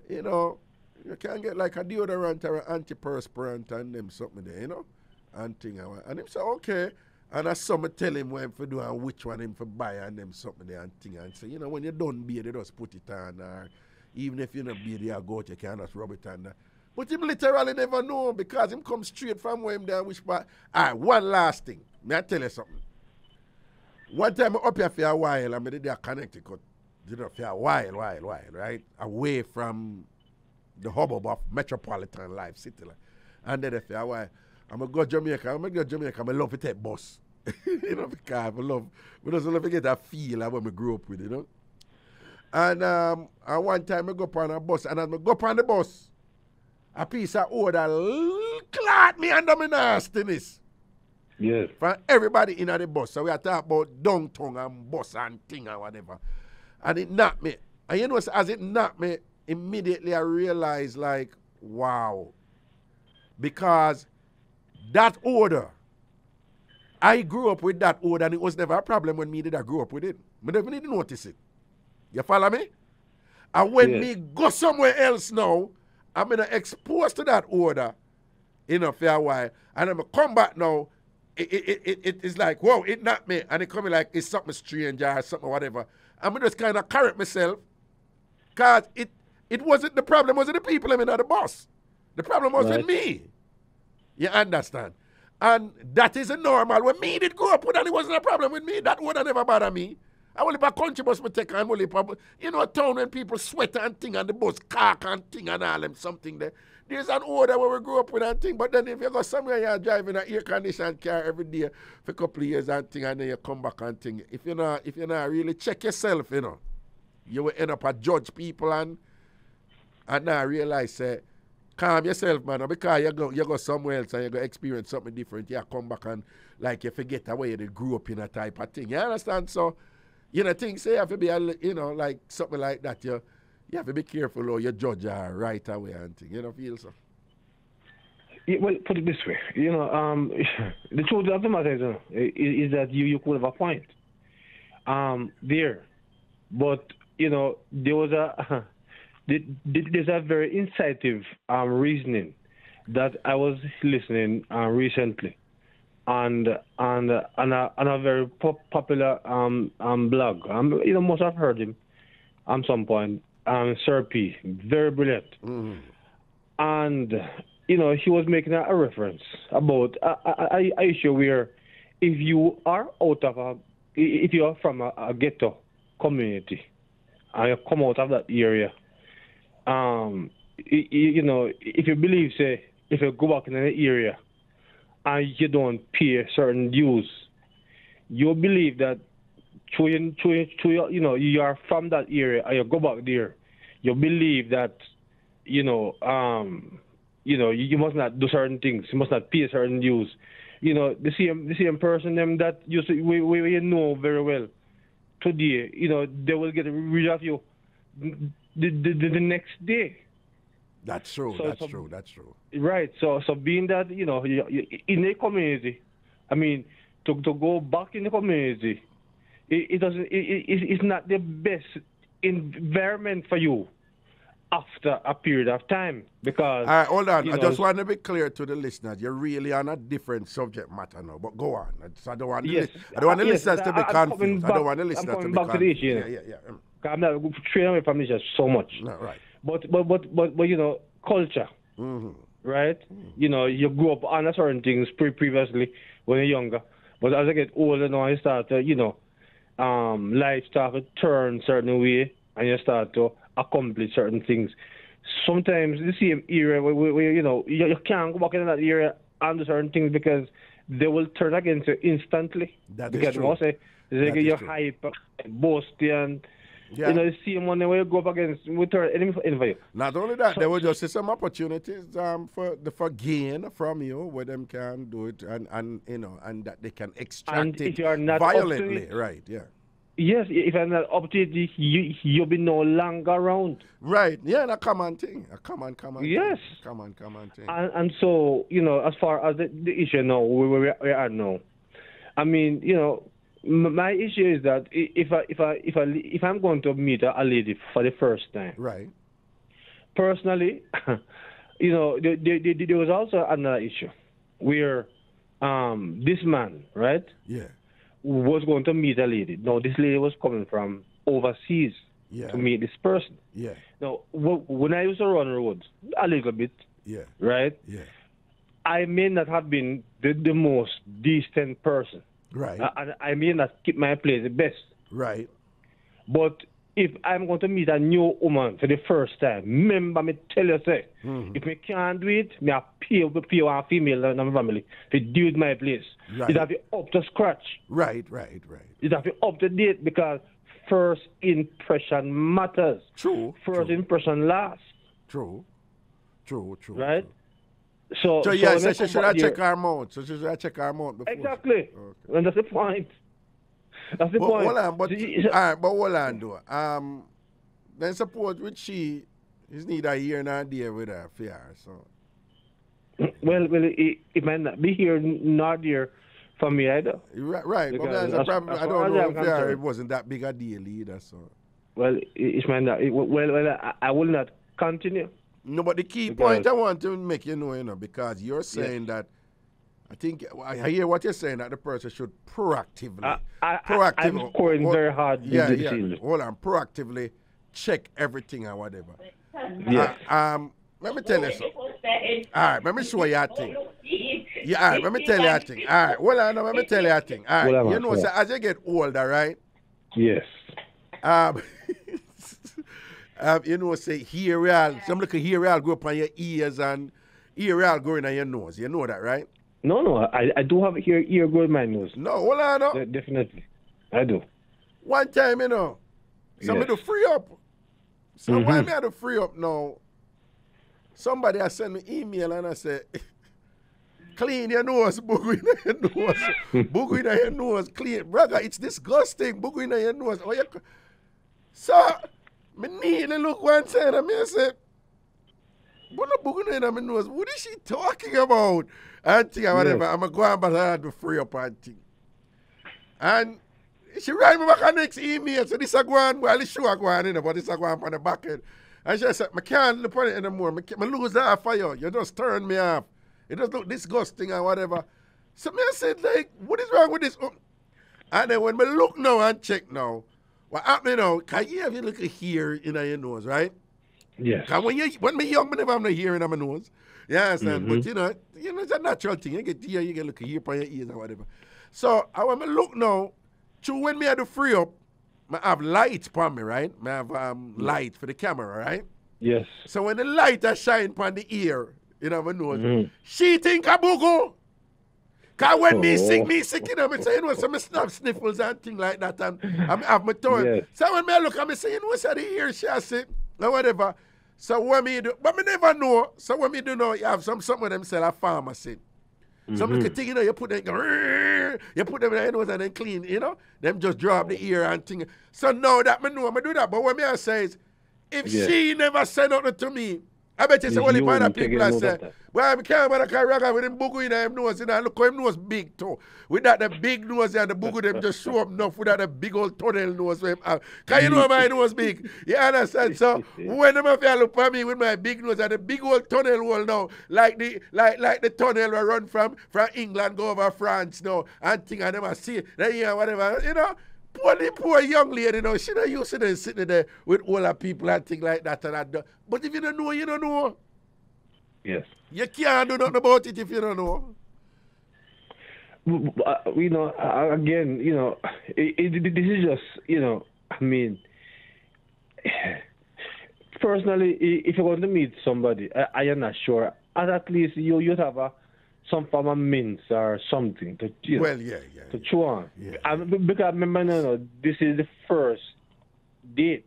[SPEAKER 8] you know, you can get like a deodorant or an antiperspirant and them something there, you know? And thing. And him say, okay. And I saw me tell him when for do and which one him for buy and them something there and thing. And say, you know, when you're done beard, you just put it on. Or even if you're not beard, you go out, you can just rub it on. there. But him literally never know because him come straight from where him there which part. All right, one last thing. May I tell you something? One time I up here for a while, I made there Connecticut. You know, for a while, while, while, right? Away from the hubbub of metropolitan life city. Like. And then for a while, I'm going to go Jamaica. I'm to go Jamaica. i'm love to take bus. you know, because I love, we just love to get that feel of when we grew up with, you know. And um, and one time I go up on a bus, and as I go up on the bus, a piece of odor clot me under my nastiness.
[SPEAKER 11] Yes.
[SPEAKER 8] From everybody in the bus. So we are talking about downtown and bus and thing and whatever. And it knocked me. And you know, as it knocked me, immediately I realized, like, wow. Because that order, I grew up with that order and it was never a problem when me did I grew up with it. I never to notice it. You follow me? And when
[SPEAKER 11] Yes.
[SPEAKER 8] me go somewhere else now, I'm gonna expose to that order, in a fair while. And I'm gonna come back now, it, it, it, it, it's like, whoa, it not me. And it coming like it's something strange or something whatever. I'm gonna just kind of correct myself. Cause it it wasn't the problem, wasn't the people I mean not the boss. The problem was
[SPEAKER 11] Right.
[SPEAKER 8] with me. You understand? And that is a normal. When me did grow up with and it wasn't a problem with me. That would have never bother me. I will if a country bus me take and will you know a town when people sweat and thing and the bus cark and thing and all them something there. There's an order where we grew up with and thing, but then if you go somewhere you're driving an air conditioned car every day for a couple of years and thing and then you come back and thing. If you're not if you're not really check yourself, you know, you will end up a judge people and and now realize say calm yourself, man. Because you go you go somewhere else and you go experience something different. You come back and like you forget the way you grew up in a type of thing. You understand? So you know things say you have to be you know like something like that. You you have to be careful or you judge her right away and thing. You know feel so.
[SPEAKER 11] Yeah, well, put it this way, you know, um, <laughs> the truth of the matter is, is, is that you, you could have a point um, there, but you know there was a <laughs> there's a very incisive um, reasoning that I was listening uh, recently, and and and a, and a very pop- popular um, um, blog. Um, you know, most have heard him at some point. Um, Sir P, very brilliant and you know he was making a, a reference about a, a issue where if you are out of a if you are from a, a ghetto community and you come out of that area um you, you know if you believe say if you go back in an area and you don't pay certain dues you believe that through, through, through you know you are from that area and you go back there you believe that you know, um, you know, you, you must not do certain things. You must not pay certain dues. You know, the same the same person them that you see, we, we, we know very well today. You know, they will get rid of you the the, the, next day.
[SPEAKER 8] That's true.
[SPEAKER 11] So-
[SPEAKER 8] that's
[SPEAKER 11] so-
[SPEAKER 8] true. That's true.
[SPEAKER 11] Right. So so being that you know in a community, I mean, to to go back in the community, it, it doesn't. It, it, it's not the best environment for you after a period of time because.
[SPEAKER 8] All right, hold on. I
[SPEAKER 11] know,
[SPEAKER 8] just want to be clear to the listeners. You're really on a different subject matter now. But go on. I, just, I don't want the
[SPEAKER 11] Yes.
[SPEAKER 8] I don't want the
[SPEAKER 11] yes,
[SPEAKER 8] listeners to be
[SPEAKER 11] I- I'm
[SPEAKER 8] confused. I don't want the listeners to be
[SPEAKER 11] back to the
[SPEAKER 8] confused.
[SPEAKER 11] issue,
[SPEAKER 8] Yeah, yeah, yeah.
[SPEAKER 11] I'm not straight away from this just so much.
[SPEAKER 8] No, right.
[SPEAKER 11] But but but but, but you know, culture,
[SPEAKER 8] Mm-hmm.
[SPEAKER 11] right? You know, you grew up on a certain things pre- previously when you're younger, but as I get older now, you start to, you know, um, life start to turn certain way, and you start to accomplish certain things. Sometimes the same area where, where, where you know you, you can't go back in that area and do certain things because they will turn against you instantly.
[SPEAKER 8] That is
[SPEAKER 11] because
[SPEAKER 8] true.
[SPEAKER 11] what I say, it's like
[SPEAKER 8] That is
[SPEAKER 11] you're
[SPEAKER 8] true.
[SPEAKER 11] hyper, boasty, and
[SPEAKER 8] Yeah.
[SPEAKER 11] you know the same one where you go up against with turn enemy for you.
[SPEAKER 8] Not only that, there will just be some opportunities um, for the for gain from you where them can do it and, and you know and that they can extract
[SPEAKER 11] And
[SPEAKER 8] it
[SPEAKER 11] if you are not
[SPEAKER 8] violently.
[SPEAKER 11] it-
[SPEAKER 8] Right, yeah.
[SPEAKER 11] Yes, if I'm not up to it, you you'll be no longer around.
[SPEAKER 8] Right. Yeah, and a common thing. A common common
[SPEAKER 11] Yes.
[SPEAKER 8] thing. Common common thing.
[SPEAKER 11] And, and so, you know, as far as the, the issue now, where we, we are now, I mean, you know, my issue is that if I if I if I if I'm going to meet a, lady for the first time,
[SPEAKER 8] right?
[SPEAKER 11] Personally, <laughs> you know, there, there, there, was also another issue where um, this man, right,
[SPEAKER 8] Yeah.
[SPEAKER 11] was going to meet a lady. Now, this lady was coming from overseas
[SPEAKER 8] Yeah.
[SPEAKER 11] to meet this person.
[SPEAKER 8] Yeah.
[SPEAKER 11] Now, when I used to run roads a little bit,
[SPEAKER 8] Yeah.
[SPEAKER 11] right?
[SPEAKER 8] Yeah.
[SPEAKER 11] I may not have been the, the most decent person.
[SPEAKER 8] Right.
[SPEAKER 11] Uh, and I may not keep my place the best.
[SPEAKER 8] Right.
[SPEAKER 11] But if I'm going to meet a new woman for the first time, remember me tell you say,
[SPEAKER 8] Mm-hmm.
[SPEAKER 11] if me can't do it, me I pay me pay female in my family to do it my place.
[SPEAKER 8] Right.
[SPEAKER 11] It have to up to scratch.
[SPEAKER 8] Right, right, right.
[SPEAKER 11] It have to up to date because first impression matters.
[SPEAKER 8] True.
[SPEAKER 11] First impression lasts.
[SPEAKER 8] True. True, true.
[SPEAKER 11] Right? So,
[SPEAKER 8] So, yeah, so
[SPEAKER 11] I
[SPEAKER 8] she
[SPEAKER 11] come
[SPEAKER 8] should have
[SPEAKER 11] here-
[SPEAKER 8] checked her mouth. So she should have checked her mouth before.
[SPEAKER 11] Exactly. And that's the point. That's the
[SPEAKER 8] But
[SPEAKER 11] point.
[SPEAKER 8] hold on, but
[SPEAKER 11] See,
[SPEAKER 8] all right, but hold on, though. Um, then suppose with she, is year and a day with her for her, so.
[SPEAKER 11] Well, well, it, it might not be here, not here for me either.
[SPEAKER 8] Right, right. But
[SPEAKER 11] Because
[SPEAKER 8] that's a problem. I don't know if her it wasn't that big a deal either, so.
[SPEAKER 11] Well, it, it might not. It, well, well, I, I will not continue.
[SPEAKER 8] No, but the key
[SPEAKER 11] Because-
[SPEAKER 8] point I want to make you know, you know, because you're saying that. I think I hear what you're saying that the person should proactively,
[SPEAKER 11] I- I-
[SPEAKER 8] proactively.
[SPEAKER 11] I'm scoring
[SPEAKER 8] hold-
[SPEAKER 11] very hard
[SPEAKER 8] Yeah, yeah.
[SPEAKER 11] field.
[SPEAKER 8] Hold on, proactively check everything or whatever.
[SPEAKER 11] Yes.
[SPEAKER 8] Uh, um, let me tell you something. All right, let me show you a thing. Yeah, all right, let me tell you a thing. All right, well, no, let me tell you a thing. All right, you know, so as you get older, right?
[SPEAKER 11] Yes.
[SPEAKER 8] Um, <laughs> um, you know, say hair real, some little hair real go up on your ears and ear real going on your nose. You know that, right?
[SPEAKER 11] No, no, I, I do have ear ear good my nose.
[SPEAKER 8] No, hold on, no.
[SPEAKER 11] De- definitely, I do.
[SPEAKER 8] One time, you know, somebody
[SPEAKER 11] Yes.
[SPEAKER 8] to free up. So
[SPEAKER 11] Mhm.
[SPEAKER 8] why me had to free up now? Somebody has sent me email and I said, <laughs> clean your nose, <laughs> booger in your nose. <laughs> booger in your nose, clean. Brother, it's disgusting, booger in your nose. Oh, you, c- so, me need to look one side and me I say, what no booger in my nose? What is she talking about? Or whatever.
[SPEAKER 11] Yes.
[SPEAKER 8] I'm going to go and but I had to free up thing. And she write me back a next email. So this a go on, well, this show a go on, you know, but this a go on the back end. And she said, I can't look on it anymore. I, lose that for you. You just turn me off. It just look disgusting or whatever. So me I said, like, what is wrong with this? Oh. And then when me look now and check now, what happening now, can you have your little hair in your nose, right?
[SPEAKER 11] Yes.
[SPEAKER 8] Cause when you when me young, me never have no hair in my nose. You understand? But
[SPEAKER 11] Mhm.
[SPEAKER 8] you know, you know, it's a natural thing. You get hair, you get look hair on your ears or whatever. So I when me look now, true when me had to free up, I have light upon me, right? I have um, light for the camera, right?
[SPEAKER 11] Yes.
[SPEAKER 8] So when the light a shine upon the ear, you know, my nose,
[SPEAKER 11] Mhm.
[SPEAKER 8] she think a bugu. Cause when me
[SPEAKER 11] Oh.
[SPEAKER 8] sick, me sick, you know, me say, you know, so me snap sniffles and thing like that, and I have my tongue.
[SPEAKER 11] Yes.
[SPEAKER 8] So when me look at me say, you know, say the ear say, or whatever. So what me do, but me never know. So what me do know, you have some something of them sell a pharmacy. Some
[SPEAKER 11] Mhm.
[SPEAKER 8] little thing, you know, you put them, you put them in the nose and then clean, you know. Them just drop the ear and thing. So now that me know, me do that. But what me I say is, if
[SPEAKER 11] Yeah.
[SPEAKER 8] she never said nothing to me, I bet you say, well, if
[SPEAKER 11] wouldn't take
[SPEAKER 8] people I say, well, I can't I can rock with him bugu in him nose, you know, look how him nose big too. With that the big nose and the bugu them just show up enough without the big old tunnel nose for him. have. Cause you know my <laughs> nose big. You understand? So when them have look at me with my big nose and the big old tunnel hole now, like the like like the tunnel we run from from England go over France now and thing and them I see then yeah whatever, you know. Poor, the poor young lady, you know, she not used to them sitting there with older people and things like that and that. But if you don't know, you don't know.
[SPEAKER 11] Yes.
[SPEAKER 8] You can't do nothing about it if you don't know.
[SPEAKER 11] Uh, you know, again, you know, it, it, this is just, you know, I mean, <sighs> personally, if you're going to meet somebody, I, I am not sure. And at least you you'd have a, some form of mints or something to you know,
[SPEAKER 8] Well, yeah, yeah.
[SPEAKER 11] to chew on. And b- because remember, no, no, this is the first date.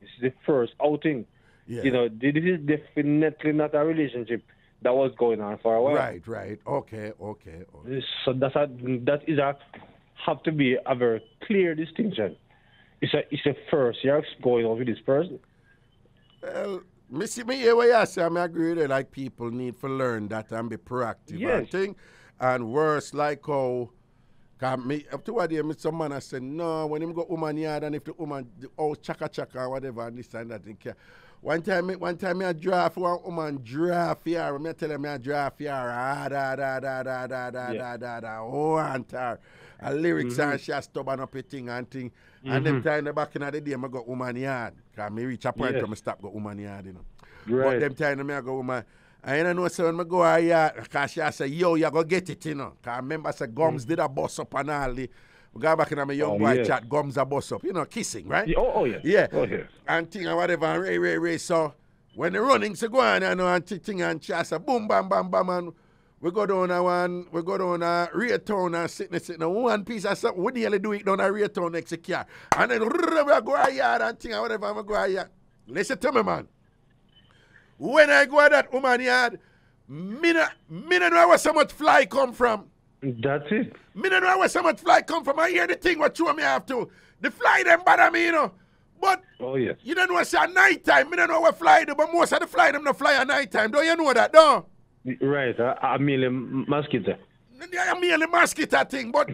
[SPEAKER 11] This is the first outing.
[SPEAKER 8] Yeah.
[SPEAKER 11] You know, this is definitely not a relationship that was going on for a while.
[SPEAKER 8] Right, right. Okay, okay. okay.
[SPEAKER 11] So that's a that is a have to be a very clear distinction. It's a it's a first you're going out with this person.
[SPEAKER 8] Well, me see me hear what you say, I agree with you, like people need to learn that and be proactive
[SPEAKER 11] Yes.
[SPEAKER 8] and thing. And worse, like how Cause me up to what day, me some man I said, no, when him go woman yard and if the woman oh chaka chaka or whatever and this and that and care. One time, me, one time, me a draft one woman draft here. Me tell her me a draft here. Ah, da da da da da da da
[SPEAKER 11] Yeah.
[SPEAKER 8] da da. Oh, and her. A lyrics
[SPEAKER 11] Mhm.
[SPEAKER 8] and she a stubborn up a thing and thing. And them
[SPEAKER 11] Mhm.
[SPEAKER 8] time the back in the day, me got woman yard. Cause me reach a point
[SPEAKER 11] Yes.
[SPEAKER 8] where me stop go woman yard, you know.
[SPEAKER 11] Right.
[SPEAKER 8] But them time me a go woman. I ain't know say when me go her yard, cause she say, yo, you go get it, you know. Cause I remember say gums did a bust up and all the. We go back in my young
[SPEAKER 11] Mm. Oh,
[SPEAKER 8] boy
[SPEAKER 11] yes.
[SPEAKER 8] chat, gums a bust up, you know, kissing, right?
[SPEAKER 11] Yeah, oh, oh, yes.
[SPEAKER 8] Yeah.
[SPEAKER 11] Oh, yes.
[SPEAKER 8] And thing and whatever, and ray, ray, ray. So when the running so go on, you know, and thing thing and chat, so boom, bam, bam, bam, and we go down a one, we go down a rear town and sitting, sitting on one piece of something. We nearly do it down a rear town next to car. And then we go a yard and thing and whatever, we go a yard. Listen to me, man. When I go to that woman yard, Me no, me no know where so much fly come from.
[SPEAKER 11] That's it.
[SPEAKER 8] Me no know where so much fly come from. I hear the thing what you me have to. The fly them bother me, you know. But
[SPEAKER 11] Oh yes.
[SPEAKER 8] you don't know it's at night time. Me don't know what fly do, but most of the fly them no fly at night time. Don't you know that, no?
[SPEAKER 11] Right. A, a million mosquito.
[SPEAKER 8] I mean the mosquito thing, but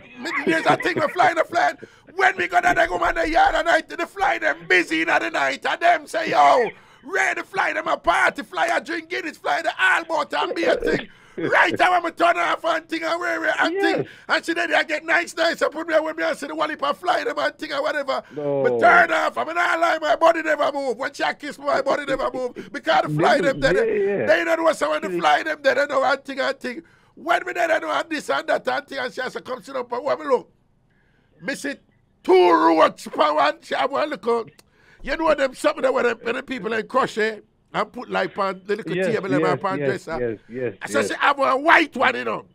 [SPEAKER 8] there's a thing we fly the fly. When we go to the go in the yard at night, the fly them busy in the night, and them say, yo, ready to fly them a party, fly a drink Guinness, fly the albot and be a thing. Right now I'm turn off and thing and wear it and thing. And she then I get nice, nice, and put me with me and see the wallop and fly them and thing and whatever.
[SPEAKER 11] No.
[SPEAKER 8] But turn off, I mean I lie, my body never move. When she kiss me, my body never move. Because the <laughs> fly them
[SPEAKER 11] Yeah, yeah.
[SPEAKER 8] they don't know so when they fly them then, they know one thing and thing. When me then I know and this and that and thing and she has to come sit up and what me look. Miss it two roads per one shop. Well, look out. You know them something that when the, when the people in crochet and put like on the little
[SPEAKER 11] Yes,
[SPEAKER 8] table
[SPEAKER 11] yes,
[SPEAKER 8] my
[SPEAKER 11] yes,
[SPEAKER 8] dresser.
[SPEAKER 11] yes, yes,
[SPEAKER 8] So
[SPEAKER 11] yes.
[SPEAKER 8] she have a white one, you know.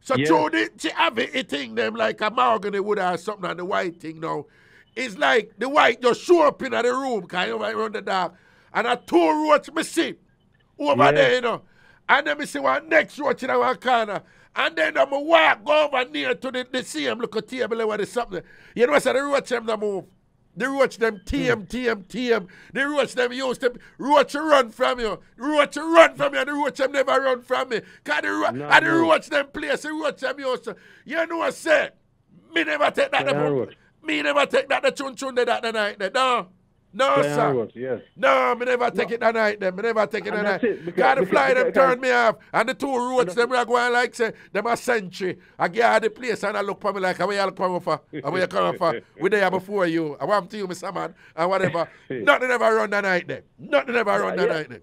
[SPEAKER 8] So
[SPEAKER 11] Yes.
[SPEAKER 8] the she have it eating them like a mahogany wood or something and the white thing now. It's like the white just show up in the room, kind of around the dark. And a two roach me see over
[SPEAKER 11] Yes.
[SPEAKER 8] there, you know. And then me see one next roach in our corner. And then I'm walk go over near to the, the same little table where there's something. You know what's the roach them move? The watch them TM, TM, TM. The watch them used to roach run from you. Roach run from you. The roach them never run from me. Cause the, ro-
[SPEAKER 11] No,
[SPEAKER 8] and the roach them place, the roach them used to. You know what I say? Me never take that.
[SPEAKER 11] Play
[SPEAKER 8] The,
[SPEAKER 11] and roach.
[SPEAKER 8] me never take that the chun chun that the night. No. No,
[SPEAKER 11] Play
[SPEAKER 8] sir.
[SPEAKER 11] yes.
[SPEAKER 8] No, me never take it that night then. Me never take it that night.
[SPEAKER 11] it, because-
[SPEAKER 8] Because the fly them turn me off. And the two roads them are going like say, them a century. I get out the place and I look for me like, where you look for me for? And where you coming for? We there before you. I want to you, Mr. Man. And whatever. <laughs> Nothing ever run that night then. Nothing ever run that
[SPEAKER 11] Yeah.
[SPEAKER 8] night then.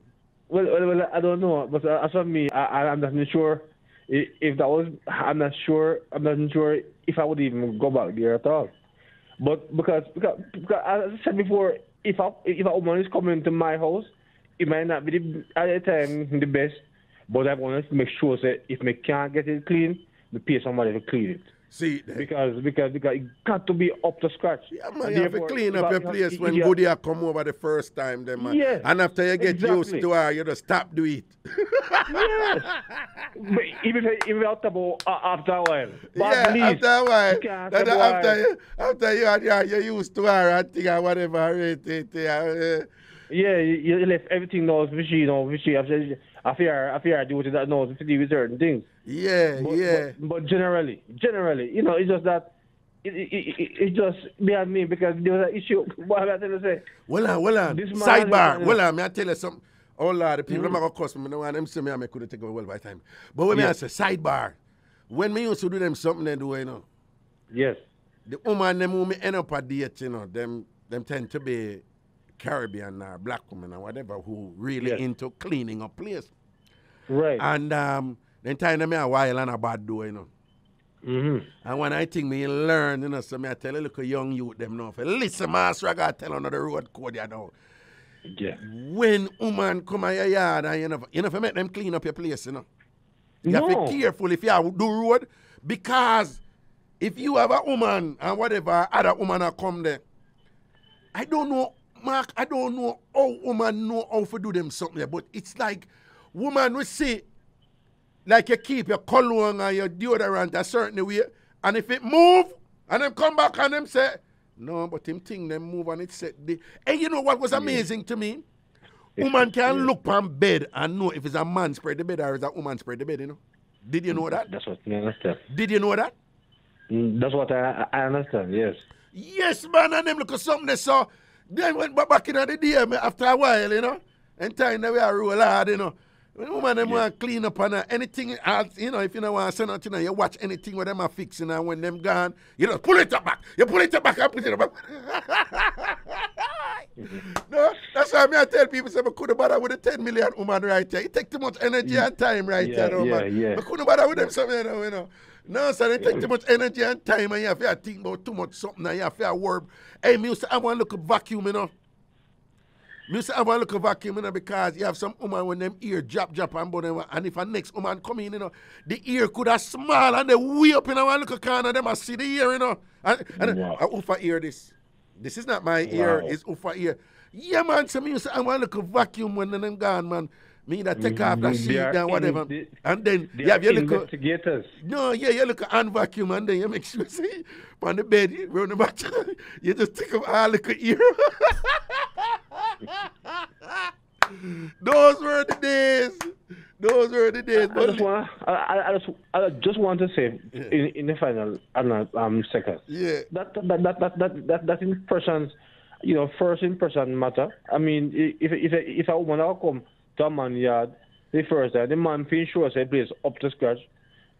[SPEAKER 11] Well, well, well, I don't know, but uh, as for me, I, I'm not sure if, if that was. I'm not sure. I'm not sure if I would even go back there at all. But because because, because as I said before, if a if a woman is coming to my house, it might not be the, at the time the best, but I want to make sure that if me can't get it clean, me pay somebody to clean it.
[SPEAKER 8] See,
[SPEAKER 11] because because because it got to be up to scratch.
[SPEAKER 8] Yeah, man, you have to clean up your place when
[SPEAKER 11] yeah.
[SPEAKER 8] Come over the first time, then, man.
[SPEAKER 11] Yeah,
[SPEAKER 8] and after you get used to her, you just stop do it.
[SPEAKER 11] Yes. But even if even after uh, after a while. But
[SPEAKER 8] yeah, after a while.
[SPEAKER 11] you can't
[SPEAKER 8] that-
[SPEAKER 11] say,
[SPEAKER 8] after, you, after you, are- you, used to her and thing or whatever. It, it, uh,
[SPEAKER 11] Yeah, you, you left everything knows for she, you know, for she. After I fear, I fear duty that knows to do with certain things.
[SPEAKER 8] Yeah,
[SPEAKER 11] but,
[SPEAKER 8] yeah.
[SPEAKER 11] But, but generally, generally, you know, it's just that. It, it, it, it just behind me because there was an issue. <laughs> What am I trying to say?
[SPEAKER 8] Well on, well uh,
[SPEAKER 11] on. Man-
[SPEAKER 8] Sidebar. Well on, me I tell you something. Oh Lord, the people mm. going to cuss me. I don't want them say me I may could take over well by time. But when me
[SPEAKER 11] Yeah.
[SPEAKER 8] I say sidebar, when me used to do them something they do, you know.
[SPEAKER 11] Yes.
[SPEAKER 8] The woman them who me end up a date, you know, them them tend to be Caribbean or black women or whatever who really
[SPEAKER 11] Yes.
[SPEAKER 8] into cleaning up place.
[SPEAKER 11] Right.
[SPEAKER 8] And um then time me a while and a bad do, you know.
[SPEAKER 11] Mm-hmm.
[SPEAKER 8] And when I think me learn, you know, so me I tell a little young youth them now, for listen, master, I got to tell another road code you know.
[SPEAKER 11] Yeah.
[SPEAKER 8] When woman come in your yard and you know, you know, for make them clean up your place, you know. You have to be careful if you do road because if you have a woman and whatever other woman are come there, I don't know, Mark, I don't know how woman know how to do them something but it's like woman will see, like you keep your cologne and your deodorant a certain way, and if it move, and them come back and them say, no, but him thing them move and it set the. And you know what was amazing to me? Woman can look on bed and know if it's a man spread the bed or it's a woman spread the bed, you know. Did you know that?
[SPEAKER 11] That's what I understand.
[SPEAKER 8] Did you know that?
[SPEAKER 11] Mm, That's what I, I understand. Yes.
[SPEAKER 8] Yes, man, and them look at something they saw. Then went back, back in the day after a while, you know. And time that we are roll hard, you know. When woman them want clean up and uh, anything else, you know, if you don't want to say nothing, you, know, you watch anything where them are fixing and when them gone, you just pull it up back. You pull it up back and put it back. <laughs> no, that's why me I tell people say, I couldn't bother with a 10 million woman right here. It take too much energy and time right
[SPEAKER 11] Yeah,
[SPEAKER 8] here, no,
[SPEAKER 11] yeah,
[SPEAKER 8] man.
[SPEAKER 11] yeah.
[SPEAKER 8] I couldn't bother with them something, you know, you know. No, sir, it take too much energy and time and you have to think about too much something and you have to work. Hey, me used to have one look vacuum, you know. Me used to have one look vacuum, you know, because you have some woman when them ear drop, drop and bone, them, and if a next woman come in, you know, the ear could have small and they way up in a one little corner, them I see the ear, you know. And, and
[SPEAKER 11] Wow.
[SPEAKER 8] uh, Ufa ear this. This is not my ear,
[SPEAKER 11] Wow.
[SPEAKER 8] it's Ufa ear. Yeah, man, so me used to have one look vacuum when them gone, man. Me that take off that sheet and whatever. and then you have your little
[SPEAKER 11] investigators.
[SPEAKER 8] no, yeah, you look at hand vacuum and then you make sure <laughs> see on the bed, you run the back, <laughs> you just take up all little ear. <laughs> Those were the days. Those were the days.
[SPEAKER 11] I just want, I, I, I just, I just want to say in, in the final um, seconds.
[SPEAKER 8] Yeah.
[SPEAKER 11] That that that that that that, that impressions, you know, first impression matter. I mean, i- if if if a woman will come man yard the first time, the man feel sure say place up to scratch.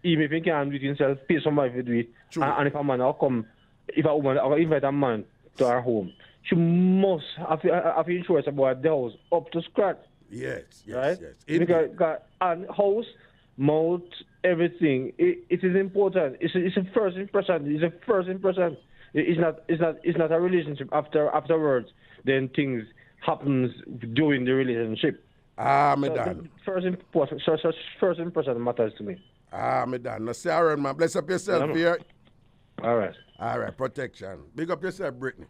[SPEAKER 11] Even if he can't do it himself, pay somebody to do it. And, and if a man will come, if a woman will invite a man to her home, she must have have insurance about the house up to scratch.
[SPEAKER 8] Yes, yes,
[SPEAKER 11] right?
[SPEAKER 8] yes.
[SPEAKER 11] Because, because and house, mouth, everything. It, it is important. It's a, it's a first impression. It's a first impression. It- It's not. It's not. It's not a relationship. After afterwards, then things happens during the relationship.
[SPEAKER 8] Ah, me
[SPEAKER 11] So
[SPEAKER 8] done.
[SPEAKER 11] First impression. So, so first impression matters to me.
[SPEAKER 8] Ah, me done. Now, say, right, man. Bless up yourself
[SPEAKER 11] Yeah,
[SPEAKER 8] here.
[SPEAKER 11] All right.
[SPEAKER 8] All right, protection. Big up yourself, Brittany.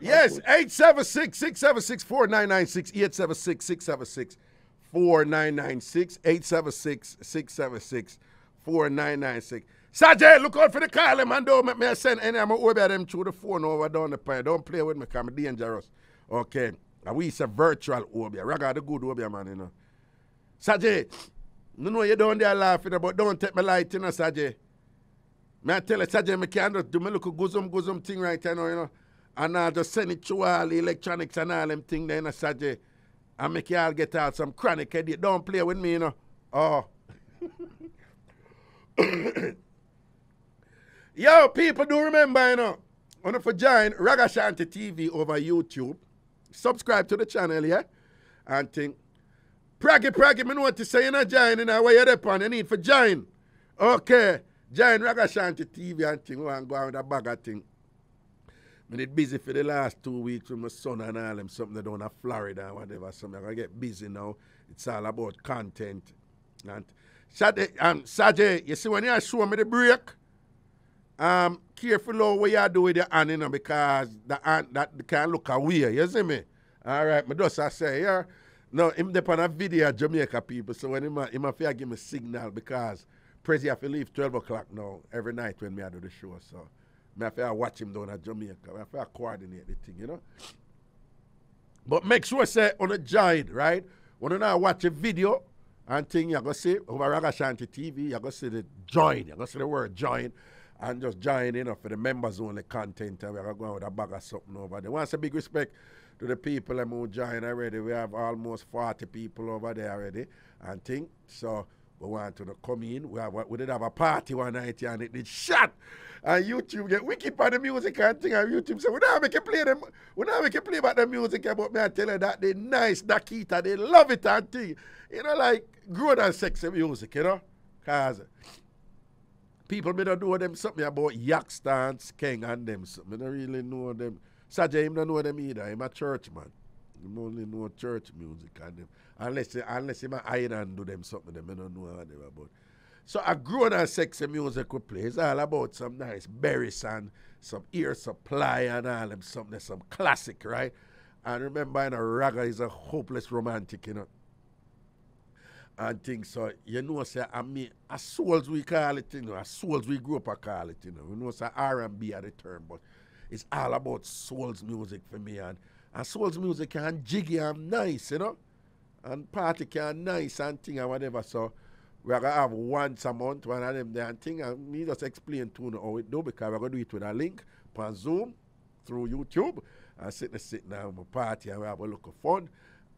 [SPEAKER 8] Yes, 876 676 4996. 876 676 4996. 876 676 4996. Sajay, look out for the call, man. Don't make me send any of my over them through the phone over down the pine. Don't play with me, because I'm dangerous. Okay. We say virtual Obeah. Raga the good Obeah, man, you know. Sajay, you know you down there laughing about don't take my light, you know, Sajay. May I tell you, Sajay, me can't do me look guzum guzum thing right now, you know. And I just send it through all the electronics and all them thing there, you know, Sajay. And make y'all get out some chronic headache. Don't play with me, you know. Oh. <coughs> Yo, people do remember, you know, on the join Ragashanti TV over YouTube. Subscribe to the channel, yeah? And think, Praggy, Praggy, me know what to say, you know, join, you know, where you're up on, you need for join. Okay, join Ragashanti TV and thing, we go on with a bag of thing. I did busy for the last two weeks with my son and all them, something down in Florida whatever, so I'm going to get busy now. It's all about content. And Sajay, um, Sajay, you see, when you show me the break, um, careful how what you do with your hand, you know, because the hand that can look away, you see me? All right, my just I say, yeah. No, him dep on a video Jamaica people, so when him, a- him have to give me signal because Prezi have to leave 12 o'clock now every night when me I do the show, so me have to watch him down at Jamaica. Me have to coordinate the thing, you know? But make sure say on a join, right? When you now watch a video and thing, you're gonna see over Ragashanti TV, you're gonna see the join, you're gonna see the word join and just join you know for the members only content and we're gonna go with a bag of something over there. Once a big respect to the people them who join already. We have almost 40 people over there already and thing. So we want to come in. We have we did have a party one night and it did shut. And YouTube get wicked by the music and thing and YouTube say we don't make you play them we don't make you play about the music eh, but me I tell you that they nice Dakita, they love it and thing. You know like grown and sexy music, you know? Cause people may not know them something about yak king and them something. I don't really know them. Sajay him don't know them either. Him a church man. Him only know church music and them. Unless unless him a island do them something, them I don't know whatever about. So I a grown and sexy music we play. It's all about some nice berries and some Air Supply and all them something, some classic, right? And remember, you a Raga is a hopeless romantic, you know and things. So you know, say I mean, as souls we call it, you know, as souls we grew up I call it, you know. We know say R and B are the term, but it's all about souls music for me and and souls music can jiggy and nice, you know. And party can nice and thing and whatever. So we're gonna have once a month one of them there and thing and me just explain to you how it do because we're gonna do it with a link on Zoom through YouTube and sit there sitting down with a party and we have a look of fun.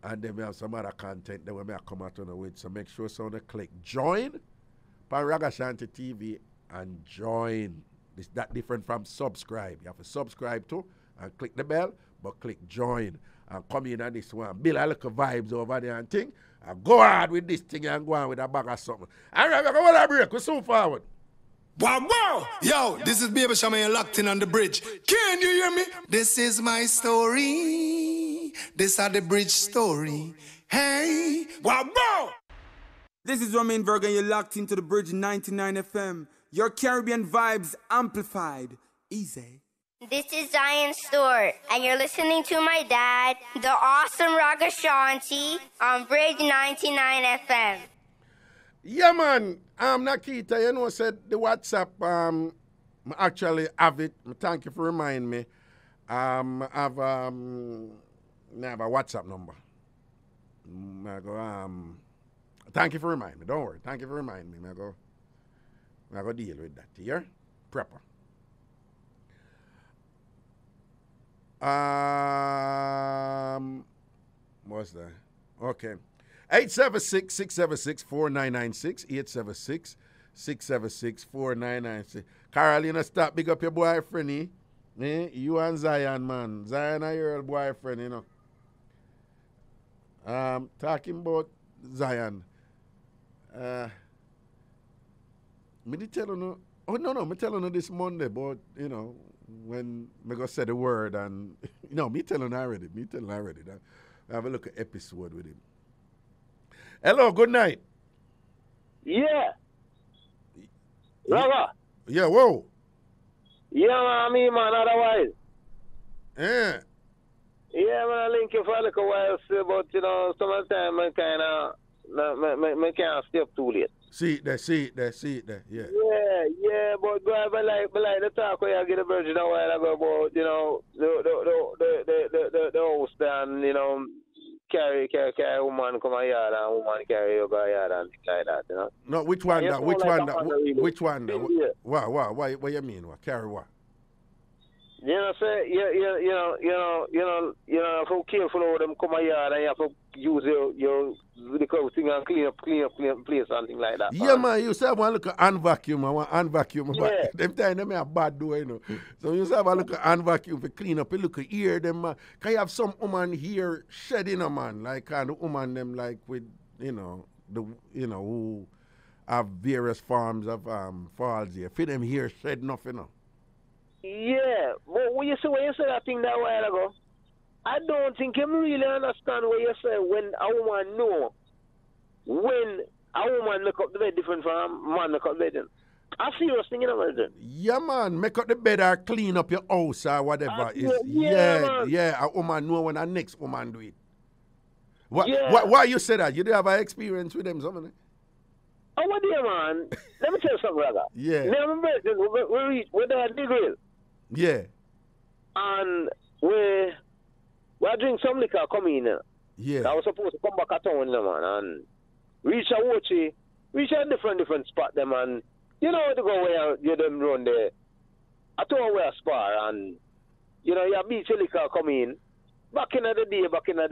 [SPEAKER 8] And then we have some other content that we may come out on the with. So make sure someone click join on Ragashanti TV and join. It's that different from subscribe. You have to subscribe to and click the bell, but click join and come in on this one. Build a little vibes over there and thing. And go hard with this thing and go on with a bag of something. All right, we're going to break. We're soon forward.
[SPEAKER 6] Wow, wow! Yo, this is Baby Cham locked in on the bridge. Can you hear me? This is my story. This are the bridge story. Hey, wow, wow!
[SPEAKER 12] This is Romain Virgo, and you're locked into the Bridge 99 FM. Your Caribbean vibes amplified. Easy.
[SPEAKER 13] This is Zion Stewart, and you're listening to my dad, the awesome Ragashanti, on Bridge 99 FM.
[SPEAKER 8] Yeah, man. I'm um, Nakita, you know, said the WhatsApp, um, I actually have it. Thank you for reminding me. Um, I have, um, I have a WhatsApp number. Mm, I go, um, thank you for reminding me. Don't worry. Thank you for reminding me. I go, I go deal with that here. Proper. Um, what's that? Okay. 876 676 4996. 876 676 4996. Carol, you know, stop big up your boyfriend, eh? eh? You and Zion, man. Zion are your boyfriend, you know. Um, talking about Zion. Uh, me tell you, oh no, no, me telling you this Monday, but you know, when me go say the word and <laughs> you know, me telling I already, me telling already that I have a look at episode with him. Hello, good night.
[SPEAKER 14] Yeah. Rava.
[SPEAKER 8] Yeah, whoa.
[SPEAKER 14] Yeah, man, I mean, man, otherwise.
[SPEAKER 8] Yeah.
[SPEAKER 14] Yeah, man, I link you for a little while, still, but, you know, sometimes I kind of, me, me, me can't stay up too late.
[SPEAKER 8] See it there, see it there, see it there, yeah.
[SPEAKER 14] Yeah, yeah, but go but like, but like the talk where I get a virgin a while ago about, you know, the, the, the, the, the, the, the host and, you know, carry, carry, carry a woman come a yard and woman carry you go a yard and things like that, you know.
[SPEAKER 8] No, which one? That, which
[SPEAKER 14] like
[SPEAKER 8] one?
[SPEAKER 14] a
[SPEAKER 8] That,
[SPEAKER 14] man really
[SPEAKER 8] which one?
[SPEAKER 14] Big, yeah.
[SPEAKER 8] what? What? What? What you mean? What? Carry what?
[SPEAKER 14] You know, say, you, you, you know, you know, you know, you know, you careful over them come a yard and you have to use your, your, the thing and clean up, clean up, clean up place and like that.
[SPEAKER 8] Yeah, man. You say I want to look at hand vacuum. I want hand vacuum.
[SPEAKER 14] Yeah. <laughs>
[SPEAKER 8] Them time them a bad do, you know. So you say I want to look at hand vacuum for clean up. You look at ear them. Man. Can you have some woman here shedding a man like kind of woman them like with you know the you know who have various forms of um falls here. For them here shed nothing. You know.
[SPEAKER 14] Yeah, but when you say when you say that thing that while ago, I don't think you really understand what you say when a woman know when a woman make up the bed different from a man make up the bed. I serious thing, you know, man.
[SPEAKER 8] Yeah, man. Make up the bed or clean up your house or whatever. Is
[SPEAKER 14] yeah,
[SPEAKER 8] yeah, yeah. A woman know when the next woman do it. What,
[SPEAKER 14] Yeah.
[SPEAKER 8] why, why you say that? You don't have an experience with them, something?
[SPEAKER 14] Oh, what dear man? Let me tell you something, brother. <laughs>
[SPEAKER 8] Yeah.
[SPEAKER 14] Remember, we, we done the grill.
[SPEAKER 8] Yeah,
[SPEAKER 14] and we we are drink some liquor coming in.
[SPEAKER 8] yeah.
[SPEAKER 14] I was supposed to come back at town, man, and reach a watchy, reach a different different spot them and you know to go where you them run there. I told where spar and you know you beach liquor come in. Back in the day, back in the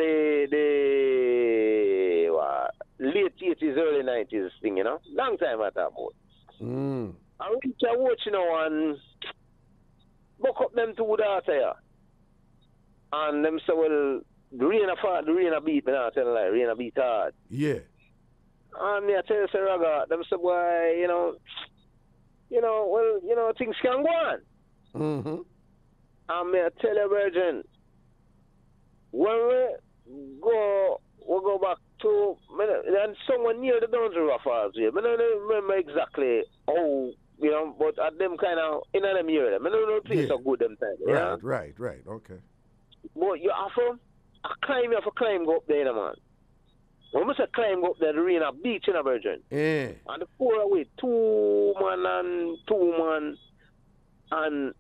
[SPEAKER 14] the what, late eighties, early nineties thing, you know. Long time at that about.
[SPEAKER 8] Mm.
[SPEAKER 14] I reach a watch, you know, and buck up them two daughter here. And them say, well, the rain a fall, the rain a beat, me not tell you like, rain a beat hard.
[SPEAKER 8] Yeah.
[SPEAKER 14] And me I tell say, Raga, them say, boy, you know, you know, well, you know, things can go on.
[SPEAKER 8] Mm-hmm.
[SPEAKER 14] And me I tell you, Virgin, when we go, we go back to, and somewhere near the Dunn's River Falls here, I don't remember exactly how, you know, but at them kind of, in them area, I don't know the place
[SPEAKER 8] Yeah.
[SPEAKER 14] so good them time, you know?
[SPEAKER 8] Right, right, right. Okay.
[SPEAKER 14] But you have to I climb, you have to climb go up there, know, man. When we say climb go up there, the rain a beach in a virgin.
[SPEAKER 8] Yeah.
[SPEAKER 14] And the four away, two man and two man, and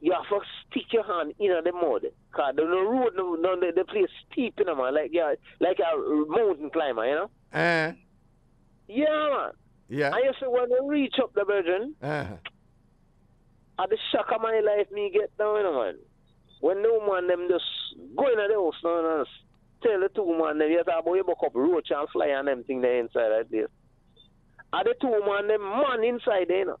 [SPEAKER 14] you have to stick your hand in the mud. Cause the the road, no, no, the, the place steep, you know, man. Like yeah, like a mountain climber, you know.
[SPEAKER 8] Uh,
[SPEAKER 14] Yeah, man.
[SPEAKER 8] Yeah.
[SPEAKER 14] I you see when you reach up the virgin,
[SPEAKER 8] Uh-huh.
[SPEAKER 14] at the shock of my life, me get down, you know, man. When no man them just go in the house now and tell the two man them, you talk about you buck up roach and fly and them thing there inside that place. And the two man them man inside there, you know.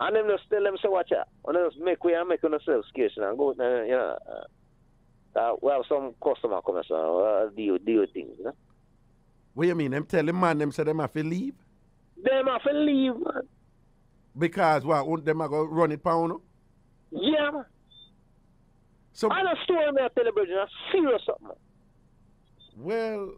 [SPEAKER 14] And them just tell them, say, watch out. And they just make way and make yourself scarce and go, you know. Uh, uh, we have some customer come so uh, do, deal things, you know.
[SPEAKER 8] What you mean? Them tell the man them say them have to leave?
[SPEAKER 14] Them have to leave, man.
[SPEAKER 8] Because what? Won't them go run it pound?
[SPEAKER 14] Yeah, man.
[SPEAKER 8] So,
[SPEAKER 14] and a story me I tell you, a serious something. man.
[SPEAKER 8] Well,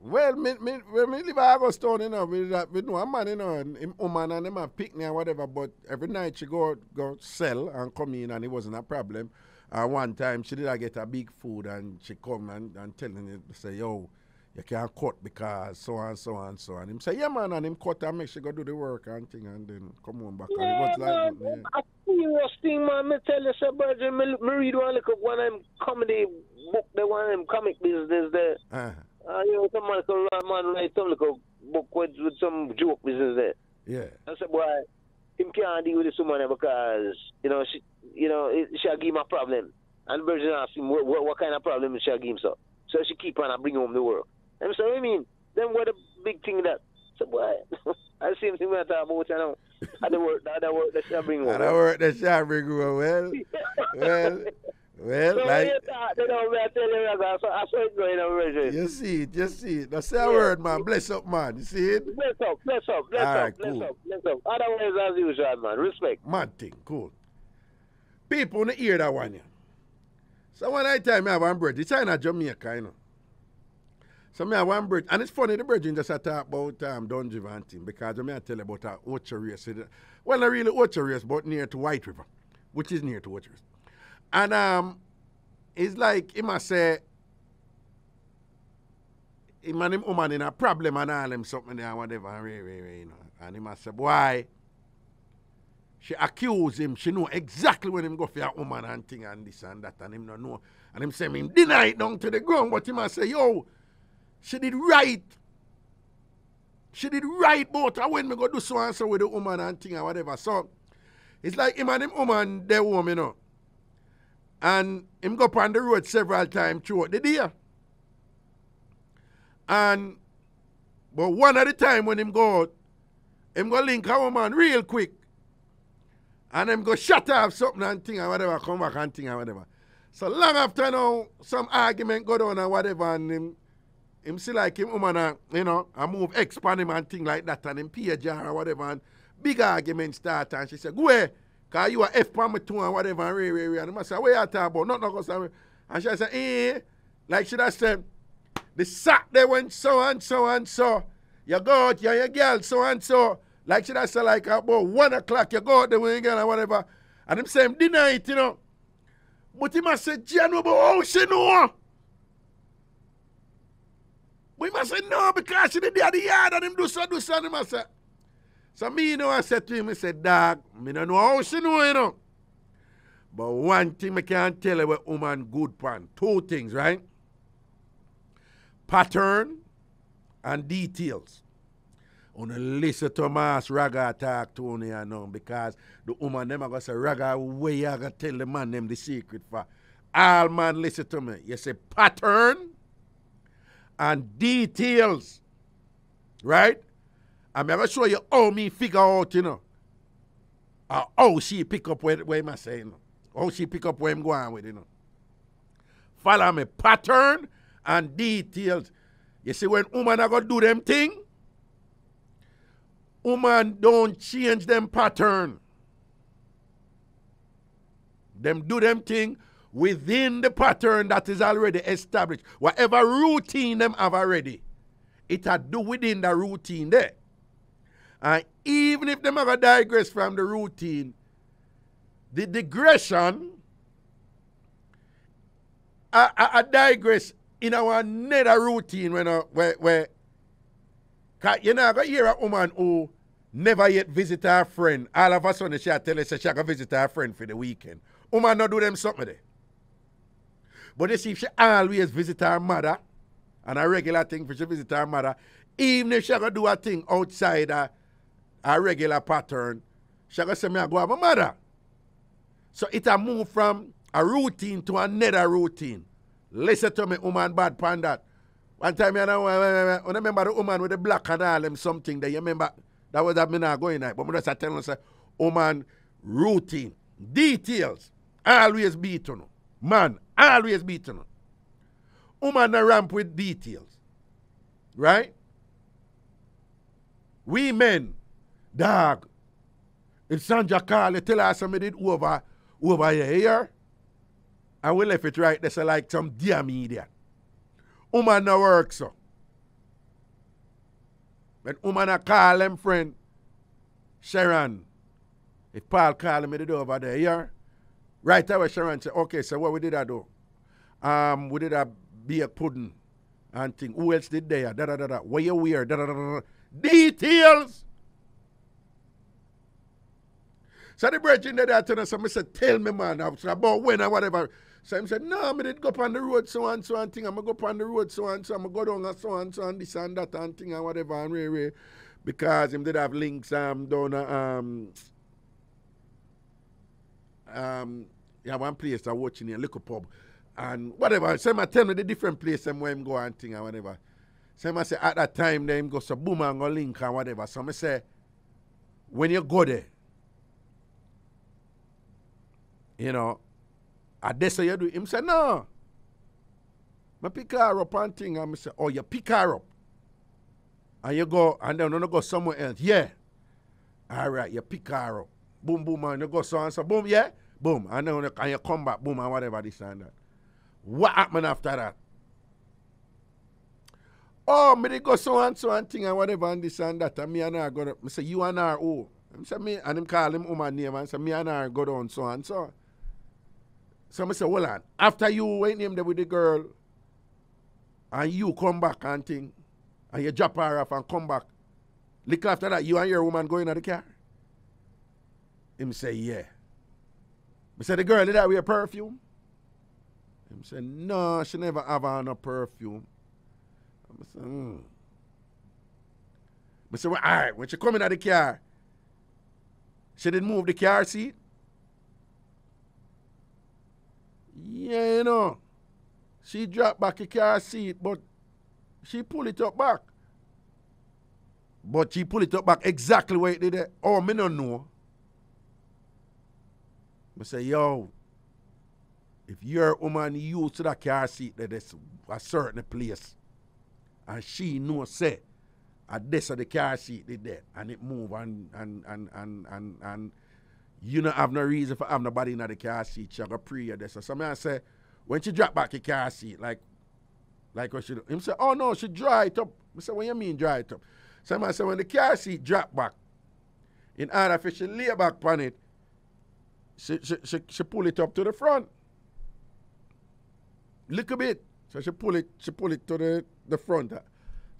[SPEAKER 8] Well, me, me, when me live at Augustown, you know, we, that, we know a man, you know, and him woman and him a picnic and whatever, but every night she go go sell and come in and it wasn't a problem. And one time she did I get a big food and she come and, and telling it, say, yo, you can't cut because so and so and so. And him say, yeah, man, and him cut and make she go do the work and thing and then come on back. and it was like,
[SPEAKER 14] man, a serious thing, man. Me tell you, sir, brother, me, me read one look one of them comedy book, the one of them comic business there.
[SPEAKER 8] Uh-huh.
[SPEAKER 14] Uh, you know, some man, some man write some little book with, with some joke business there.
[SPEAKER 8] Yeah.
[SPEAKER 14] I said, boy, him can't deal with this woman because, you know, she, you know, it, she'll give him a problem. And Virgin asked him what, what, what kind of problem she'll give him, so. So she keep on and bring home the work. And so, I mean, then what a big thing that. So, boy, <laughs> I see him thing I talk about, you know. And the work, the other work that she'll bring home.
[SPEAKER 8] And the work that she'll bring home, well, well. Well,
[SPEAKER 14] so
[SPEAKER 8] like,
[SPEAKER 14] they don't tell you, I saw it going on,
[SPEAKER 8] You see it, you see it. That's a word, man. Bless up, man. You see it?
[SPEAKER 14] Bless up, bless up, bless
[SPEAKER 8] All
[SPEAKER 14] up,
[SPEAKER 8] right,
[SPEAKER 14] bless
[SPEAKER 8] cool.
[SPEAKER 14] up, bless up. Otherwise, as usual, man. Respect.
[SPEAKER 8] Mad thing, cool. People in the hear that one, yeah. So when I tell me I have one bird, it's in Jamaica, you know. So me have one bird, and it's funny, the virgin just a talk about um, and thing, because I tell you about a Ocho Rios. Well, not really Ocho Rios, but near to White River, which is near to Ocho Rios. And um, it's like, he must say, him and him woman in a problem and all them something there whatever, you know. and he must say, why? She accuse him, she know exactly when him go for a woman and thing and this and that, and him not know. And him say him deny it down to the ground, but he must say, yo, she did right. She did right, but when me go do so and so with the woman and thing and whatever. So it's like him and him woman, they home, you know. And him go on the road several times throughout the day. And but one at a time when him go out, him go link a woman real quick. And him go shut off something and thing and whatever, come back and thing and whatever. So long after now, some argument go down or whatever, and him him see like him woman, uh, you know, I move expand and thing like that, and him pay jar or whatever, and big argument start, and she said, go away, cause you are F palm too and whatever, and re, re, re. And I say, where you talk about? Not no go And she said, eh, like she just said, the sack they went so and so and so. You go out, you're your girl so and so. Like she just say like about one o'clock, you go out there with your girl or whatever. And him say him deny it, you know. But he must say, Jan, but how she know? We must say no because she did the yard and him do so, do so, and must say. So me, you know, I said to him, I said, dog, me don't know how she know, you know. But one thing I can tell you what woman good pan. Two things, right? Pattern and details. On listen to Mass Raga talk to me you know, because the woman them are gonna say Raga where you gonna tell the man them the secret for. All man listen to me. You say pattern and details. Right? I'm gonna you how me figure out, you know. Uh, how she pick up where, where I saying? You know? How she pick up where I'm going with, you know. Follow me. Pattern and details. You see, when woman are gonna do them thing, woman don't change them pattern. Them do them thing within the pattern that is already established. Whatever routine them have already, it had do within the routine there. And even if them ever digress from the routine, the digression I, I, I digress in our another routine when uh, where where you know I hear a woman who never yet visit her friend. All of a sudden she tell us she go visit her friend for the weekend. Woman not do them something there. But you see if she always visit her mother and a regular thing for she visit her mother, even if she go do a thing outside her, regular pattern, she go say me I go have my mother. So it a move from a routine to another routine. Listen to me, woman bad pan that. One time, you know, I remember the woman with the black and all them something there. You remember that was that me not going there. But I just tell say, woman, routine, details, always beat on. Man, always beat on. Woman a ramp with details. Right? We men, dog. If Sandra call, you tell her somebody did over, over here, here. And we left it right there, so like some dear media. Woman no work so. When woman a call them friend, Sharon, if Paul call the door over there, yeah? Right away, Sharon say, okay, so what we did I do? Um, we did a beer pudding and thing. Who else did there? Da da da da. Where you wear? Da da da da. Details. So the brethren did that and so I said, tell me man, I about when or whatever. So I said, no, I did go up on the road so and so and thing. I'm going to go up on the road so and so. I'm going to go down and so and so and this and that and thing and whatever and really, because him did have links um, down uh, um, um, yeah, one place I watching a little pub and whatever. So I tell me the different place and where him go and thing and whatever. So I say at that time him go so boom and go link and whatever. So I say, when you go there, you know, I this you do. Him say, no. I pick her up and thing I say, oh, you pick her up. And you go, and then you go somewhere else. Yeah. All right, you pick her up. Boom, boom, and you go so and so. Boom, yeah. Boom. And then you, and you come back, boom, and whatever this and that. What happened after that? Oh, me they go so and so and thing and whatever and this and that. And me and her go, I say, you and her, oh. I say, me, and him call him woman name and say, me and her go down so and so. So I say, hold on. After you went in there with the girl, and you come back and thing, and you drop her off and come back, little after that, you and your woman go in the car? Him say, yeah. I say, the girl did that wear perfume? Him say, no, she never have on no perfume. I say, hmm. I say, well, all right, when she come in the car, she didn't move the car seat? Yeah, you know. She dropped back the car seat, but she pull it up back. But she pull it up back exactly where it did it. Oh, me don't know. I say, yo, if you're a woman used to that car seat, that there's a certain place, and she know say, at this of the car seat did that, and it move and and and and and and you don't have no reason for have nobody in the car seat. She go pray or this. So somebody say, when she drop back the car seat, like like what she do, him say, oh no, she dry it up. I say, what you mean dry it up? Somebody say when the car seat drop back, in order for she lay back on it, she, she, she, she pull it up to the front. Little bit. So she pull it, she pull it to the, the front.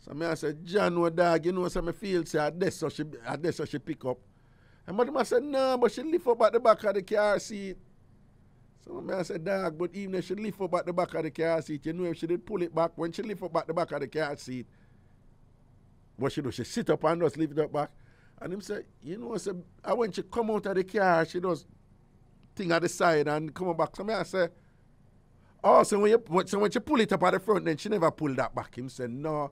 [SPEAKER 8] So me I said, John, what dog, you know, so me feel say at this so she at this so she pick up. And my mother said, no, but she lift up at the back of the car seat. So me I said, dog, but even if she lift up at the back of the car seat, you know if she did pull it back, when she lift up at the back of the car seat, what she do? She sit up and just lift it up back. And him said, you know, say, I when she come out of the car, she does thing at the side and come back. So I say, oh, so when, you, so when she pull it up at the front, then she never pull that back. Him said, no.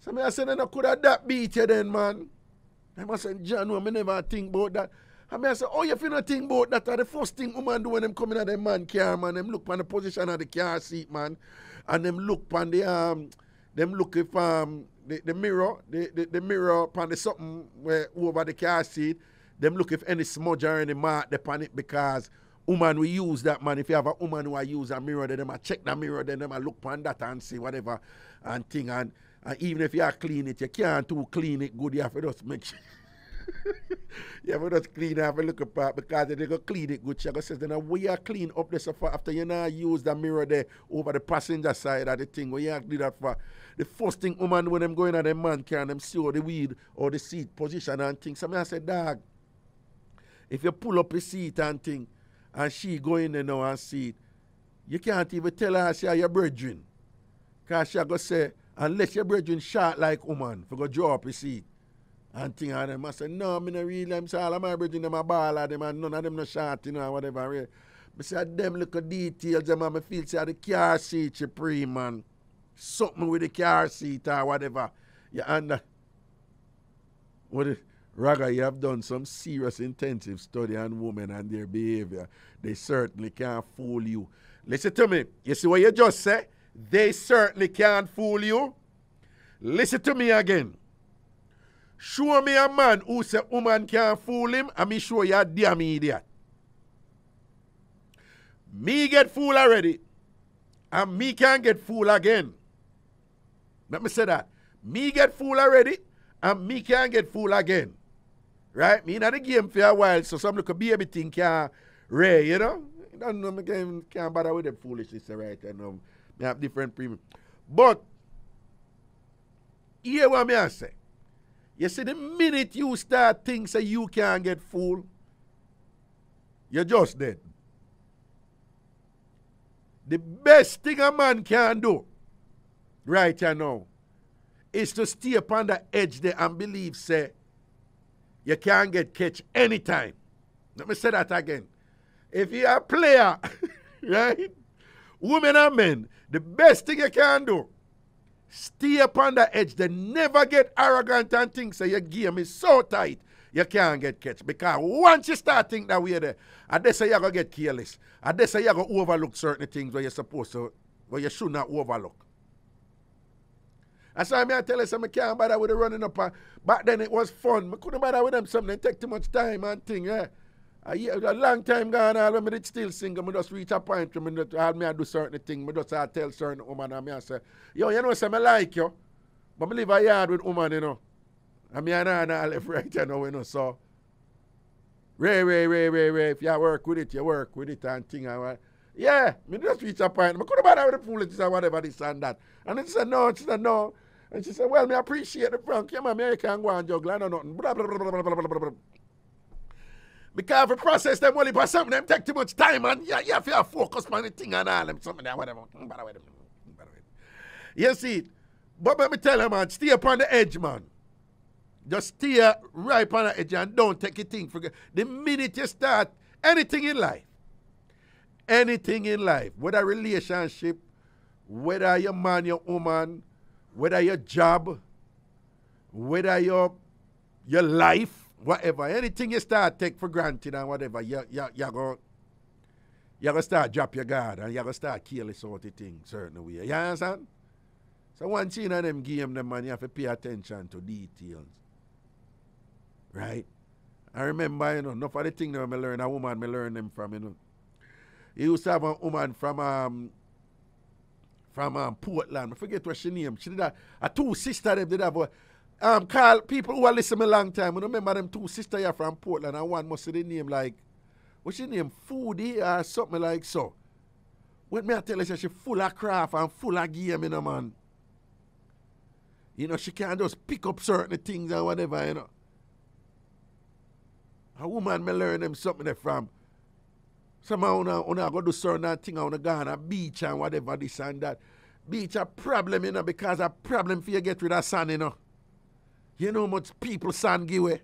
[SPEAKER 8] So I said, then I could have that beat you then, man. I must say, John, no, me never think about that. I mean, I say, oh, if you not think about that, the first thing woman do when them come in at the man car, man, them look on the position of the car seat, man, and them look on the, um, them look if, um, the, the mirror, the, the, the mirror upon the something where over the car seat, them look if any smudge or any mark upon it because woman we use that man. If you have a woman who I use a mirror, then them a check the mirror, then them a look upon that and see whatever and thing. And, and even if you are clean it, you can't too clean it good. You have to just make sure. <laughs> you have to just clean have a look apart because they go clean it good. She go says, then we are clean up this for after you now use the mirror there over the passenger side of the thing. We to do that for the first thing woman when them going at them man can them see the weed or the seat position and things. So I said, dog, if you pull up a seat and thing, and she go in there now and see it, you can't even tell her she your brethren. Because she go say, unless your brethren short like woman, for go draw up a seat. And thing and them I say, no, me no real them say all of my brethren them a ball of them and none of them no short, you know, whatever. I say them little details them and I feel say the car seat she pre man. Something with the car seat or whatever. You under what is Raga, you have done some serious intensive study on women and their behavior. They certainly can't fool you. Listen to me. You see what you just said? They certainly can't fool you. Listen to me again. Show me a man who say woman can't fool him, and me show you a damn idiot. Me get fool already, and me can't get fool again. Let me say that. Me get fool already, and me can't get fool again. Right? Me in the game for a while, so some little baby thing can ray, you know? I don't know, me can't, can't bother with them foolishness right I know. Um, me have different premium. But hear what me I say. You see, the minute you start thinking say you can't get fooled, you're just dead. The best thing a man can do right here now is to stay upon the edge there and believe, say, you can't get catch anytime. Let me say that again. If you're a player, <laughs> right, women and men, the best thing you can do, stay upon the edge. They never get arrogant and think, say, your game is so tight, you can't get catch. Because once you start thinking that way there, and they say you're to get careless. And they say you're to overlook certain things where you're supposed to, where you should not overlook. That's why I tell you, I can't bother with the running up. Uh, back then it was fun. I couldn't bother with them something. It take too much time and thing, yeah. A, year, a long time gone all when I still sing, I just reach a point where me, I me do certain things. I just I tell certain woman and me I say, yo, you know, say I like you, but I live a yard with woman, you know. And me and I left <laughs> right you know, you know, so. Ray, Ray, Ray, Ray, Ray, if you work with it, you work with it and thing. And, yeah, me just reach a point. I couldn't bother with the foolishness and whatever this and that. And she said, no, she said, no. And she said, well, me appreciate the prank. Yeah, man, me I can go and juggle. Know nothing. Blah, blah, blah, blah, blah, blah, blah. Because if process them only for something, them take too much time and you, you have to focus on the thing and all them something there, whatever. Mm, mm, you see, but let me tell you, man, stay upon the edge, man. Just stay right upon the edge and don't take a thing for The minute you start anything in life, anything in life, whether relationship, whether you're man, your woman, whether your job, whether your your life, whatever, anything you start take for granted and whatever, you you you go you gonna start drop your guard and you gonna start careless sort of thing certain way. You understand? So once you know them game them man, you have to pay attention to details. Right? I remember, you know, enough of the thing that I learn, a woman I learn them from, you know. He used to have a woman from um from um, Portland. I forget what she name. She did a, a two sister them did have a um call people who are listening a long time. I remember them two sisters here from Portland and one must say the name like what's she name? Foodie or something like so. When me I tell her she full of craft and full of game, you know, man. You know, she can't just pick up certain things and whatever, you know. A woman may learn them something from. Somehow una, una go do certain thing on the go on a beach and whatever, this and that. Beach a problem, you know, because a problem for you get rid of sun, you know. You know how much people sun give away?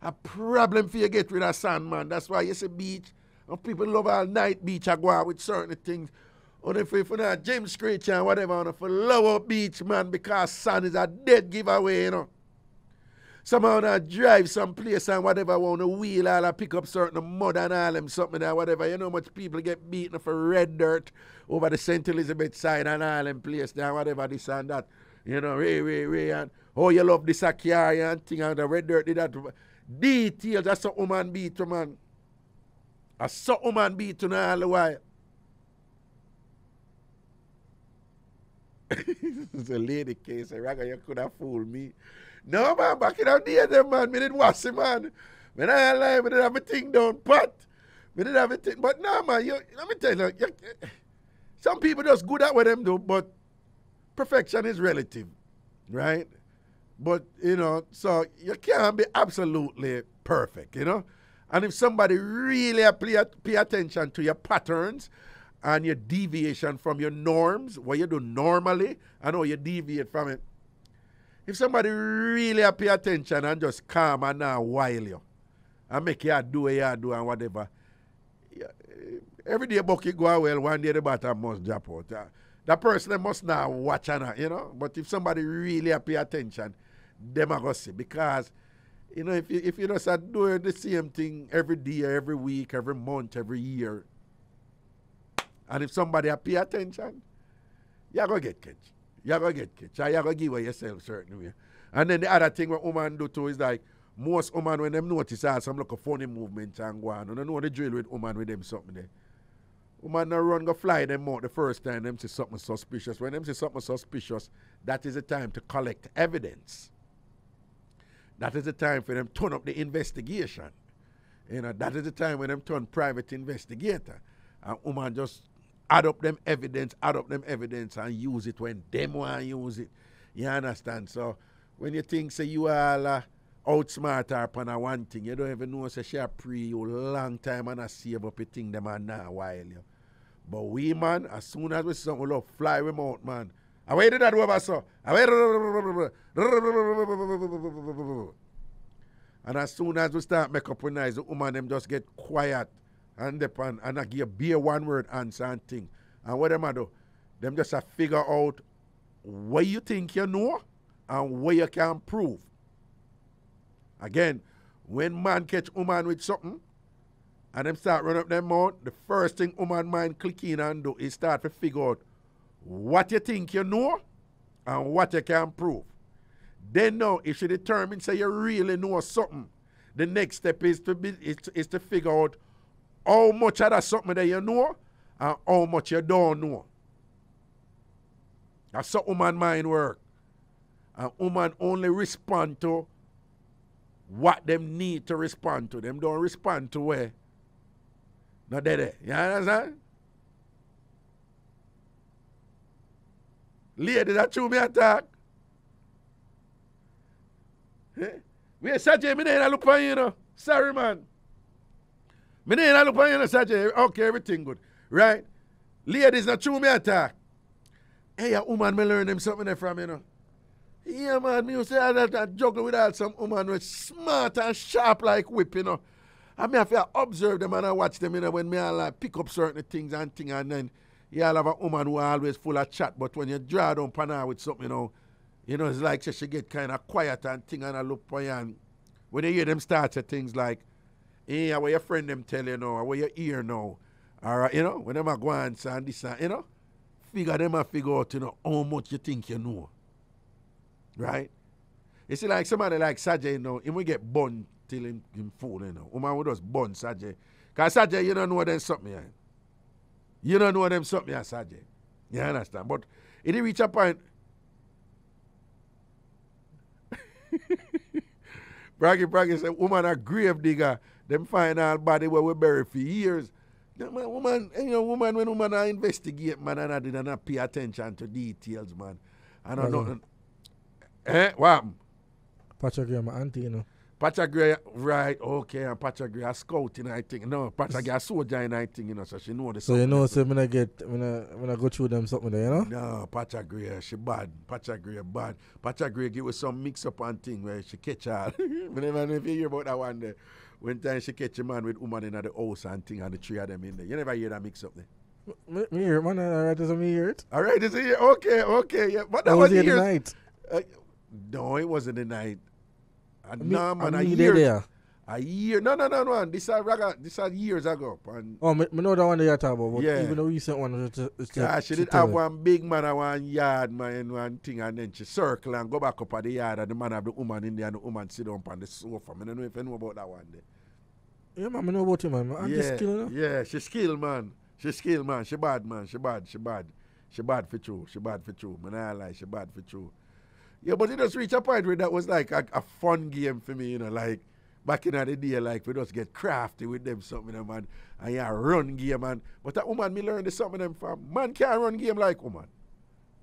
[SPEAKER 8] A problem for you get rid of sun, man. That's why you see beach. And people love all night beach I go out with certain things. Or if you know James Screech and whatever, and for lower beach, man, because sun is a dead giveaway, you know. Somehow I drive some place and whatever, I want to wheel all I pick up certain mud and all them something and whatever. You know how much people get beaten for red dirt over the St. Elizabeth side and all them place there, whatever, this and that. You know, Ray, Ray, Ray, and oh, you love this a car and thing and the red dirt did that. Details, that's a woman beat, man. A so woman beat to all the while. <laughs> it's a lady case, a ragga, you could have fooled me. No, man, back in the day, them, man, me didn't wash it, man. Me not lie, me didn't have a thing down pat. Me didn't have a thing. But no, man, you, let me tell you, you, some people just good at what them do, but perfection is relative, right? But, you know, so you can't be absolutely perfect, you know? And if somebody really pay, pay attention to your patterns and your deviation from your norms, what you do normally, and how you deviate from it, if somebody really pay attention and just calm and not while you and make you do what you do and whatever, every day bucket go well, one day the bottom must drop out. Uh, that person must not watch and you know. But if somebody really pay attention, them are see. Because, you know, if you, if you just are doing the same thing every day, every week, every month, every year, and if somebody pay attention, you're to get catch. You're going to get catch. You're going to give yourself certain way. And then the other thing what women do too is like, most women when them notice ah, some look a funny movement and go on, you know the drill with woman with them something there. Woman no run go fly them out the first time them see something suspicious. When them see something suspicious, that is the time to collect evidence. that is the time for them turn up the investigation. You know, that is the time when them turn private investigator. And woman just add up them evidence, add up them evidence and use it when them want use it. You understand? So when you think say you all uh, outsmart her upon a one thing, you don't even know say she a pre you long time and I save up a thing them and now while you. But we man, as soon as we see something we love fly we out, man. I waited that over so. I waited and as soon as we start make up with nice, the woman them just get quiet and depend and I give be a one word answer and thing. And what them I do? Them just a figure out what you think you know and what you can prove. Again, when man catch woman with something and them start run up them mouth, the first thing woman mind click in and do is start to figure out what you think you know and what you can prove. Then now, if she determines say you really know something, the next step is to be is, is to figure out how much of that something that you know and how much you don't know. That's how woman mind work. And woman only respond to what them need to respond to. Them don't respond to where. Not there. You understand? Lady, that true me attack. Eh? Wait, Sajay, me ain't look for you, know. Sorry, man. Me ain't look for you, Sajay. Okay, everything good. Right? Ladies, not true me attack. Hey, a woman, me learn them something there from, you know. Yeah, man, me say I, I, I juggle with all some woman with smart and sharp like whip, you know. I mean, I feel observe them and I watch them, you know, when me all like pick up certain things and things and then you all have a woman who always full of chat, but when you draw down pan her with something, you know, you know, it's like she, she get kind of quiet and thing and I look for you and when you hear them start say things like, Eh, hey, what your friend them tell you now, or what you hear now, or, you know, when them going and this and, you know, figure them and figure out, you know, how much you think you know. Right? You see, like somebody like Sajay, you know, he will get bun till him, him fool, you know. Woman will just bun Sajay. Because Sajay, you don't know them something, yeah. You don't know them something, yeah, Sajay. You understand? But it did reach a point. <laughs> Braggy Braggy said, woman a grave digger. Them find our body where we bury for years. Man, woman, you know, woman, when woman I investigate, man, and I did not pay attention to details, man. I don't know. Eh, what?
[SPEAKER 15] Pacha Gray, my auntie, you know.
[SPEAKER 8] Pacha Gray, right, okay, and Pacha Gray a scouting, I think. No, Pacha Gray a soldier, I think, you know, so she know the
[SPEAKER 15] So you know, so when I get, when I, when I go through them something there, you know?
[SPEAKER 8] No, Pacha Gray, she bad. Pacha Gray bad. Pacha Gray give us some mix up and thing where she catch her. <laughs> Whenever if you hear about that one there, when time she catch a man with woman in the house and thing and the three of them in there. You never hear that mix up there.
[SPEAKER 15] Me, me hear it, man. All right, is me hear it.
[SPEAKER 8] All right, is it? Okay, okay, yeah. But that
[SPEAKER 15] I was
[SPEAKER 8] was
[SPEAKER 15] here
[SPEAKER 8] years.
[SPEAKER 15] tonight.
[SPEAKER 8] Uh, no, it wasn't the night. Uh,
[SPEAKER 15] me-
[SPEAKER 8] no, man,
[SPEAKER 15] I, mean,
[SPEAKER 8] year.
[SPEAKER 15] they there.
[SPEAKER 8] A year. No, no, no, no. This is raga, this is years ago. And
[SPEAKER 15] Oh, me, me know that one that you're talking about,
[SPEAKER 8] Yeah.
[SPEAKER 15] even the recent one, it's, it's,
[SPEAKER 8] yeah, she did have one big man at one yard, man, and one thing, and then she circle and go back up at the yard, and the man have the woman in there, and the woman sit down on the sofa. I don't know if you know about that one there.
[SPEAKER 15] Yeah, man, I know about you, man. I'm
[SPEAKER 8] yeah,
[SPEAKER 15] just her.
[SPEAKER 8] Yeah, she skill, man. She skill, man. She bad, man. She bad. She bad. She bad for true. She bad for true. Man, I lie. She bad for true. Yeah, but it just reached a point where that was like a, a fun game for me, you know, like back in the day, like we just get crafty with them something, you know, man. And yeah, run game, man. But that woman, me learned something them from. Man can't run game like woman.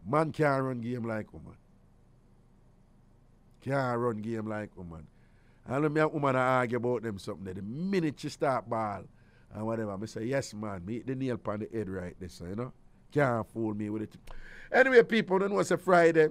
[SPEAKER 8] Man can't run game like woman. Can't run game like woman. And when me and woman a argue about them something, the minute she start ball and whatever, I say, yes, man, me hit the nail on the head right this, you know? Can't fool me with it. Anyway, people, know it's a Friday.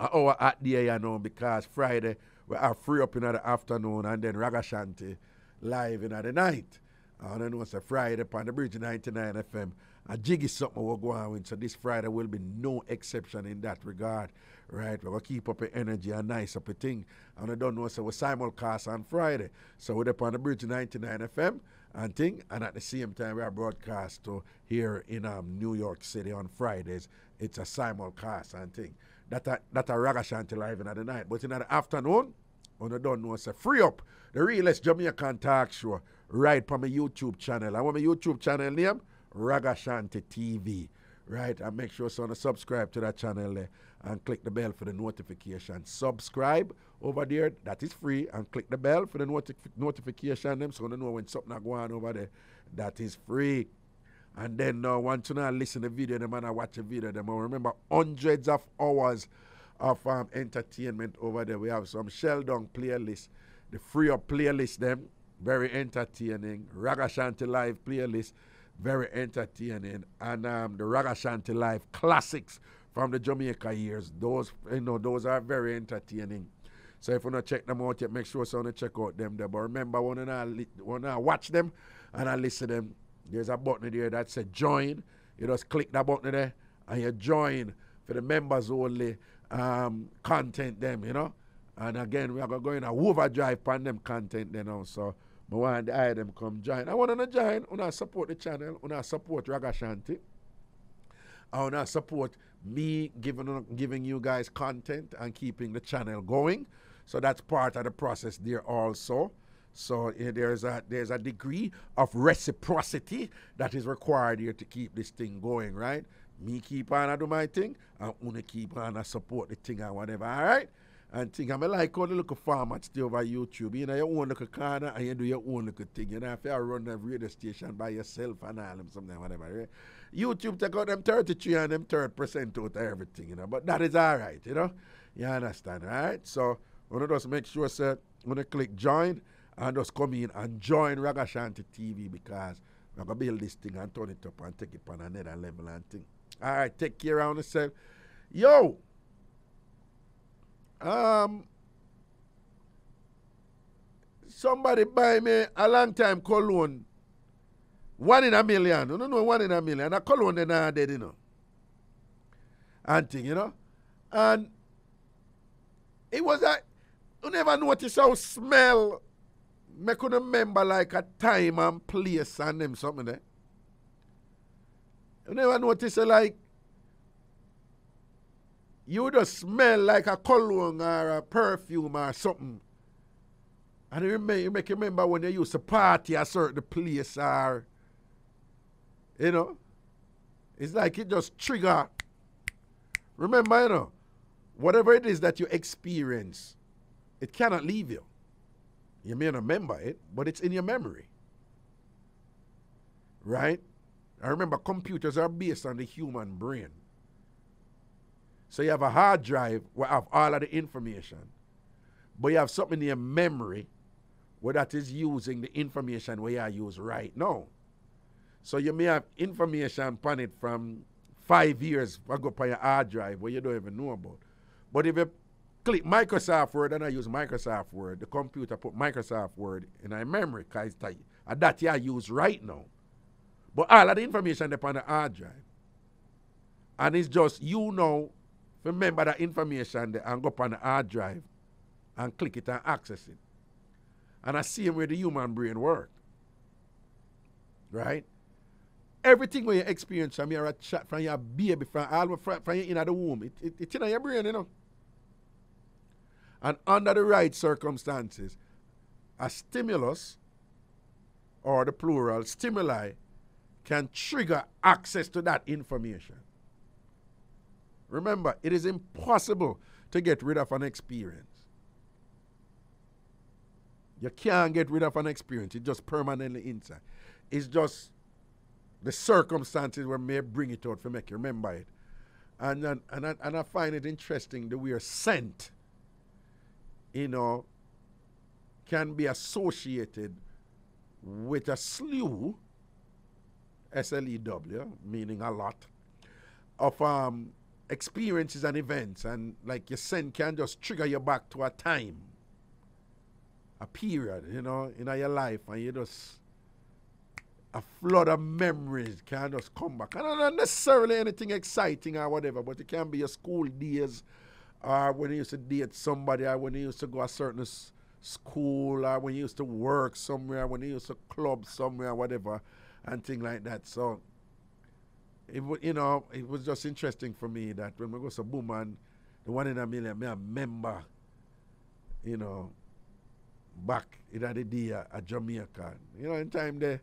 [SPEAKER 8] An hour at there, you know, because Friday we are free up in the afternoon and then Ragashanti live in the night. And then it's a Friday upon the bridge 99 FM. A jig is something we're going with. So this Friday will be no exception in that regard. Right? We're gonna keep up the energy and nice up the thing. And I don't know, so we're simulcast on Friday. So we're on the bridge 99 FM and thing. And at the same time we are broadcast to here in um, New York City on Fridays. It's a simulcast and thing. That a, that a Ragashanti live in the night. But in the afternoon, when you don't know, a free up. The realest Jamaican talk show right from my YouTube channel. I want my YouTube channel name, Ragashanti TV. right? And make sure so to subscribe to that channel there and click the bell for the notification. Subscribe over there, that is free, and click the bell for the noti- notification them so you know when something going on over there. That is free. And then uh, once you know listen to the video, them and I watch the video, them I remember hundreds of hours of um, entertainment over there. We have some Sheldon playlist, the free up playlist them, very entertaining. Ragashanti Live playlist, very entertaining. And um, the Ragashanti Live classics from the Jamaica years, those you know, those are very entertaining. So if you want to check them out yet, make sure you check out them there. But remember, when I, when I watch them and I listen to them, there's a button there that says join. You just click that button there and you join for the members only um, content them, you know. And again, we are going to overdrive on them content you know. So I want the eye them come join. I want to join, to support the channel, to support Ragashanti. I want to support me giving giving you guys content and keeping the channel going. So that's part of the process there also. So uh, there's a there's a degree of reciprocity that is required here to keep this thing going, right? Me keep on I do my thing, and wanna keep on I support the thing and whatever, all right? And think I'm a like all the little format still over YouTube. You know, your own little corner and you do your own little thing. You know, if you run a radio station by yourself and all them something, whatever. Right? YouTube take out them 33 and them third percent out of everything, you know. But that is all right, you know. You understand, right? So, want to just make sure, sir, when you click join and just come in and join Ragashanti TV because we're going to build this thing and turn it up and take it on another level and thing. All right, take care of yourself. Yo! Um, somebody buy me a long time cologne. One in a million. You don't know one in a million. A cologne they not dead, you know. And thing, you know. And it was a you never notice how smell me could remember like a time and place and them something there. You never notice like you just smell like a cologne or a perfume or something. And you make, you make remember when you used to party at certain place or, you know, it's like it just trigger. Remember, you know, whatever it is that you experience, it cannot leave you. You may not remember it, but it's in your memory. Right? I remember computers are based on the human brain. So you have a hard drive where have all of the information, but you have something in your memory where that is using the information where you use right now. So you may have information upon it from five years ago on your hard drive where you don't even know about. But if you click Microsoft Word and I use Microsoft Word, the computer put Microsoft Word in my memory because that I use right now. But all of the information upon the hard drive. And it's just you know remember that information there and go up on the hard drive and click it and access it. And I see where the human brain work. Right? Everything when you experience from your chat from your baby, from all from, from your in the womb, it, it, it's in your brain, you know. And under the right circumstances, a stimulus, or the plural, stimuli, can trigger access to that information. Remember, it is impossible to get rid of an experience. You can't get rid of an experience. It's just permanently inside. It's just the circumstances where may bring it out for make you remember it. And, and, and, I, and I find it interesting that we are scent, you know, can be associated with a slew, S-L-E-W, meaning a lot, of um, experiences and events. And like your scent can just trigger you back to a time, a period, you know, in your life. And you just, a flood of memories can just come back. And not necessarily anything exciting or whatever, but it can be your school days or when you used to date somebody or when you used to go a certain school or when you used to work somewhere, when you used to club somewhere, whatever, and things like that. So it you know, it was just interesting for me that when we go to Boom and the one in a million, me a member, you know, back in the day at Jamaica. You know, in time there,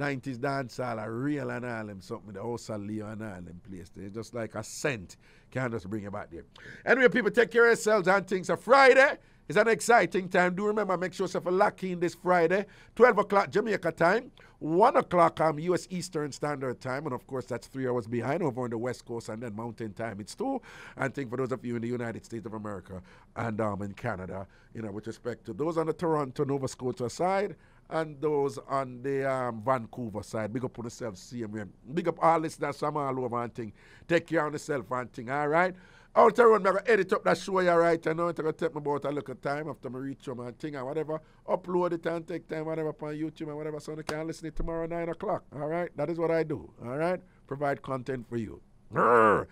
[SPEAKER 8] 90s dancehall, a real and all them something, the house of Leo and all them place. It's just like a scent. Can't just bring you back there. Anyway, people, take care of yourselves and things. A Friday is an exciting time. Do remember, make sure yourself lock in this Friday, 12 o'clock Jamaica time, 1 o'clock um, U.S. Eastern Standard Time, and of course, that's three hours behind over on the West Coast, and then Mountain Time, it's two. And think for those of you in the United States of America and um, in Canada, you know, with respect to those on the Toronto, Nova Scotia side, and those on the um, Vancouver side. Big up on yourself, CMM. Big up all listeners from all over and thing. Take care of yourself and thing, all right? Out there, I'm going to edit up that show, you right? I know it's going to take me about a little time after I reach home and thing and whatever. Upload it and take time, whatever, upon YouTube and whatever, so you can listen it tomorrow 9 o'clock, all right? That is what I do, all right? Provide content for you. Grrr.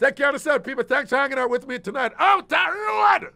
[SPEAKER 8] Take care of yourself, people. Thanks for hanging out with me tonight. Out the road!